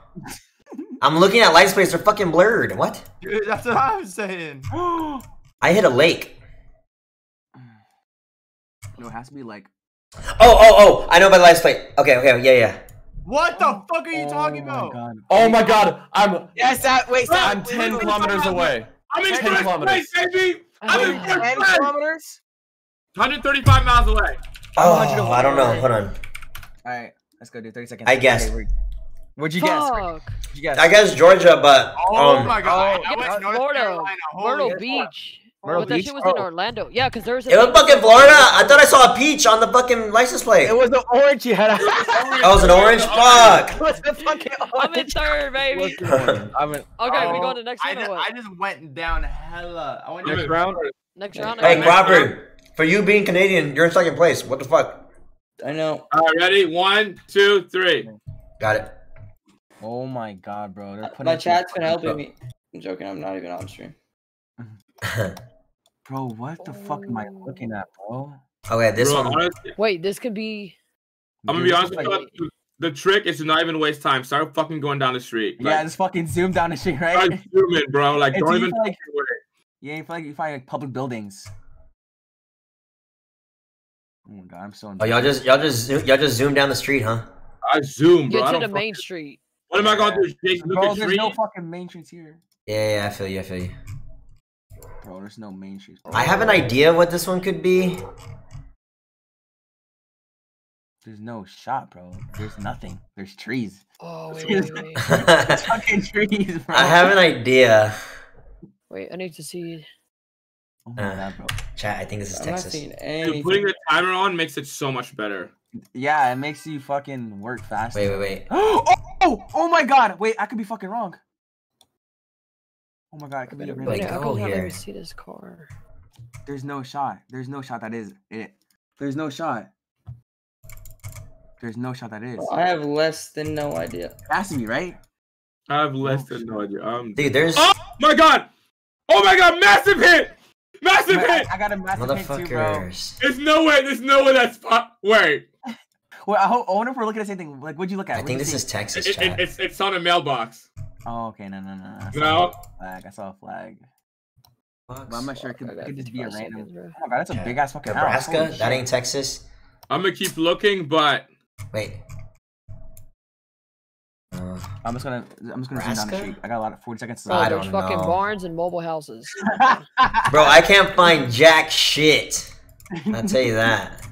I'm looking at license plates. They're fucking blurred. What? Dude, that's what I'm saying. I hit a lake. No, it has to be like. Oh, oh, oh! I know by the license plate. Okay, okay, yeah, yeah. What the fuck are you talking about? Oh my god, I'm Yes, that wait. Stop. I'm 10 kilometers away. I'm in 10 first kilometers. place, baby. I'm in Ten first place. kilometers. 135 miles away. Oh, I don't know. Hold on. All right, let's go. Do thirty seconds. I guess. where- Where'd you guess? Where'd you guess? I guess Georgia, but Oh um, my god. I Yeah, went to North Florida, Carolina. Myrtle Holy Beach. Myrtle but that shit was in Oh. Orlando. Yeah, because there was. a it was fucking Florida. I thought I saw a peach on the fucking license plate. It was an orange you had. Oh, it was an orange. Fuck. It was the fucking I'm in orange. third, baby. I'm in. Okay, we Oh, go to the next I round or just. I just went down hella. I went Next round. Next round. Hey, okay. Crawford, for you being Canadian, you're in second place. What the fuck? I know. All right, ready? One, two, three. Got it. Oh my god, bro! They're uh, putting My chat's been helping me. I'm joking. I'm not even on stream. Bro, what the fuck am I oh. looking at, bro? Okay, this Bro, one. honestly, Wait, this could be. I'm gonna be honest with you. The trick is to not even waste time. Start fucking going down the street. Yeah, just fucking zoom down the street, start right? zooming, bro. Like, don't even. like- fucking wait. Yeah, you feel like you find like public buildings. Oh my god, I'm so. Oh, y'all just y'all just y'all just zoom down the street, huh? I zoom, bro. Get I to don't the main street. What am I gonna do? Jason, look Bro, at there's trees? no fucking main streets here. Yeah, yeah, I feel you. I feel you. Bro, there's no main streets. I have an idea what this one could be. There's no shot, bro. There's nothing. There's trees. Oh wait, wait, wait. there's fucking trees, bro. I have an idea. Wait, I need to see. Oh my Uh, god, bro. chat, I think this is I'm Texas. Dude, putting the timer on makes it so much better. Yeah, it makes you fucking work faster. Wait, wait, wait. oh, oh, oh my god! Wait, I could be fucking wrong. Oh my god, I could be Wait, wrong. Like, Wait, I go can't see this car. There's no shot. There's no shot that is it. There's no shot. There's no shot that is. I have less than no idea. It has to be right. I have less than no idea. Um, Dude, there's Oh my god! Oh my god! Massive hit! Massive Wait, hit! I got a massive hit too, bro. There's no way. There's no way that's spot. Wait. Wait, I, hope, I wonder if we're looking at the same thing. Like, what'd you look at? I What'd think this see? is Texas, It, it, it's it's on a mailbox. Oh, okay, no, no, no, no. I saw No. a flag. I saw a flag. But I'm not sure. It could, I it could just be a random. seconds. Oh god, that's a big ass fucking house. Nebraska? Holy That ain't Texas. I'm gonna keep looking, but Wait. Uh, I'm just gonna. I'm just gonna zoom down the Nebraska? street. I got a lot of 40 seconds. to Bro, I there's don't fucking know. barns and mobile houses. bro, I can't find jack shit. I'll tell you that.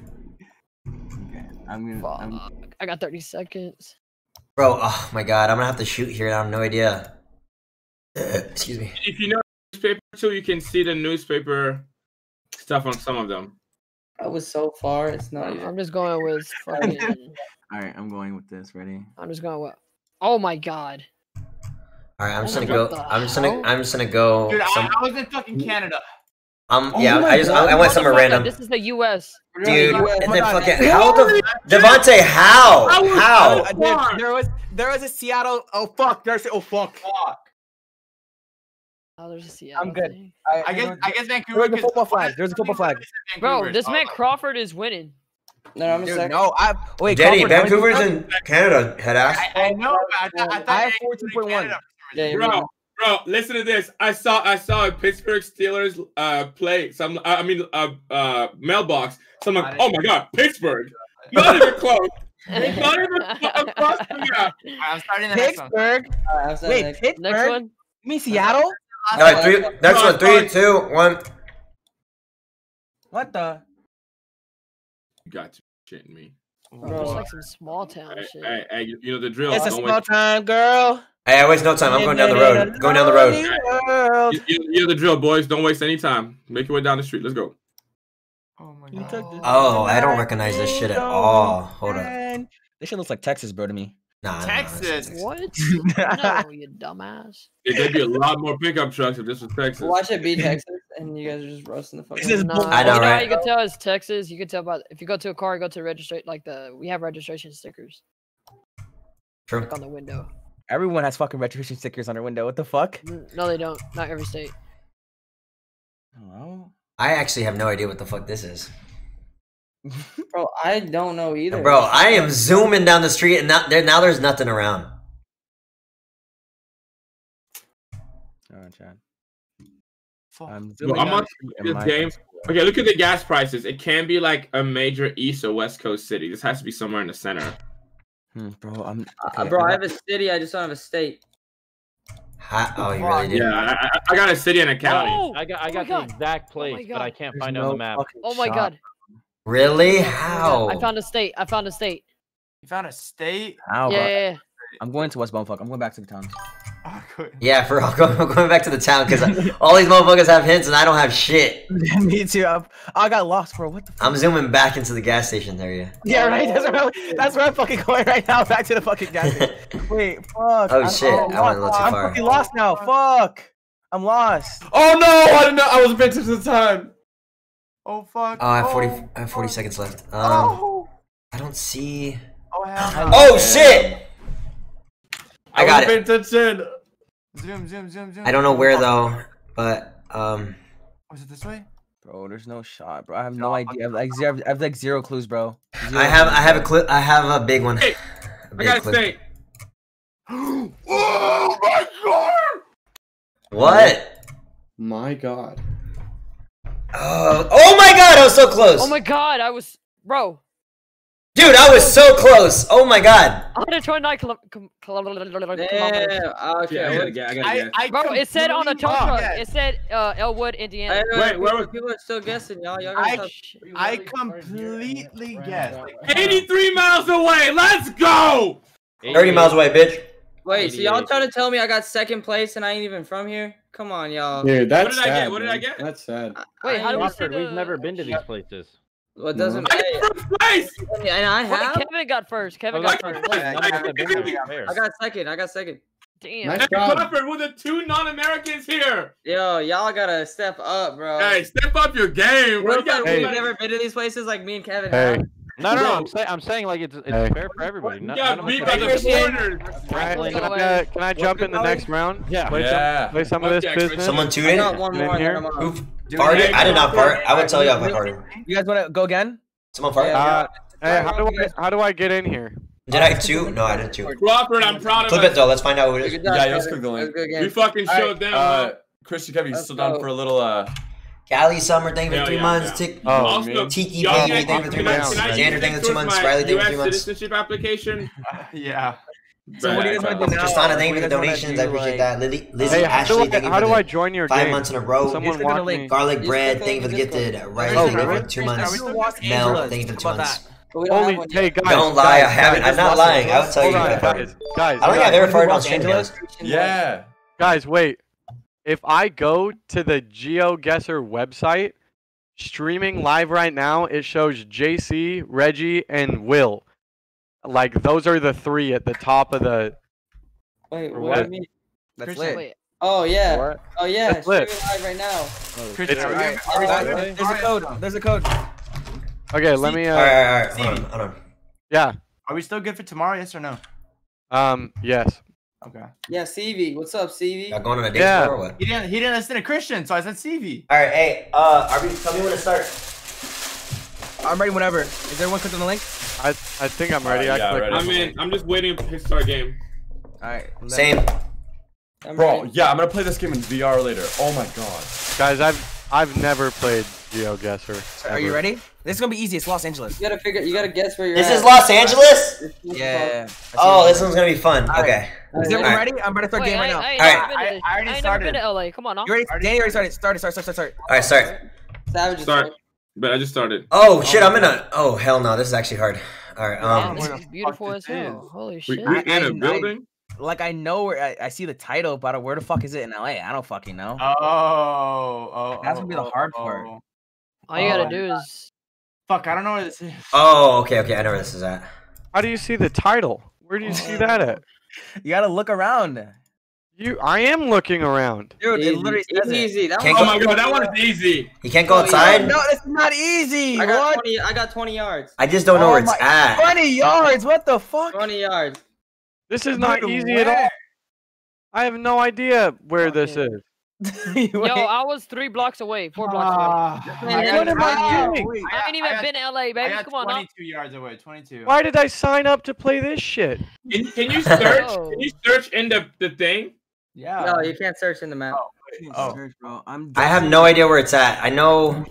Okay, I'm gonna. I'm, I got 30 seconds. Bro, oh my god, I'm gonna have to shoot here. I have no idea. Uh, excuse me. if you know newspaper too, you can see the newspaper stuff on some of them. I was so far. It's not. I'm just going with fucking. all right, I'm going with this. Ready? I'm just going with. Oh my god. All right, I'm just gonna go. I'm just gonna. I'm just gonna go. Dude, I, Some, I was in fucking Canada. Um, Oh yeah, I just. God. I, I went somewhere random, This is the U.S. dude. Yeah, And then my God. fucking how the Devontae? How? How? There, there was there was a Seattle. Oh fuck! There's oh fuck. Oh, there's a Seattle. I'm good. thing. I guess I guess There Vancouver. was a because- football flag. There's a football flag. Bro, this Oh, man Crawford is winning. No, I'm a Dude, second. no, I wait. Jenny, Crawford, Vancouver's in Canada, head ass. I, I know, but I, I thought I have Vancouver 14.1. Canada for some Yeah, reason. you Bro, bro, listen to this. I saw I saw a Pittsburgh Steelers uh play some uh, I mean uh uh mailbox. So I'm like, oh my god, Pittsburgh. Not even close. Not even across the map. I'm starting the next one. Pittsburgh. Alright, I'm starting Wait, next. Pittsburgh. Next one. You mean Seattle? All right, three. Next one, three, two, one. What the? You got to be shitting me. Bro, it's like some small town Hey, shit. hey, hey, you know the drill. It's a small waste- time, girl. Hey, I waste no time. I'm going down the road. Going down the road. road. you, you, you know the drill, boys. Don't waste any time. Make your way down the street. Let's go. Oh my god. Oh, I don't recognize this shit at all. Hold up. This shit looks like Texas, bro, to me. Nah, nah, nah, Texas. What? no, you dumbass. Yeah, There'd be a lot more pickup trucks if this was Texas. Watch it be Texas, and you guys are just roasting the fuck. This is out of bull- me. Nah, I know, you know how right? you can tell it's Texas. You can tell by if you go to a car, go to register like the we have registration stickers True. like on the window. Everyone has fucking retribution stickers on their window. What the fuck? No, they don't. Not every state. Hello? I actually have no idea what the fuck this is. bro, I don't know either. Bro, I am zooming down the street and not there now there's nothing around. All right, Chad. I'm, I'm on the game. Okay, look at the gas prices. It can be like a major east or west coast city. This has to be somewhere in the center. Hmm, bro, I'm uh, okay, uh, bro. I'm I have a city. I just don't have a state. Hot. Oh, you really did. Yeah, I, I, got a city and a county. Oh, I got I oh got oh the god. exact oh place, oh but I can't There's find no it on the map. Oh my shot. god. Really? Oh How? I found a state. I found a state. You found a state? How? Yeah. I'm going to West Bumfuck. I'm going back to the town. Yeah, for I'm going, I'm going back to the town because all these motherfuckers have hints and I don't have shit. Me too. i I got lost, bro. What the? Fuck? I'm zooming back into the gas station area. Yeah, right. That's where, I, that's where I'm fucking going right now. Back to the fucking gas station. Wait, fuck. Oh I, shit! Oh, I went a little too I'm far. I'm fucking lost now. Fuck. I'm lost. Oh no! I didn't know. I was a victim to the time. Oh fuck. Oh, I have 40. Oh, I have 40 seconds left. Oh. Um, oh. I don't see. Oh, oh shit! I, got it. Attention. Zoom, zoom, zoom, zoom. I don't know where though, but um. Oh, was it this way? Bro, there's no shot, bro. I have no, no idea. I have like zero. I have like zero clues, bro. Zero I have. Clues, I have a clue. I have a big one. Hey, a big I gotta stay. oh my god! What? My god. Oh, oh my god! I was so close. Oh my god! I was, bro. Dude, I was so close. Oh my god. 129 kilometers. Yeah, okay. Yeah, I, gotta get, I, gotta get. I, I Bro, it said on the top. Yes. It said uh, Elwood, Indiana. Wait, wait, where were people are still guessing, y'all? y'all I, I completely guessed. 83 miles away. Let's go. 30 miles away, bitch. Wait, so y'all trying to tell me I got second place and I ain't even from here? Come on, y'all. Dude, that's what did sad, I get? What did I get? That's sad. Wait, how do we? We've never been to these places. Well, doesn't matter. I and I have. Wait, Kevin got first. Kevin got first. I got second. I got second. Damn. Nice job. Crawford with the two non-Americans here. Yo, y'all gotta step up, bro. Hey, step up your game. Bro. Hey. We've never been to these places like me and Kevin. Hey. Have. No, no, no. I'm, say, I'm saying like it's it's hey. fair for everybody. No, yeah, no, beat by the corner. Right, can, I, uh, can I jump in the next round? Yeah. Play yeah. Some, play some of this business. Someone tune in. One more. Who farted? I did not fart. I would tell you if I farted. You guys want to go again? Someone fart. Uh, hey, how do I how do I get in here? Did I have? No, I didn't two. Crawford, I'm proud of Flip it though. Let's find out who it is. Yeah, let's click. We fucking showed them. Christian Kevin, you still down for a little uh? Cali Summer thing for three yeah, months. Yeah. Tick, oh, also, Tiki Payne thing for three months. Xander thing for two months. Riley thing for three months. citizenship application. Yeah. So right. what do you guys want to Tristana, thank you for the donations. I appreciate like... that. Lily, Lizzie, hey, Ashley, like, thank you for do I join your five game? months in a row. Someone walk me. Garlic bread, thank you for the gifted. Rice, oh, thank you for two months. Mel, thank you for the two months. Holy, hey guys! Don't lie, I haven't. I'm not lying. I will tell you. Guys, I don't think I've ever farted Los Angeles. Yeah. Guys, wait if I go to the GeoGuessr website, streaming live right now, it shows JC, Reggie, and Will. Like those are the three at the top of the. Wait, what? what? I mean? That's lit. Oh yeah. What? Oh yeah. That's lit. live right now. It's, right. Right. Right. There's a code. There's a code. Okay, let me. Uh, all right, all right. Hold on, hold on. Yeah. Are we still good for tomorrow? Yes or no? Um. Yes. Okay. Yeah, CV. What's up, CV? Y'all going on a date yeah. or what? He didn't. He didn't listen to Christian, so I said CV. All right. Hey, uh, are we, tell me when to start. I'm ready whenever. Is everyone clicked on the link? I I think I'm ready. Uh, yeah, I ready. I'm in. I'm just waiting to start game. All right. Same. I'm Bro, ready. yeah, I'm gonna play this game in VR later. Oh my god. Guys, I've I've never played GeoGuessr. So are you ready? This is gonna be easy. It's Los Angeles. You gotta figure. You gotta guess where you're. This at. is Los Angeles. Yeah. Oh, this one's gonna be fun. All okay. Right. Is everyone ready? I'm ready to start Wait, game right I, now. I, I, All right. I, I already I started. I've never been to LA. Come on. You ready? Already Danny already started. Started. Started. Started. Started. All right. Start. Savage. Start. But I just started. Oh, oh shit! I'm in a. Oh hell no! This is actually hard. All right. Um. Man, this is beautiful as hell. Holy shit! We, in a building like I know where I, I, see the title, but where the fuck is it in LA? I don't fucking know. Oh, oh, that's gonna be the oh, hard oh, part. Oh. All you gotta oh, do is fuck. I don't know where this is. Oh, okay, okay, I know where this is at. How do you see the title? Where do you oh, see that at? you gotta look around. You, I am looking around. Dude, easy. it literally says easy. That one, oh my god, that one is easy. You can't go oh, outside. No, it's not easy. I got what? twenty. I got twenty yards. I just don't know oh where it's at. Twenty yards. What the fuck? Twenty yards. This is not easy where? at all. I have no idea where okay. this is. Yo, I was three blocks away, four blocks uh, away. Ah. Man, what am I doing? I, haven't even I got, been to LA, baby. Come on, 22 yards away. 22. Why did I sign up to play this shit? Can, can you search? can you search in the, the thing? Yeah. No, you can't search in the map. Oh. oh. I'm I have no idea where it's at. I know.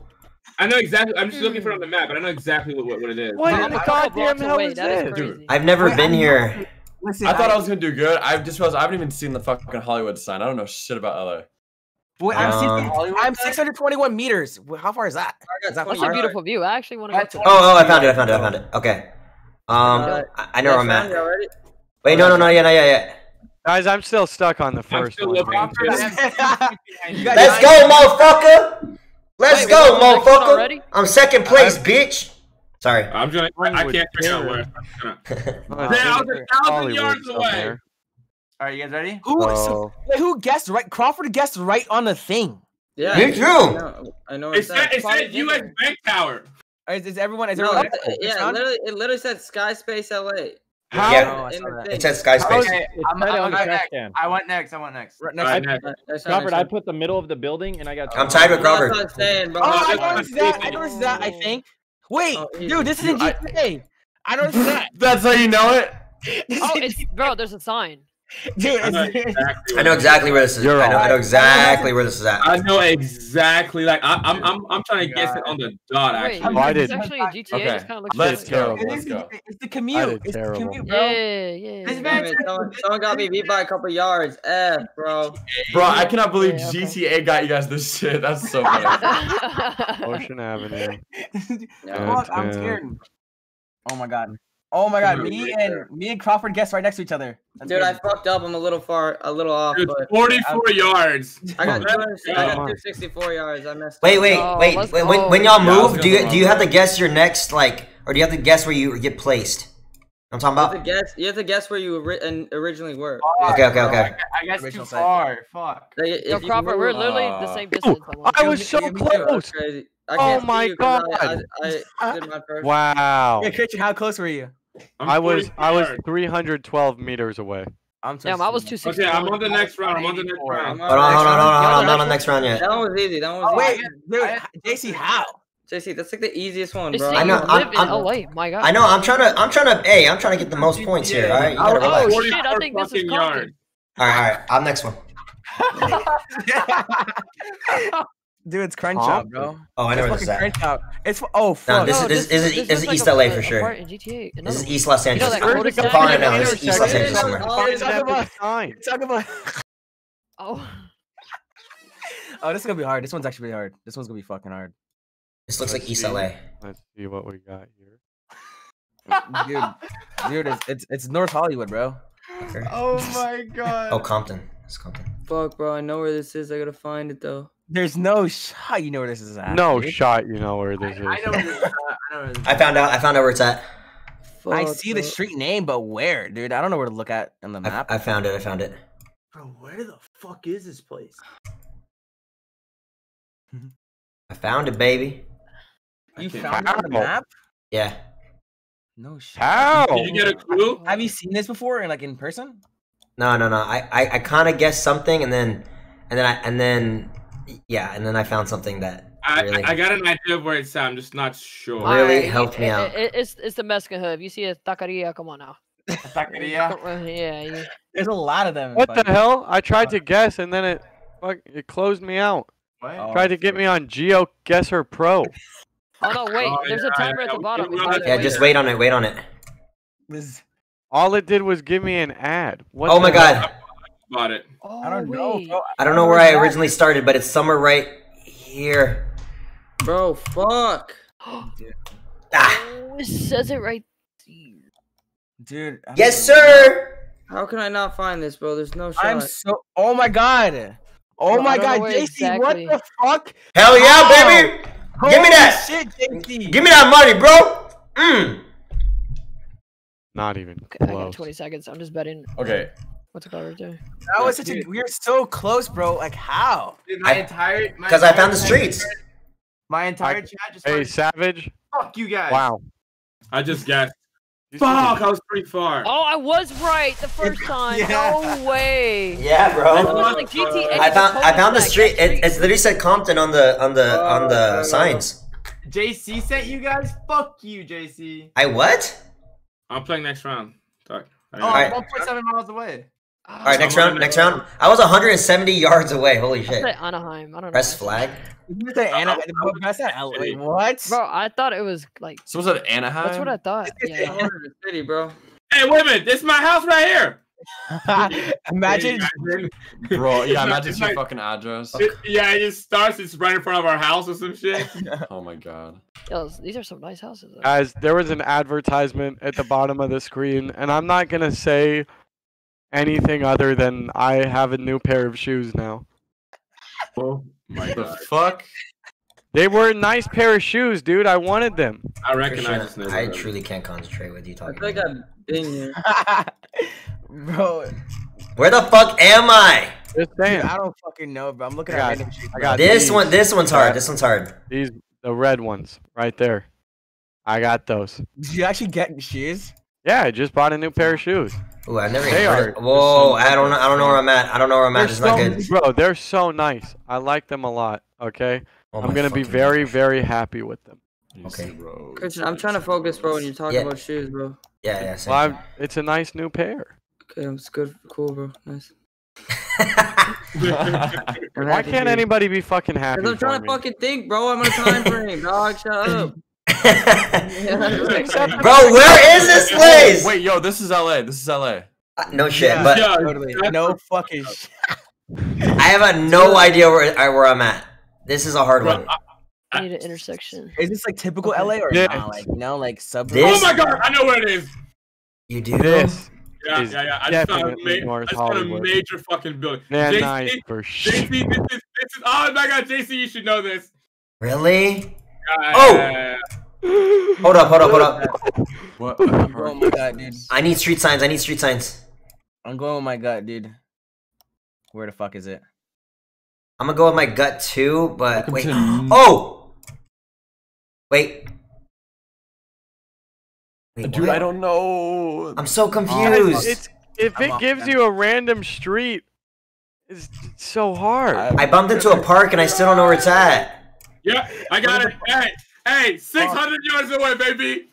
I know exactly. I'm just looking for it on the map, but I know exactly what, what, it is. What in the goddamn hell is this? Dude, I've never Wait, been I'm here. Listen, I thought I, I was gonna do good. I just was. I haven't even seen the fucking Hollywood sign. I don't know shit about LA. Wait, I'm, Um, six- I'm 621 meters. How far is that? Is that That's a beautiful view. I actually want to go Oh, oh, I found it. I found it. I found it. Okay. Um, Uh, I, I know where I'm Guys found it at. Wait, no, no, no, yeah, no, yeah, yeah. Guys, I'm still stuck on the first one. looking. man. You got Let's go, motherfucker. Let's Wait, go, got the next one motherfucker. I'm second place, bitch. Sorry. I'm just. I, I can't figure out terror. where. Oh, Damn, I was there's a thousand yards away. somewhere. All right, you guys ready? Who, Oh. so, who guessed right? Crawford guessed right on the thing. Yeah. Me I too. know, I know It it's said, it said U.S. Bank Tower. Is, is everyone? Is No, everyone? it- yeah, one? literally, it literally said Skyspace LA. How? Yeah. Oh, I in saw the that. thing. It says Skyspace. Okay, I'm, said it I'm, I'm next. can. I went next. I went next. Right next. right, next. That- that's not I put the middle of the building and I got. I'm tied with one. That's Crawford. what I'm saying, bro. Oh, I that's know what it's that. I I'm know that. I think. Wait, Oh, dude, this is in Dude, I- GTA. I know it's that. That's how you know it. Oh, it's bro. There's a sign. Dude, I know exactly. I know exactly where this is. You're I know, I know exactly where this is at. I know exactly. Like I, I'm, I'm, I'm trying to guess it on the dot. Wait, Actually, Why it's did- actually a GTA. Okay, This kind of looks let's like- go. it is- go. it's the commute. did It's the commute, bro. Yeah, yeah. This man someone, someone got me beat by a couple yards. F, bro. Bro, I cannot believe Yeah, okay. GTA got you guys this shit. That's so funny. Ocean Avenue. Yeah. I'm scared. Oh my god. Oh my god. Dude, Me and me and Crawford guessed right next to each other. That's Dude, I fucked up. I'm a little far, a little off, Dude, but 44 yards. I got, 200 I got 264 yards. I messed Wait, up. wait, Oh, wait. let's When, when, y'all Yeah, I was move, gonna do you do you have to guess your next like, or do you have to guess where you get placed? I'm talking You have to about. guess. You have to guess where you ori- and originally were. Okay, okay, okay. I guess too Original site. far. Fuck. Like, if Yo, you Crawford, we're move- literally the Uh, same distance. almost. I was so Yeah, me too. That's close. Oh my you 'cause I, God. I, I did my first. Wow. Yeah, Christian, how close were you? I'm I was 44 I was 312 meters away. I'm Damn, I was too. 260. Okay, I'm on the next round. I'm on the next round. Hold on, hold on, hold on, hold on. I'm not on the next round yet. That one was easy. That one was Oh, wait, dude, JC, how? JC, that's like the easiest one, bro. I know, I'm- live in I'm- LA. My God. I know. I'm trying to. I'm trying to. Hey, I'm trying to get the most points here. All right, you gotta oh, oh, relax. shit, I think this is fucking Compton. yards. All right, all right. I'm next one. Dude, it's Crunch Huh? Out, bro. Oh, I know It's where this is fucking. Crenshaw. It's oh No, fuck. this is No, this, this, is this looks is like East a- LA a- for a sure. part in GTA. This is Another East Los You know Angeles. that Where's cul-de-sac the I'm calling it in now. the This is East Los intersection? Angeles somewhere. Oh, it's talking about. Fine. it's talking about. Oh, Oh, this is gonna be hard. This one's actually really hard. This one's gonna be fucking hard. This looks like Let's East see. LA. Let's see what we got here. Dude, dude, it's, it's it's North Hollywood, bro. Okay. Oh my god. Oh, Compton. It's Compton. Fuck, bro. I know where this is. I gotta find it though. There's no shot you know where this is at. No dude. shot, you know where this is. I know where this is. at. I know where this. I found out. I found out where it's at. I see the street name, but where, dude? I don't know where to look at on the map. I found it. I found it. Bro, where the fuck is this place? I found it, baby. you found it on the map? Yeah. No shit. How? Did you get a clue? Have you seen this before, in like in person? No, no, no. I, I, I kind of guessed something, and then, and then I, and then, yeah, and then I found something that I, really. I got an idea of where it's at. I'm just not sure. Really Alright, helped me it- out. it- it's it's the Mexican hood. If you see a taqueria, come on now. Taqueria. Come on, Yeah, There's a lot of them. What the hell? I tried to guess and then it fuck it closed me out. What? Oh, Tried to get me on Geo Guesser Pro. Oh no, wait. Oh, There's yeah, a timer yeah, at the we bottom. can We run can it do yeah, just wait on it. Wait on it. This- All it did was give me an ad. What Oh the my hell? God. Bought it. Oh, I don't know. wait. bro. I don't know where I originally started, but it's somewhere right here. Bro, fuck. Ah. Oh, it says it right there. Dude. I don't Yes, know. sir. How can I not find this, bro? There's no shot. I'm so. Oh my god. Oh Bro, my god, where JC, exactly. what the fuck? Hell yeah, How? baby. Give me that. Shit, JC. Give me that money, bro. Mm. Not even Okay, I got close. 20 seconds. I'm just betting. Okay. What's it called right there? That was such a. We're so close, bro. Like how? Dude, my I- entire because I found the streets. My entire I- chat just. Hey, started- Savage. Fuck you guys. Wow. I just guessed. Fuck, I was pretty far. Oh, I was right the first time. Yeah. No way. Yeah, bro. was like GTA. I found I found the street. that It, it's literally said Compton on the on the oh, on the signs. JC sent you guys. Fuck you, JC. I what? I'm playing next round. Talk. Oh, Alright. I'm 1.7 miles away. Ah, All right, next round. Next round. I was 170 yards away. Holy I shit. said Anaheim. I don't know. Press know. flag. You say Anna, bro, that's not LA. What? Bro, I thought it was like. So was that Anaheim? That's what I thought. Yeah. City, bro. Hey, wait a minute. This is my house right here. Imagine. Bro, yeah, imagine your like- fucking address. It- yeah, it just starts. It's right in front of our house or some shit. Oh my god. Yo, these are some nice houses. Though. Guys, there was an advertisement at the bottom of the screen, and I'm not gonna say anything other than I have a new pair of shoes now. Oh my The god. fuck? They were a nice pair of shoes, dude. I wanted them. I Christian, recognize this I truly can't concentrate with you I talking. feel like I've been here. bro, Where the fuck am I? Just dude, saying. I don't fucking know, bro. I'm looking I at got- random shit. I got This these. one. This one's hard. This one's hard. These, the red ones, right there. I got those. Did you actually get shoes? Yeah, I just bought a new pair of shoes. Ooh, I never. They even are- Whoa! I don't know. I don't know where I'm at. I don't know where I'm at. It's not good. bro, they're so nice. I like them a lot. Okay, Oh I'm gonna be very, gosh. very happy with them. Okay. Christian, I'm trying to focus, bro, when you're talking Yeah. about shoes, bro. Yeah, yeah. Same. Well, I'm, it's a nice new pair. Okay, it's good, cool, bro. Nice. Why can't anybody be fucking happy? Cause I'm trying for to me? fucking think, bro. I'm on a time frame, dog. Shut up. Bro, where is this place? Wait, yo, this is LA. This is LA. Uh, no shit, Yeah, but Yo, Totally. No fucking shit. I have a no idea where I- where I'm at. This is a hard Bro, one. I need an intersection. Is this like typical LA or Yeah. not? Like, you know, like sub. Oh my god, I know where it is. You do. This Yeah, yeah, yeah. I just found a, ma- I just found a major fucking building. Van JC, Nuys for sure. JC, this is, this is. Oh my god, JC, you should know this. Really? Yeah, Oh! Hold up, hold up, hold up. What? Oh my god, dude. I need street signs. I need street signs. I'm going with my gut, dude. Where the fuck is it? I'm gonna go with my gut too, but Welcome wait. to- Oh! Wait. Wait, Dude, what? I don't know. I'm so confused. it's if I'm it off gives then. you a random street, it's, it's so hard. I bumped into a park and I still don't know where it's at. Yeah, I got it. Hey, hey, 600 yards away, baby.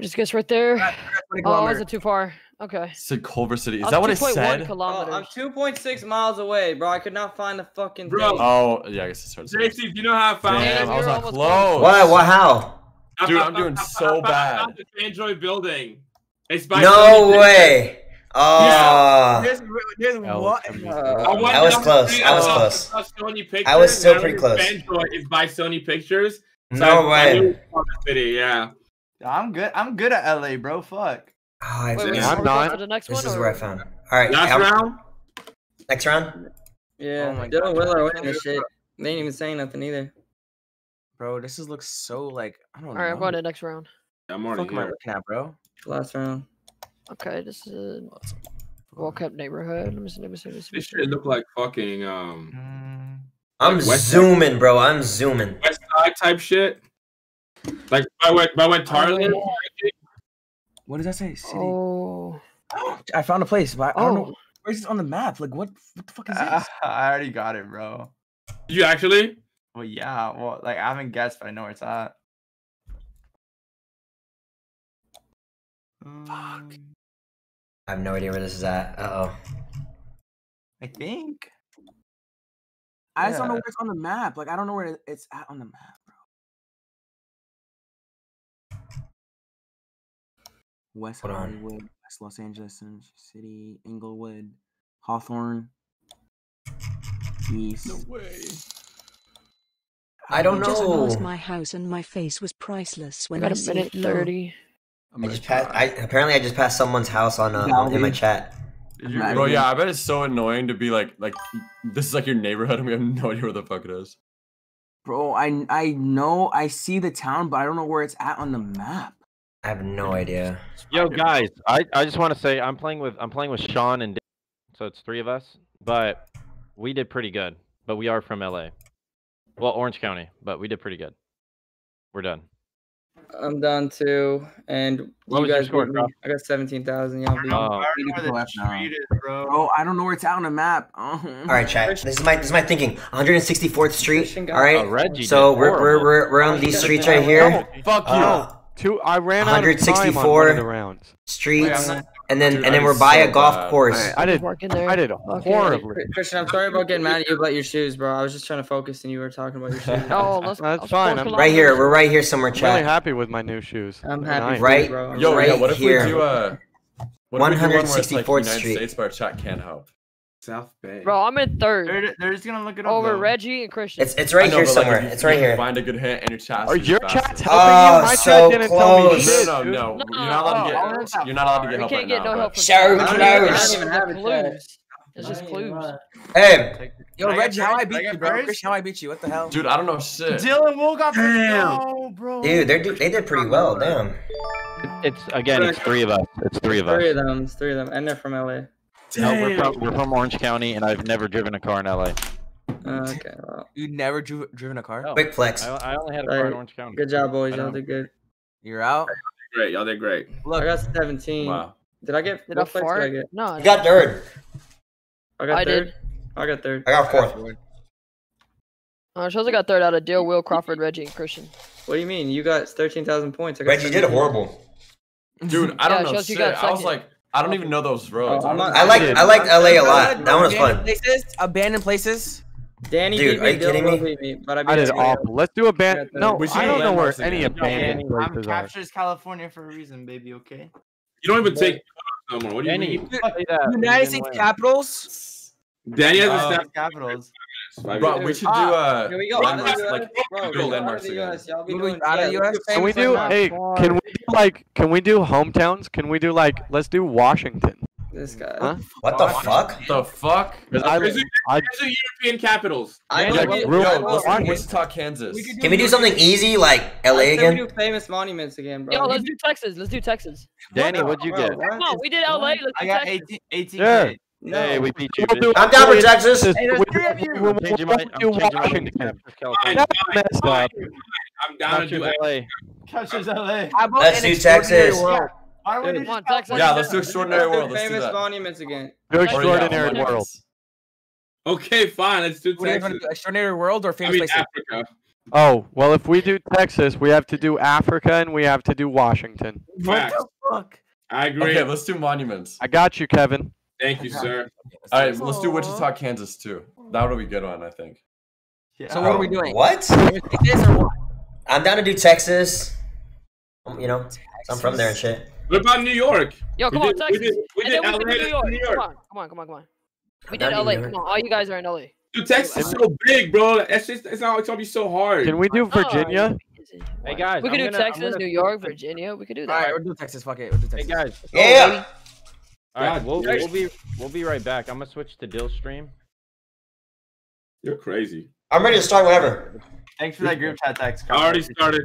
Just guess right there. 20 Oh, is kilometers. it too far? Okay. Said Culver City. Is I'm that what I 2.1 said? Oh, Kilometers. I'm 2.6 miles away, bro. I could not find the fucking Bro. thing. Oh, yeah, I guess it's hard to. JC, do you know how I found Damn, it? I was You're not almost close. What? What? How? I Dude, found- I'm doing I so found- I bad. found the Android building. It's by No Sony way. Oh. There's, there's El what? Camino. Uh, I was close. street, I was close. saw Sony Pictures, I was still pretty close. Android is by Sony Pictures. So No I- I way. it was Culver City, yeah. I'm good. I'm good at LA, bro. Fuck. Oh, Wait, wait, I'm not. the next this one, is or- where I found. All right. Last I'm- round. Next round. Yeah, Oh my Dylan God. Will winning this shit. They ain't even saying nothing either. Bro, this is looks so like I don't All know. right, I'm going to next round. I'm already fuck am I here. looking at, bro? Last round. Okay, this is a well-kept neighborhood. Let me see. Let me see. Let me see. This shit look like fucking um I'm Like zooming, bro. I'm zooming. West Side type shit. Like I went, I went Target. What does that say? City. Oh, I found a place, but I don't oh, know. Where's this on the map? Like, what? What the fuck is I, this? I already got it, bro. You actually? Well, yeah. Well, like I haven't guessed, but I know where it's at. Um, I have no idea where this is at. Uh oh. I think. I just don't know where it's on the map. Like, I don't know where it's at on the map, bro. West Hold on. Hollywood, West Los Angeles, City, Inglewood, Hawthorne, East. way. I don't Just know. passed my house and my face was priceless I when got I a said minute thirty. I just passed. I apparently I just passed someone's house on uh, on- in my chat. Did you Bro, Bro, yeah, I bet it's so annoying to be like, like, this is like your neighborhood and we have no idea where the fuck it is. Bro, I I know I see the town, but I don't know where it's at on the map. I have no idea. Yo, guys, I, I just want to say I'm playing with I'm playing with Sean and Dan, so it's three of us, but we did pretty good. But we are from LA, well Orange County, but we did pretty good. We're done. I'm down too. And what you guys score, me, I got seventeen thousand. Y'all beat. Oh. Is, bro. bro, I don't know where it's at on the map. Uh-huh. All right, chat. This is my this is my thinking. 164th Street. All right. Oh, so we're, we're we're we're on these streets right here. Oh, Fuck you. Uh, Two. I ran out of time on one of the rounds. Streets. Wait, and then Dude, and then we're by so a golf bad. course. Right, I did work in there. I did horribly. Christian, I'm sorry about getting mad at you about your shoes, bro. I was just trying to focus, and you were talking about your shoes. Oh, let's, that's fine. I'm right here. We're right here somewhere. Chat. I'm really happy with my new shoes. I'm happy. Nice. Right, bro. Yo, right yeah, what if here. we do a uh, 164th like, United Street? States, but our chat can't help. South Bay. Bro, I'm in 3rd they they're just gonna look it up, over. Reggie and Christian. It's it's right know, here like, somewhere. it's right here. Find a good hit and your chat. Are your oh, chat helping oh, you? My so chat didn't close. tell me. No, no, no. You're not allowed to get. No, you're not allowed to get help. We can't right get now, no help. from with flowers. Clues. It's just clues. Uh, hey, yo, Reggie, how I beat you, bro? Christian, how I beat you? What the hell? Dude, I don't know shit. Dylan Wool got Damn, bro. Dude, they they did pretty well. Damn. It's again, it's three of us. It's three of us. Three of them. It's three of them, and they're from LA. No, we're from, we're from Orange County, and I've never driven a car in LA. Okay. Well. You never drew, driven a car? No. Quick flex. I, I, only had a car in Orange County. Good job, boys. Y'all did good. You're out. Great. Y'all did great. Look, I got 17. Wow. Did I get? Did I flex? Did I get? No. You got third. I got I third. Did. I got third. I got fourth. Uh, I got uh, got third out of Deal, Will, Crawford, Reggie, and Christian. What do you mean? You got 13,000 points. I got Reggie did horrible. Dude, I don't yeah, know. Shit. I was like, I don't even know those roads. Oh, not, I, like I like LA a lot. That one was fun. Places, abandoned places. Danny Dude, beat are you kidding me? me? but I, did it awful. Let's do a band. No, we I don't know where any abandoned no, places I'm are. captures California for a reason, baby. Okay. You don't even take no more. What do you Danny, mean? United States Capitals. Danny has a oh, staff. Capitals. Five bro, years. we should ah, do uh, a Can we go like Google landmarks again. Y'all US. Can we do? Hey, can we do like? Can we do hometowns? Can we do like? Let's do Washington. This guy. Huh? What the fuck? The fuck? There's I- a, there's a European capitals. I know, like, but- real- Yo, Wichita, Kansas. Can we do something easy like LA Let's again? do famous monuments again, bro. Yo, let's do Texas. Let's do Texas. Danny, what'd you get? Come on, we did LA. Let's do I got 18, 18 Yeah. No. Hey, we beat you. We'll I'm down for Texas. Hey, there's three of you. We'll change my, I'm changing my kingdom cap. California. Messed. I'm down to LA. Couches LA. Let's do Texas. Yeah, let's do extraordinary world. Let's famous do that. monuments again. Do extraordinary world. Okay, fine. Let's do Texas. Extraordinary world or famous places? Africa. Oh well, if we do Texas, we have to do Africa and we have to do Washington. What the fuck? I agree. Okay, let's do monuments. I got you, Kevin. Thank you, sir. All right, let's do Wichita, Kansas too. That'll be good one, I think. Yeah. So what are we doing? What? I'm down to do Texas. Um, you know, Texas. I'm from there and shit. What about New York? Yo, come we on, did, Texas. We did, we did we New, York. New York. Come on, come on, come on. We did LA. Come on, all you guys are in LA. Dude, Texas is so big, bro. It's just, it's not. It's gonna be so hard. Can we do Virginia? Oh, hey guys, we can do gonna, Texas, gonna, New York, Virginia. We could do that. All right, we'll do Texas. Fuck it, we'll do Texas. Hey guys, yeah. Oh, all right, we'll, we'll, be we'll be right back. I'm gonna switch to Dill stream. You're crazy. I'm ready to start whatever. Thanks for that group chat, text. I already started.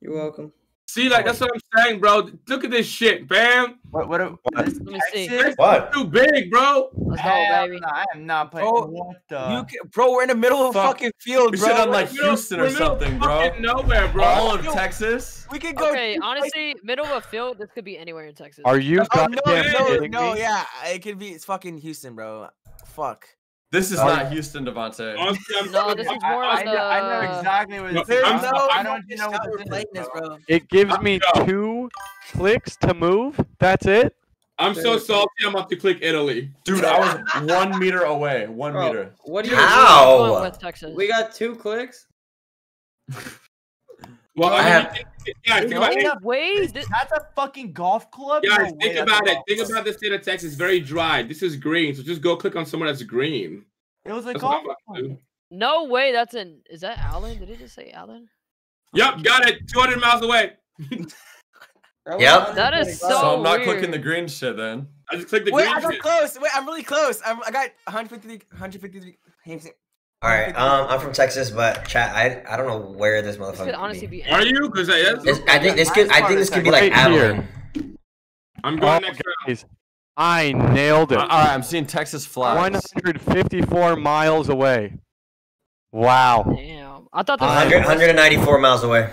You're welcome. See, like that's what I'm saying, bro. Look at this shit, bam. What? What? what. Let me see. What? Too big, bro. Let's go, baby. I am not playing. Bro, what the? Bro, we're in the middle of Fuck. fucking field, we bro. We should have like middle, Houston or something, bro. Nowhere, bro. All of Texas. We could go. Okay, honestly, middle of a field. This could be anywhere in Texas. Are you? Oh, no, no, no, yeah, it could be. It's fucking Houston, bro. Fuck. This is oh, not. Houston, Devontae. No, this is more of the... I, know, I know exactly what it's. No, no, I don't even know what this is, bro. It gives me two clicks to move. That's it. I'm so salty. I'm about to click Italy, dude. I was one meter away. One bro, meter. What do you? How? with, Texas. We got two clicks. well, I, I have guys, think about it. Wait, that's a fucking golf club. Guys, no think about it. Think about the state of Texas. Very dry. This is green, so just go click on somewhere that's green. It was a that's golf club. No way. That's an. Is that Allen? Did it just say Allen? Yep, got it. Two hundred miles away. Yep. That is so. So I'm not weird. clicking the green shit then. I just clicked the Wait, green. Wait, I'm close. Wait, I'm really close. I'm, I got 153. 153. All right, um, I'm from Texas, but chat, I I don't know where this motherfucker. This could honestly be. Are you? Because I think this could I think this could be like right I'm going oh, next guys. round. I nailed it. Uh, all right, I'm seeing Texas flag. 154 miles away. Wow. Damn, I thought that. 100, 194 miles away.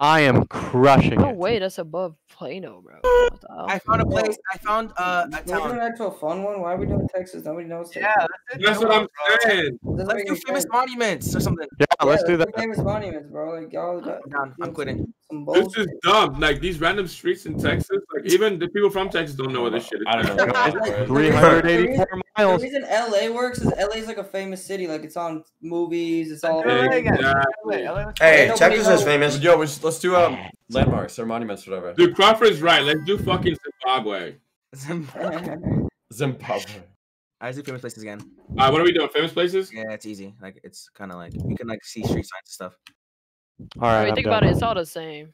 I am crushing no it. way, that's above Plano, bro. I found a place. I found uh, a town. an actual fun one. Why are we doing Texas? Nobody knows. Texas. Yeah, that's, that's what I'm saying. Let's do famous monuments or something. Yeah, yeah let's, let's do that. Famous monuments, bro. Like y'all. I'm, I'm quitting. Some This is dumb. Like these random streets in Texas, like even the people from Texas don't know what this shit is. I don't know. Guys, what it is. 384 The miles. reason LA works is LA is like a famous city. Like it's on movies. It's all. Exactly. Hey, Texas is famous. Yo, we should, let's do um landmarks or monuments, or whatever. Dude, Crawford's right. Let's do fucking Zimbabwe. Zimbabwe. I see famous places again. Uh, what are we doing? Famous places? Yeah, it's easy. Like it's kind of like you can like see street signs and stuff. All I mean, think done. about it. It's all the same.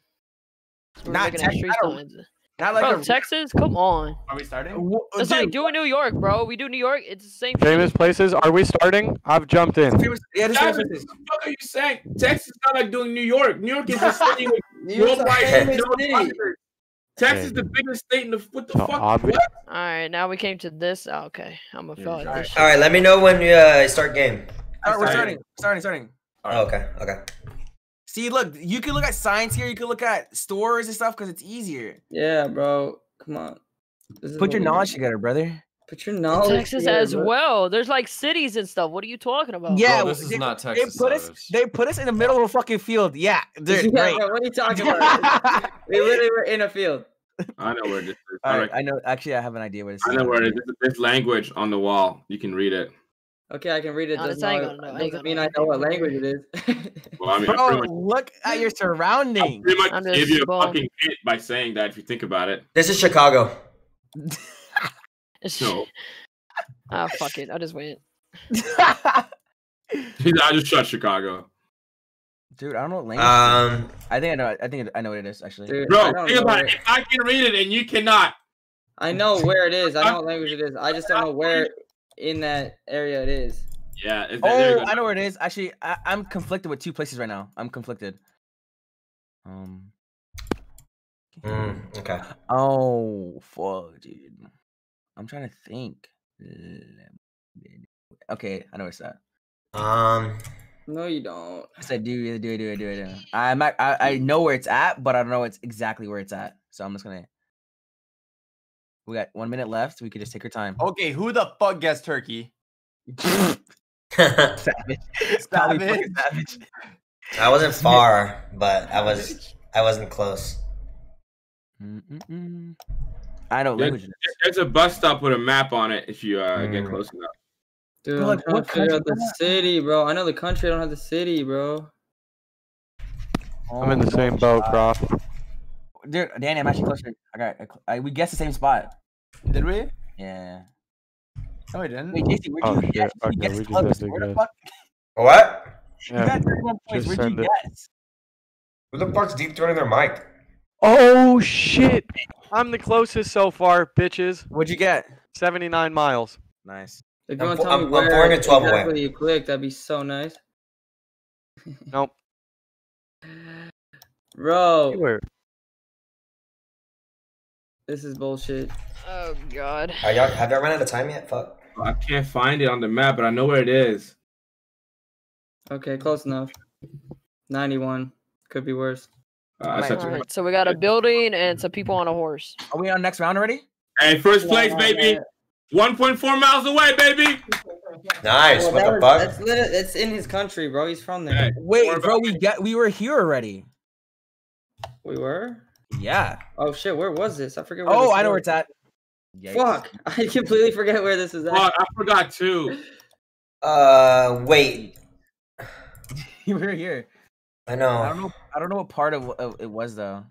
We're Not looking at Tex- street not signs. Not like Bro, a- Texas? Come on. Are we starting? Wha- It's dude, like doing New York, bro. We do New York. It's the same. Famous places. Are we starting? I've jumped in. famous- yeah, this Guys, famous what the fuck are you saying? Texas is not like doing New York. New York is a city with New York's a worldwide famous city. Texas is the biggest state in the what the So fuck? obvious. What? All right, now we came to this. Oh, okay, I'm gonna fill out this. All right, let me know when you uh, start game. All right, we're Starting. starting. Starting. Starting. Oh, okay, okay. See, look, you can look at signs here. You can look at stores and stuff because it's easier. Yeah, bro. Come on. This Put your we knowledge together, brother. Put your knowledge. Texas together, as bro. well. There's like cities and stuff. What are you talking about? Yeah, this is they, not they put us. Savage. They put us in the middle of a fucking field. Yeah, they're Yeah, great. bro, what are you talking about? we literally were in a field. I know where this is. All All right, right. I know. Actually, I have an idea what it's. I know where it is. There's- There's language on the wall. You can read it. Okay, I can read it. No, Doesn't, know- gonna know, doesn't gonna mean know I know what language it is. Well, I mean, Bro, pretty much, look at your surroundings. I surroundings. pretty much I'm gave you a fucking hint by saying that if you think about it. This is Chicago. No. Ah, fuck it. I just went. I just shut Chicago. Dude, I don't know what language. Um, I think I know. I think I know what it is actually. Dude, Bro, think about it. it. If I can read it and you cannot. I know where it is. I know what language it is. I just don't know where in that area it is. Yeah. It's, there Oh. I know where it is. Actually, I, I'm conflicted with two places right now. I'm conflicted. Um. mm, okay. Oh fuck, dude. I'm trying to think. Okay, I know where it's at. Um, No, you don't. I said do it, do it, do it, do do. I'm I I know where it's at, but I don't know it's exactly where it's at. So I'm just gonna. We got one minute left. We could just take our time. Okay, who the fuck guessed Turkey? savage. Probably fucking savage. I wasn't far, but I was. I wasn't close. Mm-mm-mm. I know what There's, language there's a bus stop with a map on it if you uh, get Mm. close enough. Dude, Bro, I'm like, what to out country the that? city, bro. I know the country. I don't have the city, bro. I'm in the same boat, Croft. Dude, Danny, I'm actually closer. I got. I, we guessed the same spot. Did we? Yeah. No, we didn't. Wait, JC, where'd Oh you shit! guess? You Okay, guessed we just close. had to Where the fuck? What? You got 31 points. just Where'd you it. guess? Who the fuck's deep throating their mic? Oh shit! I'm the closest so far, bitches. What'd you get? 79 miles. Nice. If you I'm want fo- to tell me I'm- I'm where four and 12 away. you clicked, that'd be so nice. Nope. Bro, Where? This is bullshit. Oh god. Are y'all have y'all run out of time yet? Fuck. I can't find it on the map, but I know where it is. Okay, close enough. 91. Could be worse. Uh, I said All to- right, so we got a building and some people on a horse. Are we on next round already? Hey, first place, Yeah, baby. 1.4 miles away, baby. Nice. Well, what the was- fuck? That's literally, it's in his country, bro. He's from there. Hey, Wait, bro, we get we were here already. We were? Yeah. Oh shit, where was this? I forget where Oh, this I know where it's at. Yikes. Fuck. I completely forget where this is at. Fuck, I forgot too. Uh, wait. you were here. I know. I don't know. I don't know what part of, of it was though.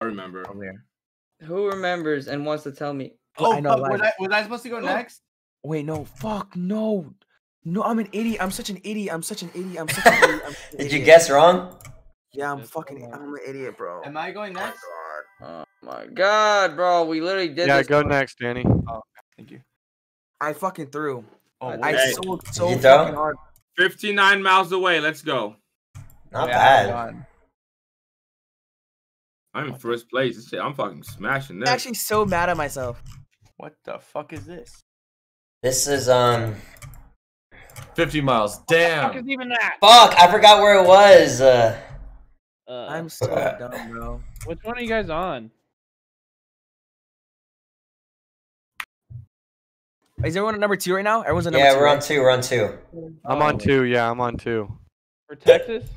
I remember. Over there. Who remembers and wants to tell me? Oh, I know, fuck, was, I, was I supposed to go next? Wait, no. Fuck, no. No, I'm an idiot. I'm such an idiot. I'm such an idiot. I'm such an idiot. I'm such an Did you guess wrong? Yeah, I'm fucking. I'm an idiot, bro. Am I going next? Oh my god, bro. We literally did Yeah, this. go next, Danny. Oh, Thank you. I fucking threw. Oh, I Hey. sold so fucking throw? hard. 59 miles away. Let's go. Not Yeah, bad. God. I'm in first place. This shit, I'm fucking smashing this. I'm actually so mad at myself. What the fuck is this? This is um. 50 miles. Fuck Damn. is even that? Fuck! I forgot where it was. Uh, Uh, I'm so dumb, bro. which one are you guys on? Is everyone at number two right now? Everyone's at number yeah, two. we're on two. We're on two. I'm on two. Yeah, I'm on two. For Texas?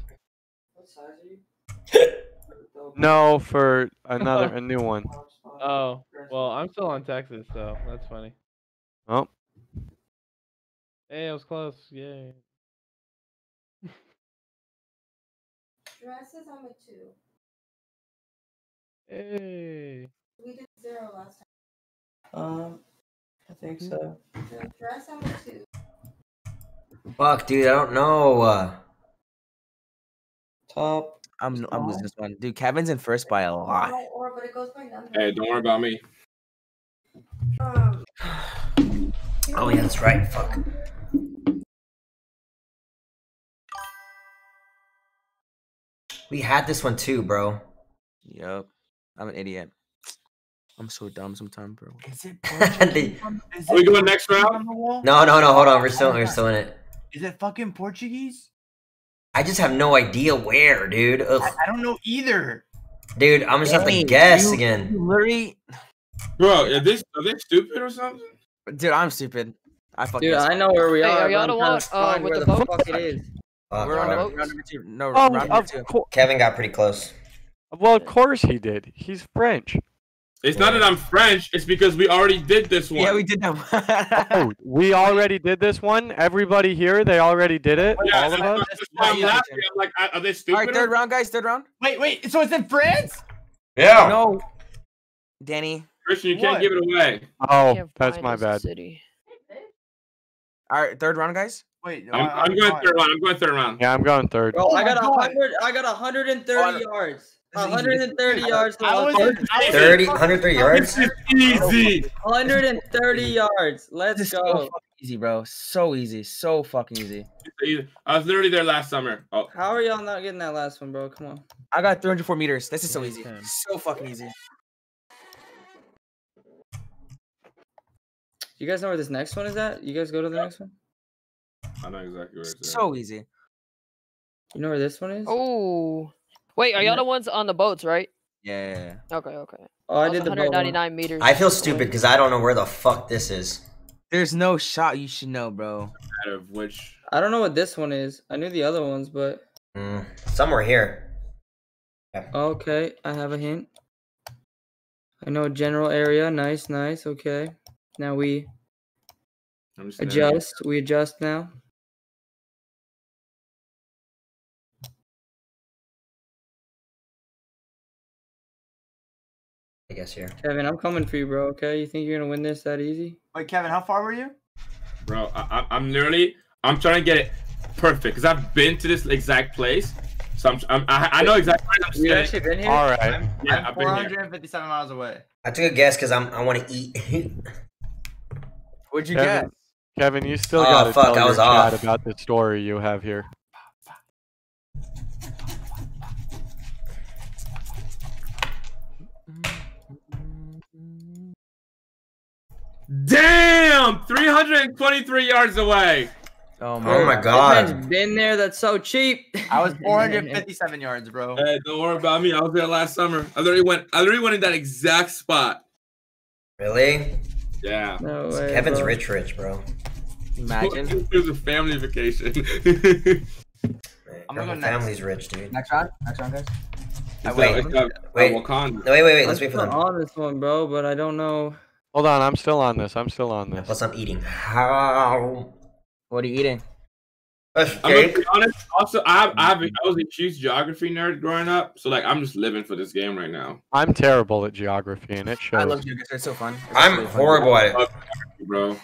No, for another a new one. Oh, well, I'm still on Texas, so that's funny. Oh, Hey, I was close. Yay. Dresses, I'm a two. Hey. We did zero last time. Um, I think so. The dress, I'm a two. Fuck, dude, I don't know. Uh, Top. I'm I'm losing this one, dude. Kevin's in first by a lot. Or but it goes by number. Hey, don't worry about me. Um, oh yeah, that's right. Fuck. We had this one too, bro. Yep. I'm an idiot. I'm so dumb sometimes, bro. Is it The- Is Are we it going next round? on the wall? no, no, no. Hold on. We're still we're still in it. Is it fucking Portuguese? I just have no idea where, dude. I, I don't know either. Dude, I'm just have to guess you- again. you Literally, Bro, are they are they stupid or something? dude, I'm stupid. I fucking. Dude, I know where we Hey, are. are y'all I'm the trying one, to uh, find with where the the boat? fuck it is. Fuck, We're on bro. number, round number two. No, oh, round number of two. course. Kevin got pretty close. Well, of course he did. He's French. It's not that I'm French. It's because we already did this one. Yeah, we did that. Oh, we already did this one. Everybody here, they already did it. Yeah, All of us. that's why I'm laughing. I'm like, are are they stupid? right, third round, guys. Third round. Wait, wait. So it's in France? Yeah. No, Danny. Christian, you can't give it away. Oh, that's my bad. City. All right, third round, guys. Wait, I'm, I- I'm going third round. I'm going third round. Yeah, I'm going third. Bro, Oh I got a hundred. I got a hundred and thirty yards. This is easy. 130 yards. To I was the I was 30, fucking 103 yards. This is easy. 130 yards. Let's This is so go. easy, bro. So easy. So fucking easy. I was literally there last summer. Oh, How are y'all not getting that last one, bro? Come on. I got 304 meters. This is so easy. So fucking easy. You guys know where this next one is at? You guys go to the next one? I know exactly where it's at. So easy. You know where this one is? Oh. Wait, are y'all the ones on the boats, right? Yeah. yeah, yeah. Okay, okay. Oh, I was did the boat 199 meters. I feel stupid because I don't know where the fuck this is. There's no shot you should know, bro. Out of which I don't know what this one is. I knew the other ones, but Mm, somewhere here. okay, I have a hint. I know a general area. Nice, nice. Okay. Now we I'm just adjust. We adjust now. I guess here. Kevin, I'm coming for you, bro. Okay, you think you're gonna win this that easy? Wait, Kevin, how far were you? bro. I, I, I'm literally. I'm trying to get it perfect because I've been to this exact place, so I'm. I'm I, I know exactly. Where I'm You staying. actually been here? All right. I'm, Yeah, I'm I've been here. 457 miles away. I took a guess because I'm I want to eat. What'd you Kevin, get? Kevin, you still Oh, gotta tell I your was chat off. about the story you have here. Damn, 323 yards away. Oh my Oh my This god. man's been there. That's so cheap. I was 457 yards, bro. Hey, don't worry about me. I was there last summer. I literally went. I literally went in that exact spot. Really? Yeah. No way. Kevin's bro. rich, rich, bro. Imagine. It was a family vacation. I'm gonna Your go next. family's rich, dude. Next round. Next round, guys. Uh, wait, a- it's a- a wait. Wait, wait, wait. Let's wait for still them. on this one, bro, but I don't know. Hold on, I'm still on this. I'm still on this. Plus, I'm eating. How? What are you eating? That's I'm gonna be honest. Also, I I I was a huge geography nerd growing up, so like I'm just living for this game right now, I'm terrible at geography, and it shows. I love geography. It's so fun. It's I'm really fun. horrible at it. bro.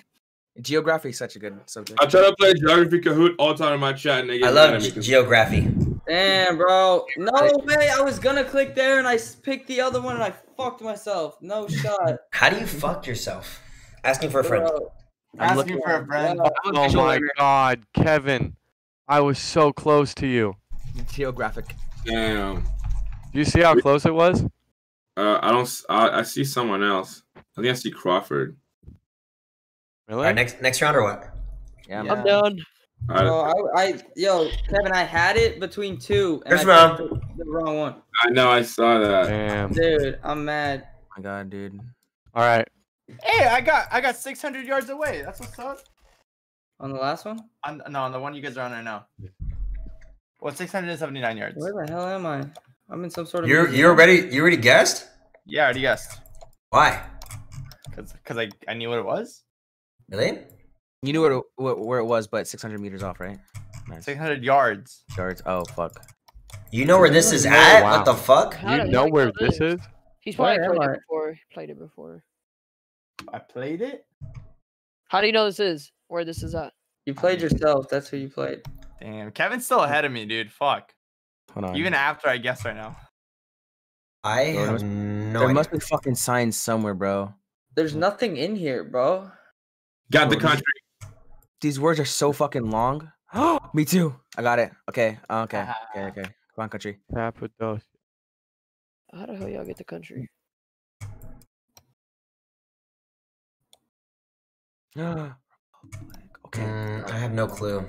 Geography is such a good subject. I try to play geography Kahoot all the time in my chat, and they get I mad love at me ge- 'cause- geography. Damn, bro. No way. I was gonna click there and I picked the other one and I fucked myself. No shot. How do you fuck yourself? Asking for a friend. Bro. I'm Asking looking for a friend. Yeah. Oh my god, Kevin. I was so close to you. Geographic. Damn. Do you see how close it was? Uh, I don't. I, I, see someone else. I think I see Crawford. Really? right, next next round or what? Yeah. I'm done. I, Bro, I, I, yo, Kevin, I had it between two. And First I round. The, the wrong one. I know. I saw that. Damn. Dude, I'm mad. Oh my god, dude. All right. Hey, I got I got 600 yards away. That's what's up. On the last one? On, no, on the one you guys are on right now. Well, 679 yards. Where the hell am I? I'm in some sort of. you're you museum. already you already guessed? Yeah, I already guessed. Why? Cause, cause I, I knew what it was. Really? You knew where it, where, where it was, but 600 meters off, right? Nice. 600 yards. Yards. Oh fuck. You know where this is Oh, at? wow. What the fuck? You know where know this is? He's Where probably played it I? before. Played it before. I played it. How do you know this is where this is at? You played yourself. That's who you played. Damn, Kevin's still ahead of me, dude. Fuck. Hold on. Even after I guess right now. I have there no there idea. must be fucking signs somewhere, bro. There's nothing in here, bro. Got the Bro, these- words are so fucking long. Me too. I got it. Okay. uh, Okay. Okay. Okay. Come on, country. Cappadocia. How the hell y'all get the country? okay. Mm, I have no clue.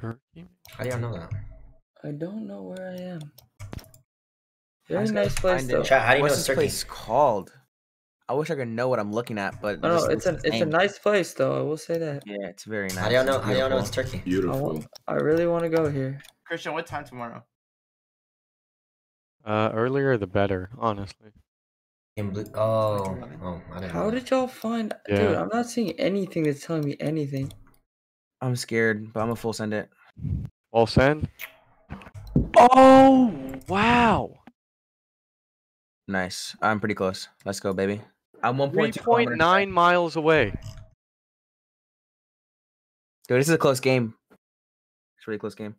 Turkey. How do y'all know that? I don't know where I am. Very nice place though. Chat, how do you know What's it's this Turkey? place called? I wish I could know what I'm looking at, but No, just no, it's looks a it's a nice place though. I will say that. Yeah, it's very nice. How do y'all know? It's How do y'all know it's beautiful. Turkey? I, Beautiful. want, I really want to go here. Christian, what time tomorrow? Uh, earlier the better, honestly. In blue. Oh, oh, I didn't How know. did y'all find? Dude, Yeah. I'm not seeing anything that's telling me anything. I'm scared, but I'm a full send it. Full send. Oh wow! Nice. I'm pretty close. Let's go, baby. I'm 1.2 Three kilometers point away. nine miles away. Dude, this is a close game. It's a really close game.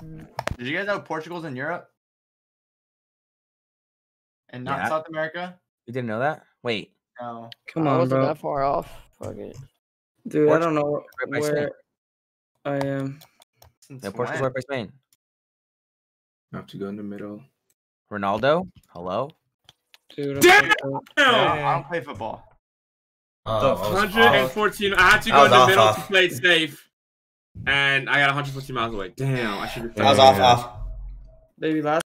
Did you guys know Portugal's in Europe? And not Yeah. South America? You didn't know that? Wait. No. Come on, I on, wasn't bro. that far off. Fuck it. Dude, I don't know right by Spain. where I am. Since Yeah, Portugal's right by Spain. I have to go in the middle. Ronaldo? Hello? Dude, I'm Damn! fucked. I don't, play football. Oh, The I was 114. I had to go was in the off, middle off. to play safe. And I got 114 miles away. Damn, I should be. I was off, off. Baby, last.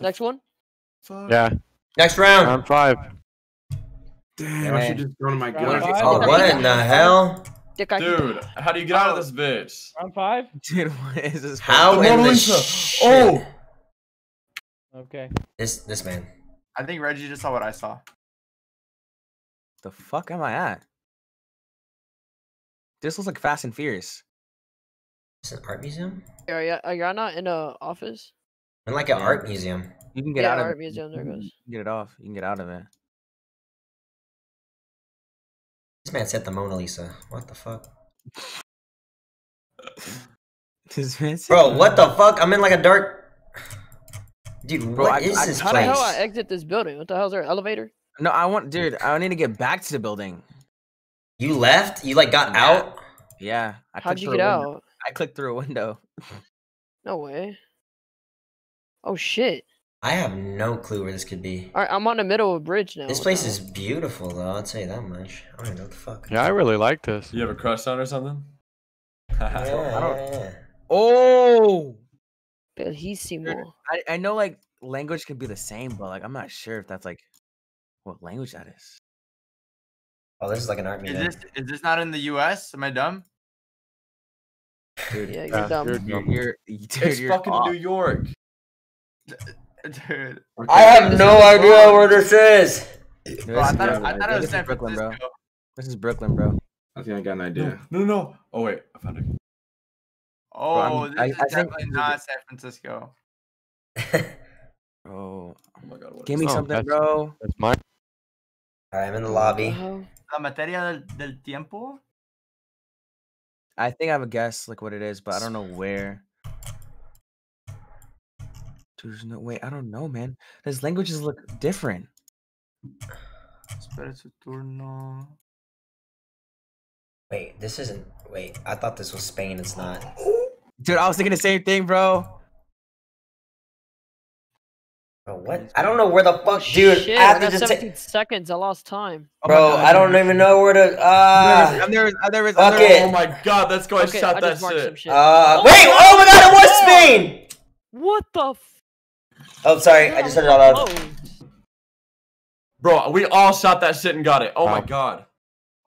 Next one. Yeah. Next round. Round five. Damn, I should just go to my Round gun. Oh, what in the hell? Dick, I Dude, how do you get out of oh. this bitch? Round five. Dude, what is this? How The in Mona the shit? Oh! Okay. This this man. I think Reggie just saw what I saw. The fuck am I at? This looks like Fast and Furious. It's an art museum. Are y'all, are y'all not in a office? I'm like an Yeah. art museum. You can get Yeah, out of art it. museum, there goes. Get it off. You can get out of it. This man said the Mona Lisa. What the fuck? This man said- Bro, what the fuck? I'm in like a dark. Dude, Bro, what I- is I- this How the hell? I exit this building? What the hell's there? Elevator? No, I want, dude. I need to get back to the building. You left? You like got out? Yeah. I How'd clicked you through get a window. out? I clicked through a window. No way. Oh shit! I have no clue where this could be. All right, I'm on the middle of a bridge now. This place the is beautiful though, I'll tell you that much. I don't know what the fuck. Yeah, I really like this. You have a crush on or something? Yeah, yeah, yeah. Oh. Hell? Bellissimo. I, I know like language can be the same, but like I'm not sure if that's like what language that is. Oh, this is like an art Is museum. this is this not in the US? Am I dumb? Dude, Yeah, you're Yeah, dumb. you're you're, you're, dude, It's you're fucking off. New York. Dude. I have no idea where this is. Dude, Bro, I thought, I Brooklyn. thought it was This is San Brooklyn, Francisco. bro. This is Brooklyn, bro. I think I got an idea. No, no, no. Oh wait, I found it. Oh, I'm- this I- is I think- definitely not San Francisco. Oh, Oh my god, what give me Oh, something, that's- bro. That's mine. Alright, I'm in the lobby. La materia del, del tiempo? I think I have a guess like what it is, but I don't know where. Dude, there's no way. I don't know, man. These languages look different. Espera su turno. Wait, this isn't. Wait, I thought this was Spain. It's not. Dude, I was thinking the same thing, bro. Bro, what? I don't know where the fuck, Oh, dude. shit, I have I just 17 take. seconds. I lost time. Oh Bro, God, I don't even know where to. Uh, I'm nervous. I'm nervous. Fuck I'm nervous. it. Oh my god, let's go. I Okay, shot I that just some shit. shit. uh, wait! Oh my god, it was Spain! What the? F- Oh, sorry, I just heard it out loud. Bro, we all shot that shit and got it. Oh my god.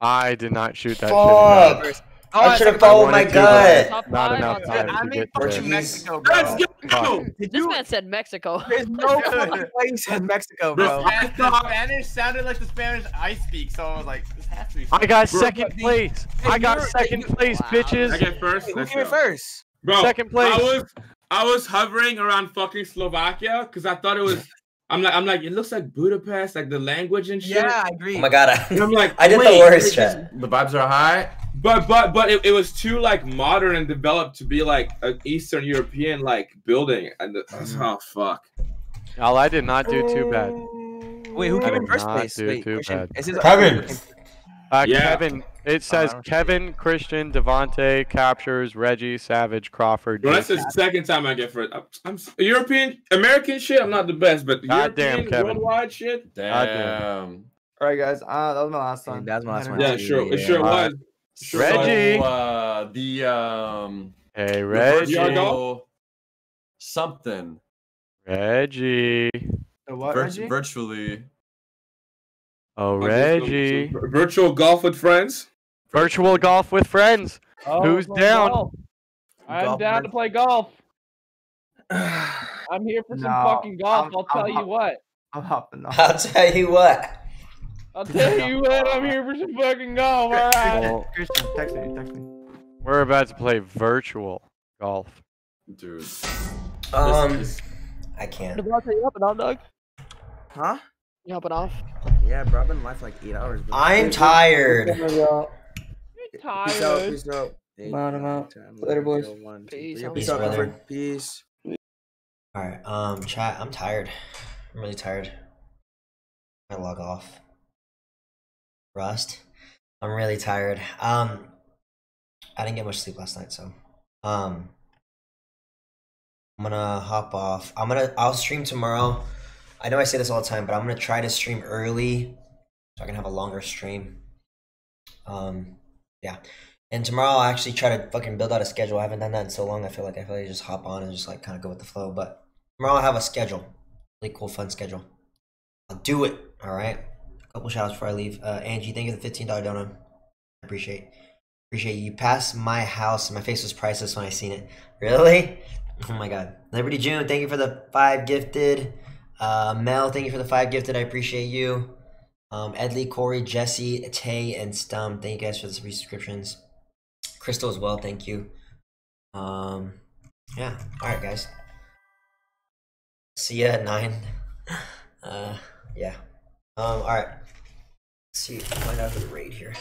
I did not shoot that Fuck. shit. Oh, I I should have second- followed my wanted to, but gut. Not enough time I to mean, get fucking. Mexico, bro. Let's go. This man said Mexico. There's no fucking way you said Mexico, bro. I The Spanish sounded like the Spanish I speak, so I was like, this has to be. I got Bro, second but the- place. and I got you're- second place, Wow. bitches. I get first. Who Let's came first? Bro, Second place. I was I was hovering around fucking Slovakia because I thought it was. I'm like I'm like it looks like Budapest, like the language and shit. Yeah, I agree. Oh my god, I, I'm like, I did wait, the worst, wait, chat. The vibes are high. But but but it, it was too like modern and developed to be like an Eastern European like building, and the, Mm. oh fuck. Y'all, I did not do too bad. Wait, who came in first place? Wait, too Christian. bad. Is this Kevin. Uh, Yeah. Kevin. It says don't Kevin, Christian, Devontae, captures, Reggie, Savage, Crawford. Bro, that's the second time I get first. I'm, I'm European American shit. I'm not the best, but Goddamn, European Kevin. worldwide shit. Damn. All right, guys. Uh, that was my last time. That was my last one. Yeah, sure, it sure Yeah. was. Sure. Reggie. So, uh, the um, Hey, Reggie. something Reggie. The what, virt- Reggie? virtually. Oh, Okay, Reggie. virtual golf with friends. Virtual golf with friends. Oh, Who's play down? golf. I'm Golf down to play golf. I'm here for some fucking golf. I'm- I'll tell I'm you hop- what. I'm hopping off. I'll tell you what. I'll tell you what. I'm here for some fucking golf. All right. Well, Christian, text me, text me. we're about to play virtual golf. Dude. Um, this- I can't. Devontae, you hopping off, Doug? Huh? You hopping off? Yeah, bro. I've been live for like eight hours. Bro. I'm tired. You're Peace out. tired. Peace out. I'm out, I'm out. Later, boys. zero, one, two, Peace, three. Peace out, brother. Peace. All right, um, chat. I'm tired. I'm really tired. I log off. Rust. I'm really tired. Um, I didn't get much sleep last night, so um, I'm gonna hop off. I'm gonna. I'll stream tomorrow. I know I say this all the time, but I'm gonna try to stream early so I can have a longer stream. Um, yeah. And tomorrow I'll actually try to fucking build out a schedule. I haven't done that in so long. I feel like I feel like I just hop on and just like kind of go with the flow. But tomorrow I'll have a schedule, really cool, fun schedule. I'll do it. All right. A couple shout outs before I leave. Uh, Angie, thank you for the fifteen dollar donut. I appreciate appreciate you. You passed my house. My face was priceless when I seen it. Really? Oh my god. Liberty June, thank you for the five gifted. Uh, Mel, thank you for the five gifted. I appreciate you. Um, Edley, Corey, Jesse, Tay, and Stum, thank you guys for the subscriptions. Crystal as well, thank you. Um, yeah. All right, guys. See ya at nine. Uh, yeah. Um, all right. Let's see. Find out the raid here.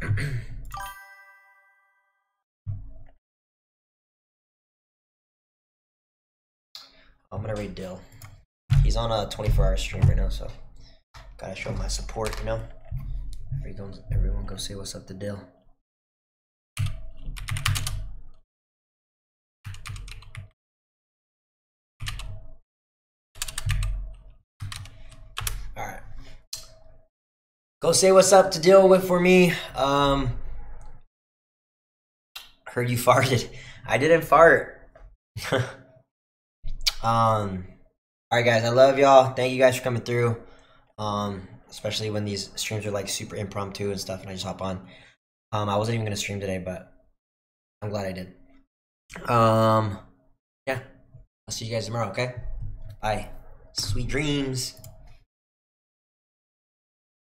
I'm gonna read Dill. He's on a 24 hour stream right now, so gotta show my support, you know. Everyone, everyone go say what's up to Dill. All right. Go say what's up to deal with for me. Um, heard you farted. I didn't fart. um, all right, guys. I love y'all. Thank you guys for coming through. Um, especially when these streams are like super impromptu and stuff, and I just hop on. Um, I wasn't even gonna stream today, but I'm glad I did. Um, yeah. I'll see you guys tomorrow. Okay. Bye. Sweet dreams.